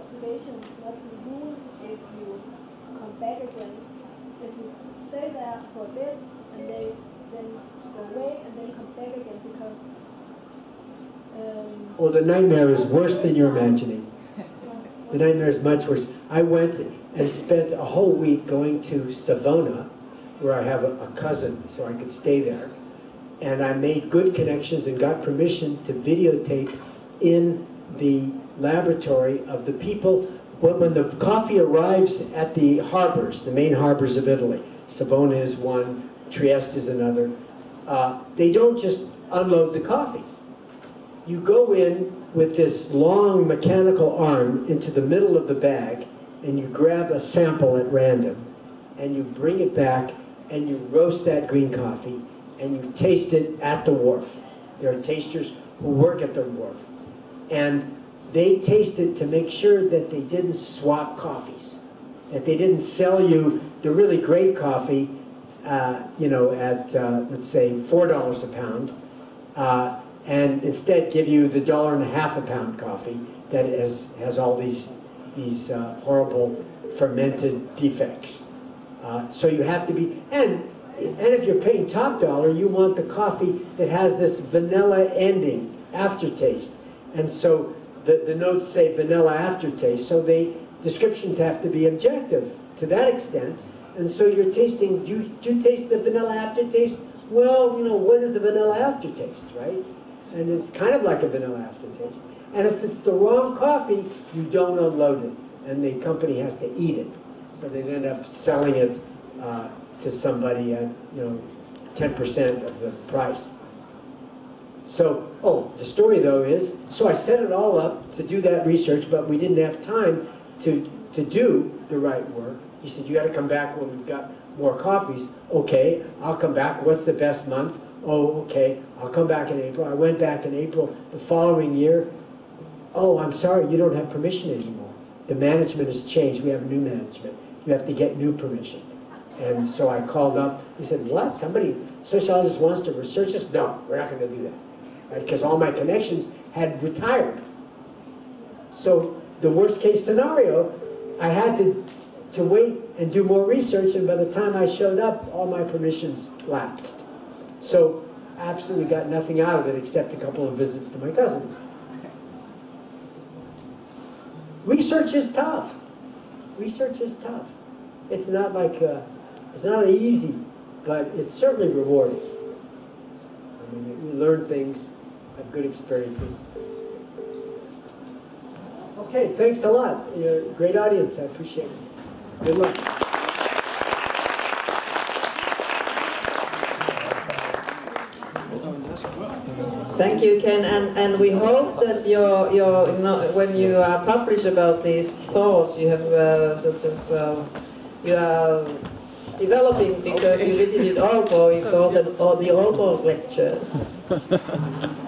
will the observation not be ruined if you come back again? If you stay there for a bit and they then go away and then come back again because um, Well, the nightmare is worse than you're imagining. The nightmare is much worse. I went and spent a whole week going to Savona, where I have a, a cousin, so I could stay there. And I made good connections and got permission to videotape in the laboratory of the people. When, the coffee arrives at the harbors, the main harbors of Italy, Savona is one, Trieste is another, uh, they don't just unload the coffee you go in with this long mechanical arm into the middle of the bag and you grab a sample at random and you bring it back and you roast that green coffee and you taste it at the wharf. There are tasters who work at the wharf. And they taste it to make sure that they didn't swap coffees, that they didn't sell you the really great coffee, uh, you know, at, uh, let's say, $4 a pound, uh, and instead give you the dollar and a half a pound coffee that has, has all these, these uh, horrible fermented defects. Uh, so you have to be, and, and if you're paying top dollar, you want the coffee that has this vanilla ending, aftertaste. And so the, the notes say vanilla aftertaste, so the descriptions have to be objective to that extent. And so you're tasting, you, you taste the vanilla aftertaste? Well, you know, what is the vanilla aftertaste, right? And it's kind of like a vanilla aftertaste. And if it's the wrong coffee, you don't unload it. and the company has to eat it. So they end up selling it uh, to somebody at, you know, 10% of the price. So, oh, the story though is, so I set it all up to do that research, but we didn't have time to, to do the right work. He said, you gotta come back when we've got more coffees. Okay, I'll come back. What's the best month? Oh, okay, I'll come back in April. I went back in April the following year. Oh, I'm sorry, you don't have permission anymore. The management has changed. We have new management. You have to get new permission. And so I called up. He said, what? Somebody, sociologist wants to research this? No, we're not going to do that. Because all my connections had retired. So the worst case scenario, I had to, to wait and do more research. And by the time I showed up, all my permissions lapsed. So absolutely got nothing out of it except a couple of visits to my cousins. Research is tough. Research is tough. It's not like, uh, it's not easy, but it's certainly rewarding. I mean, you learn things, have good experiences. Okay, thanks a lot. You're a great audience, I appreciate it. Good luck. Thank you, Ken, and, and we hope that your, your, you know, when you uh, publish about these thoughts, you have uh, sort of, uh, you are developing because you visited Aalborg, you call them all the Aalborg lectures.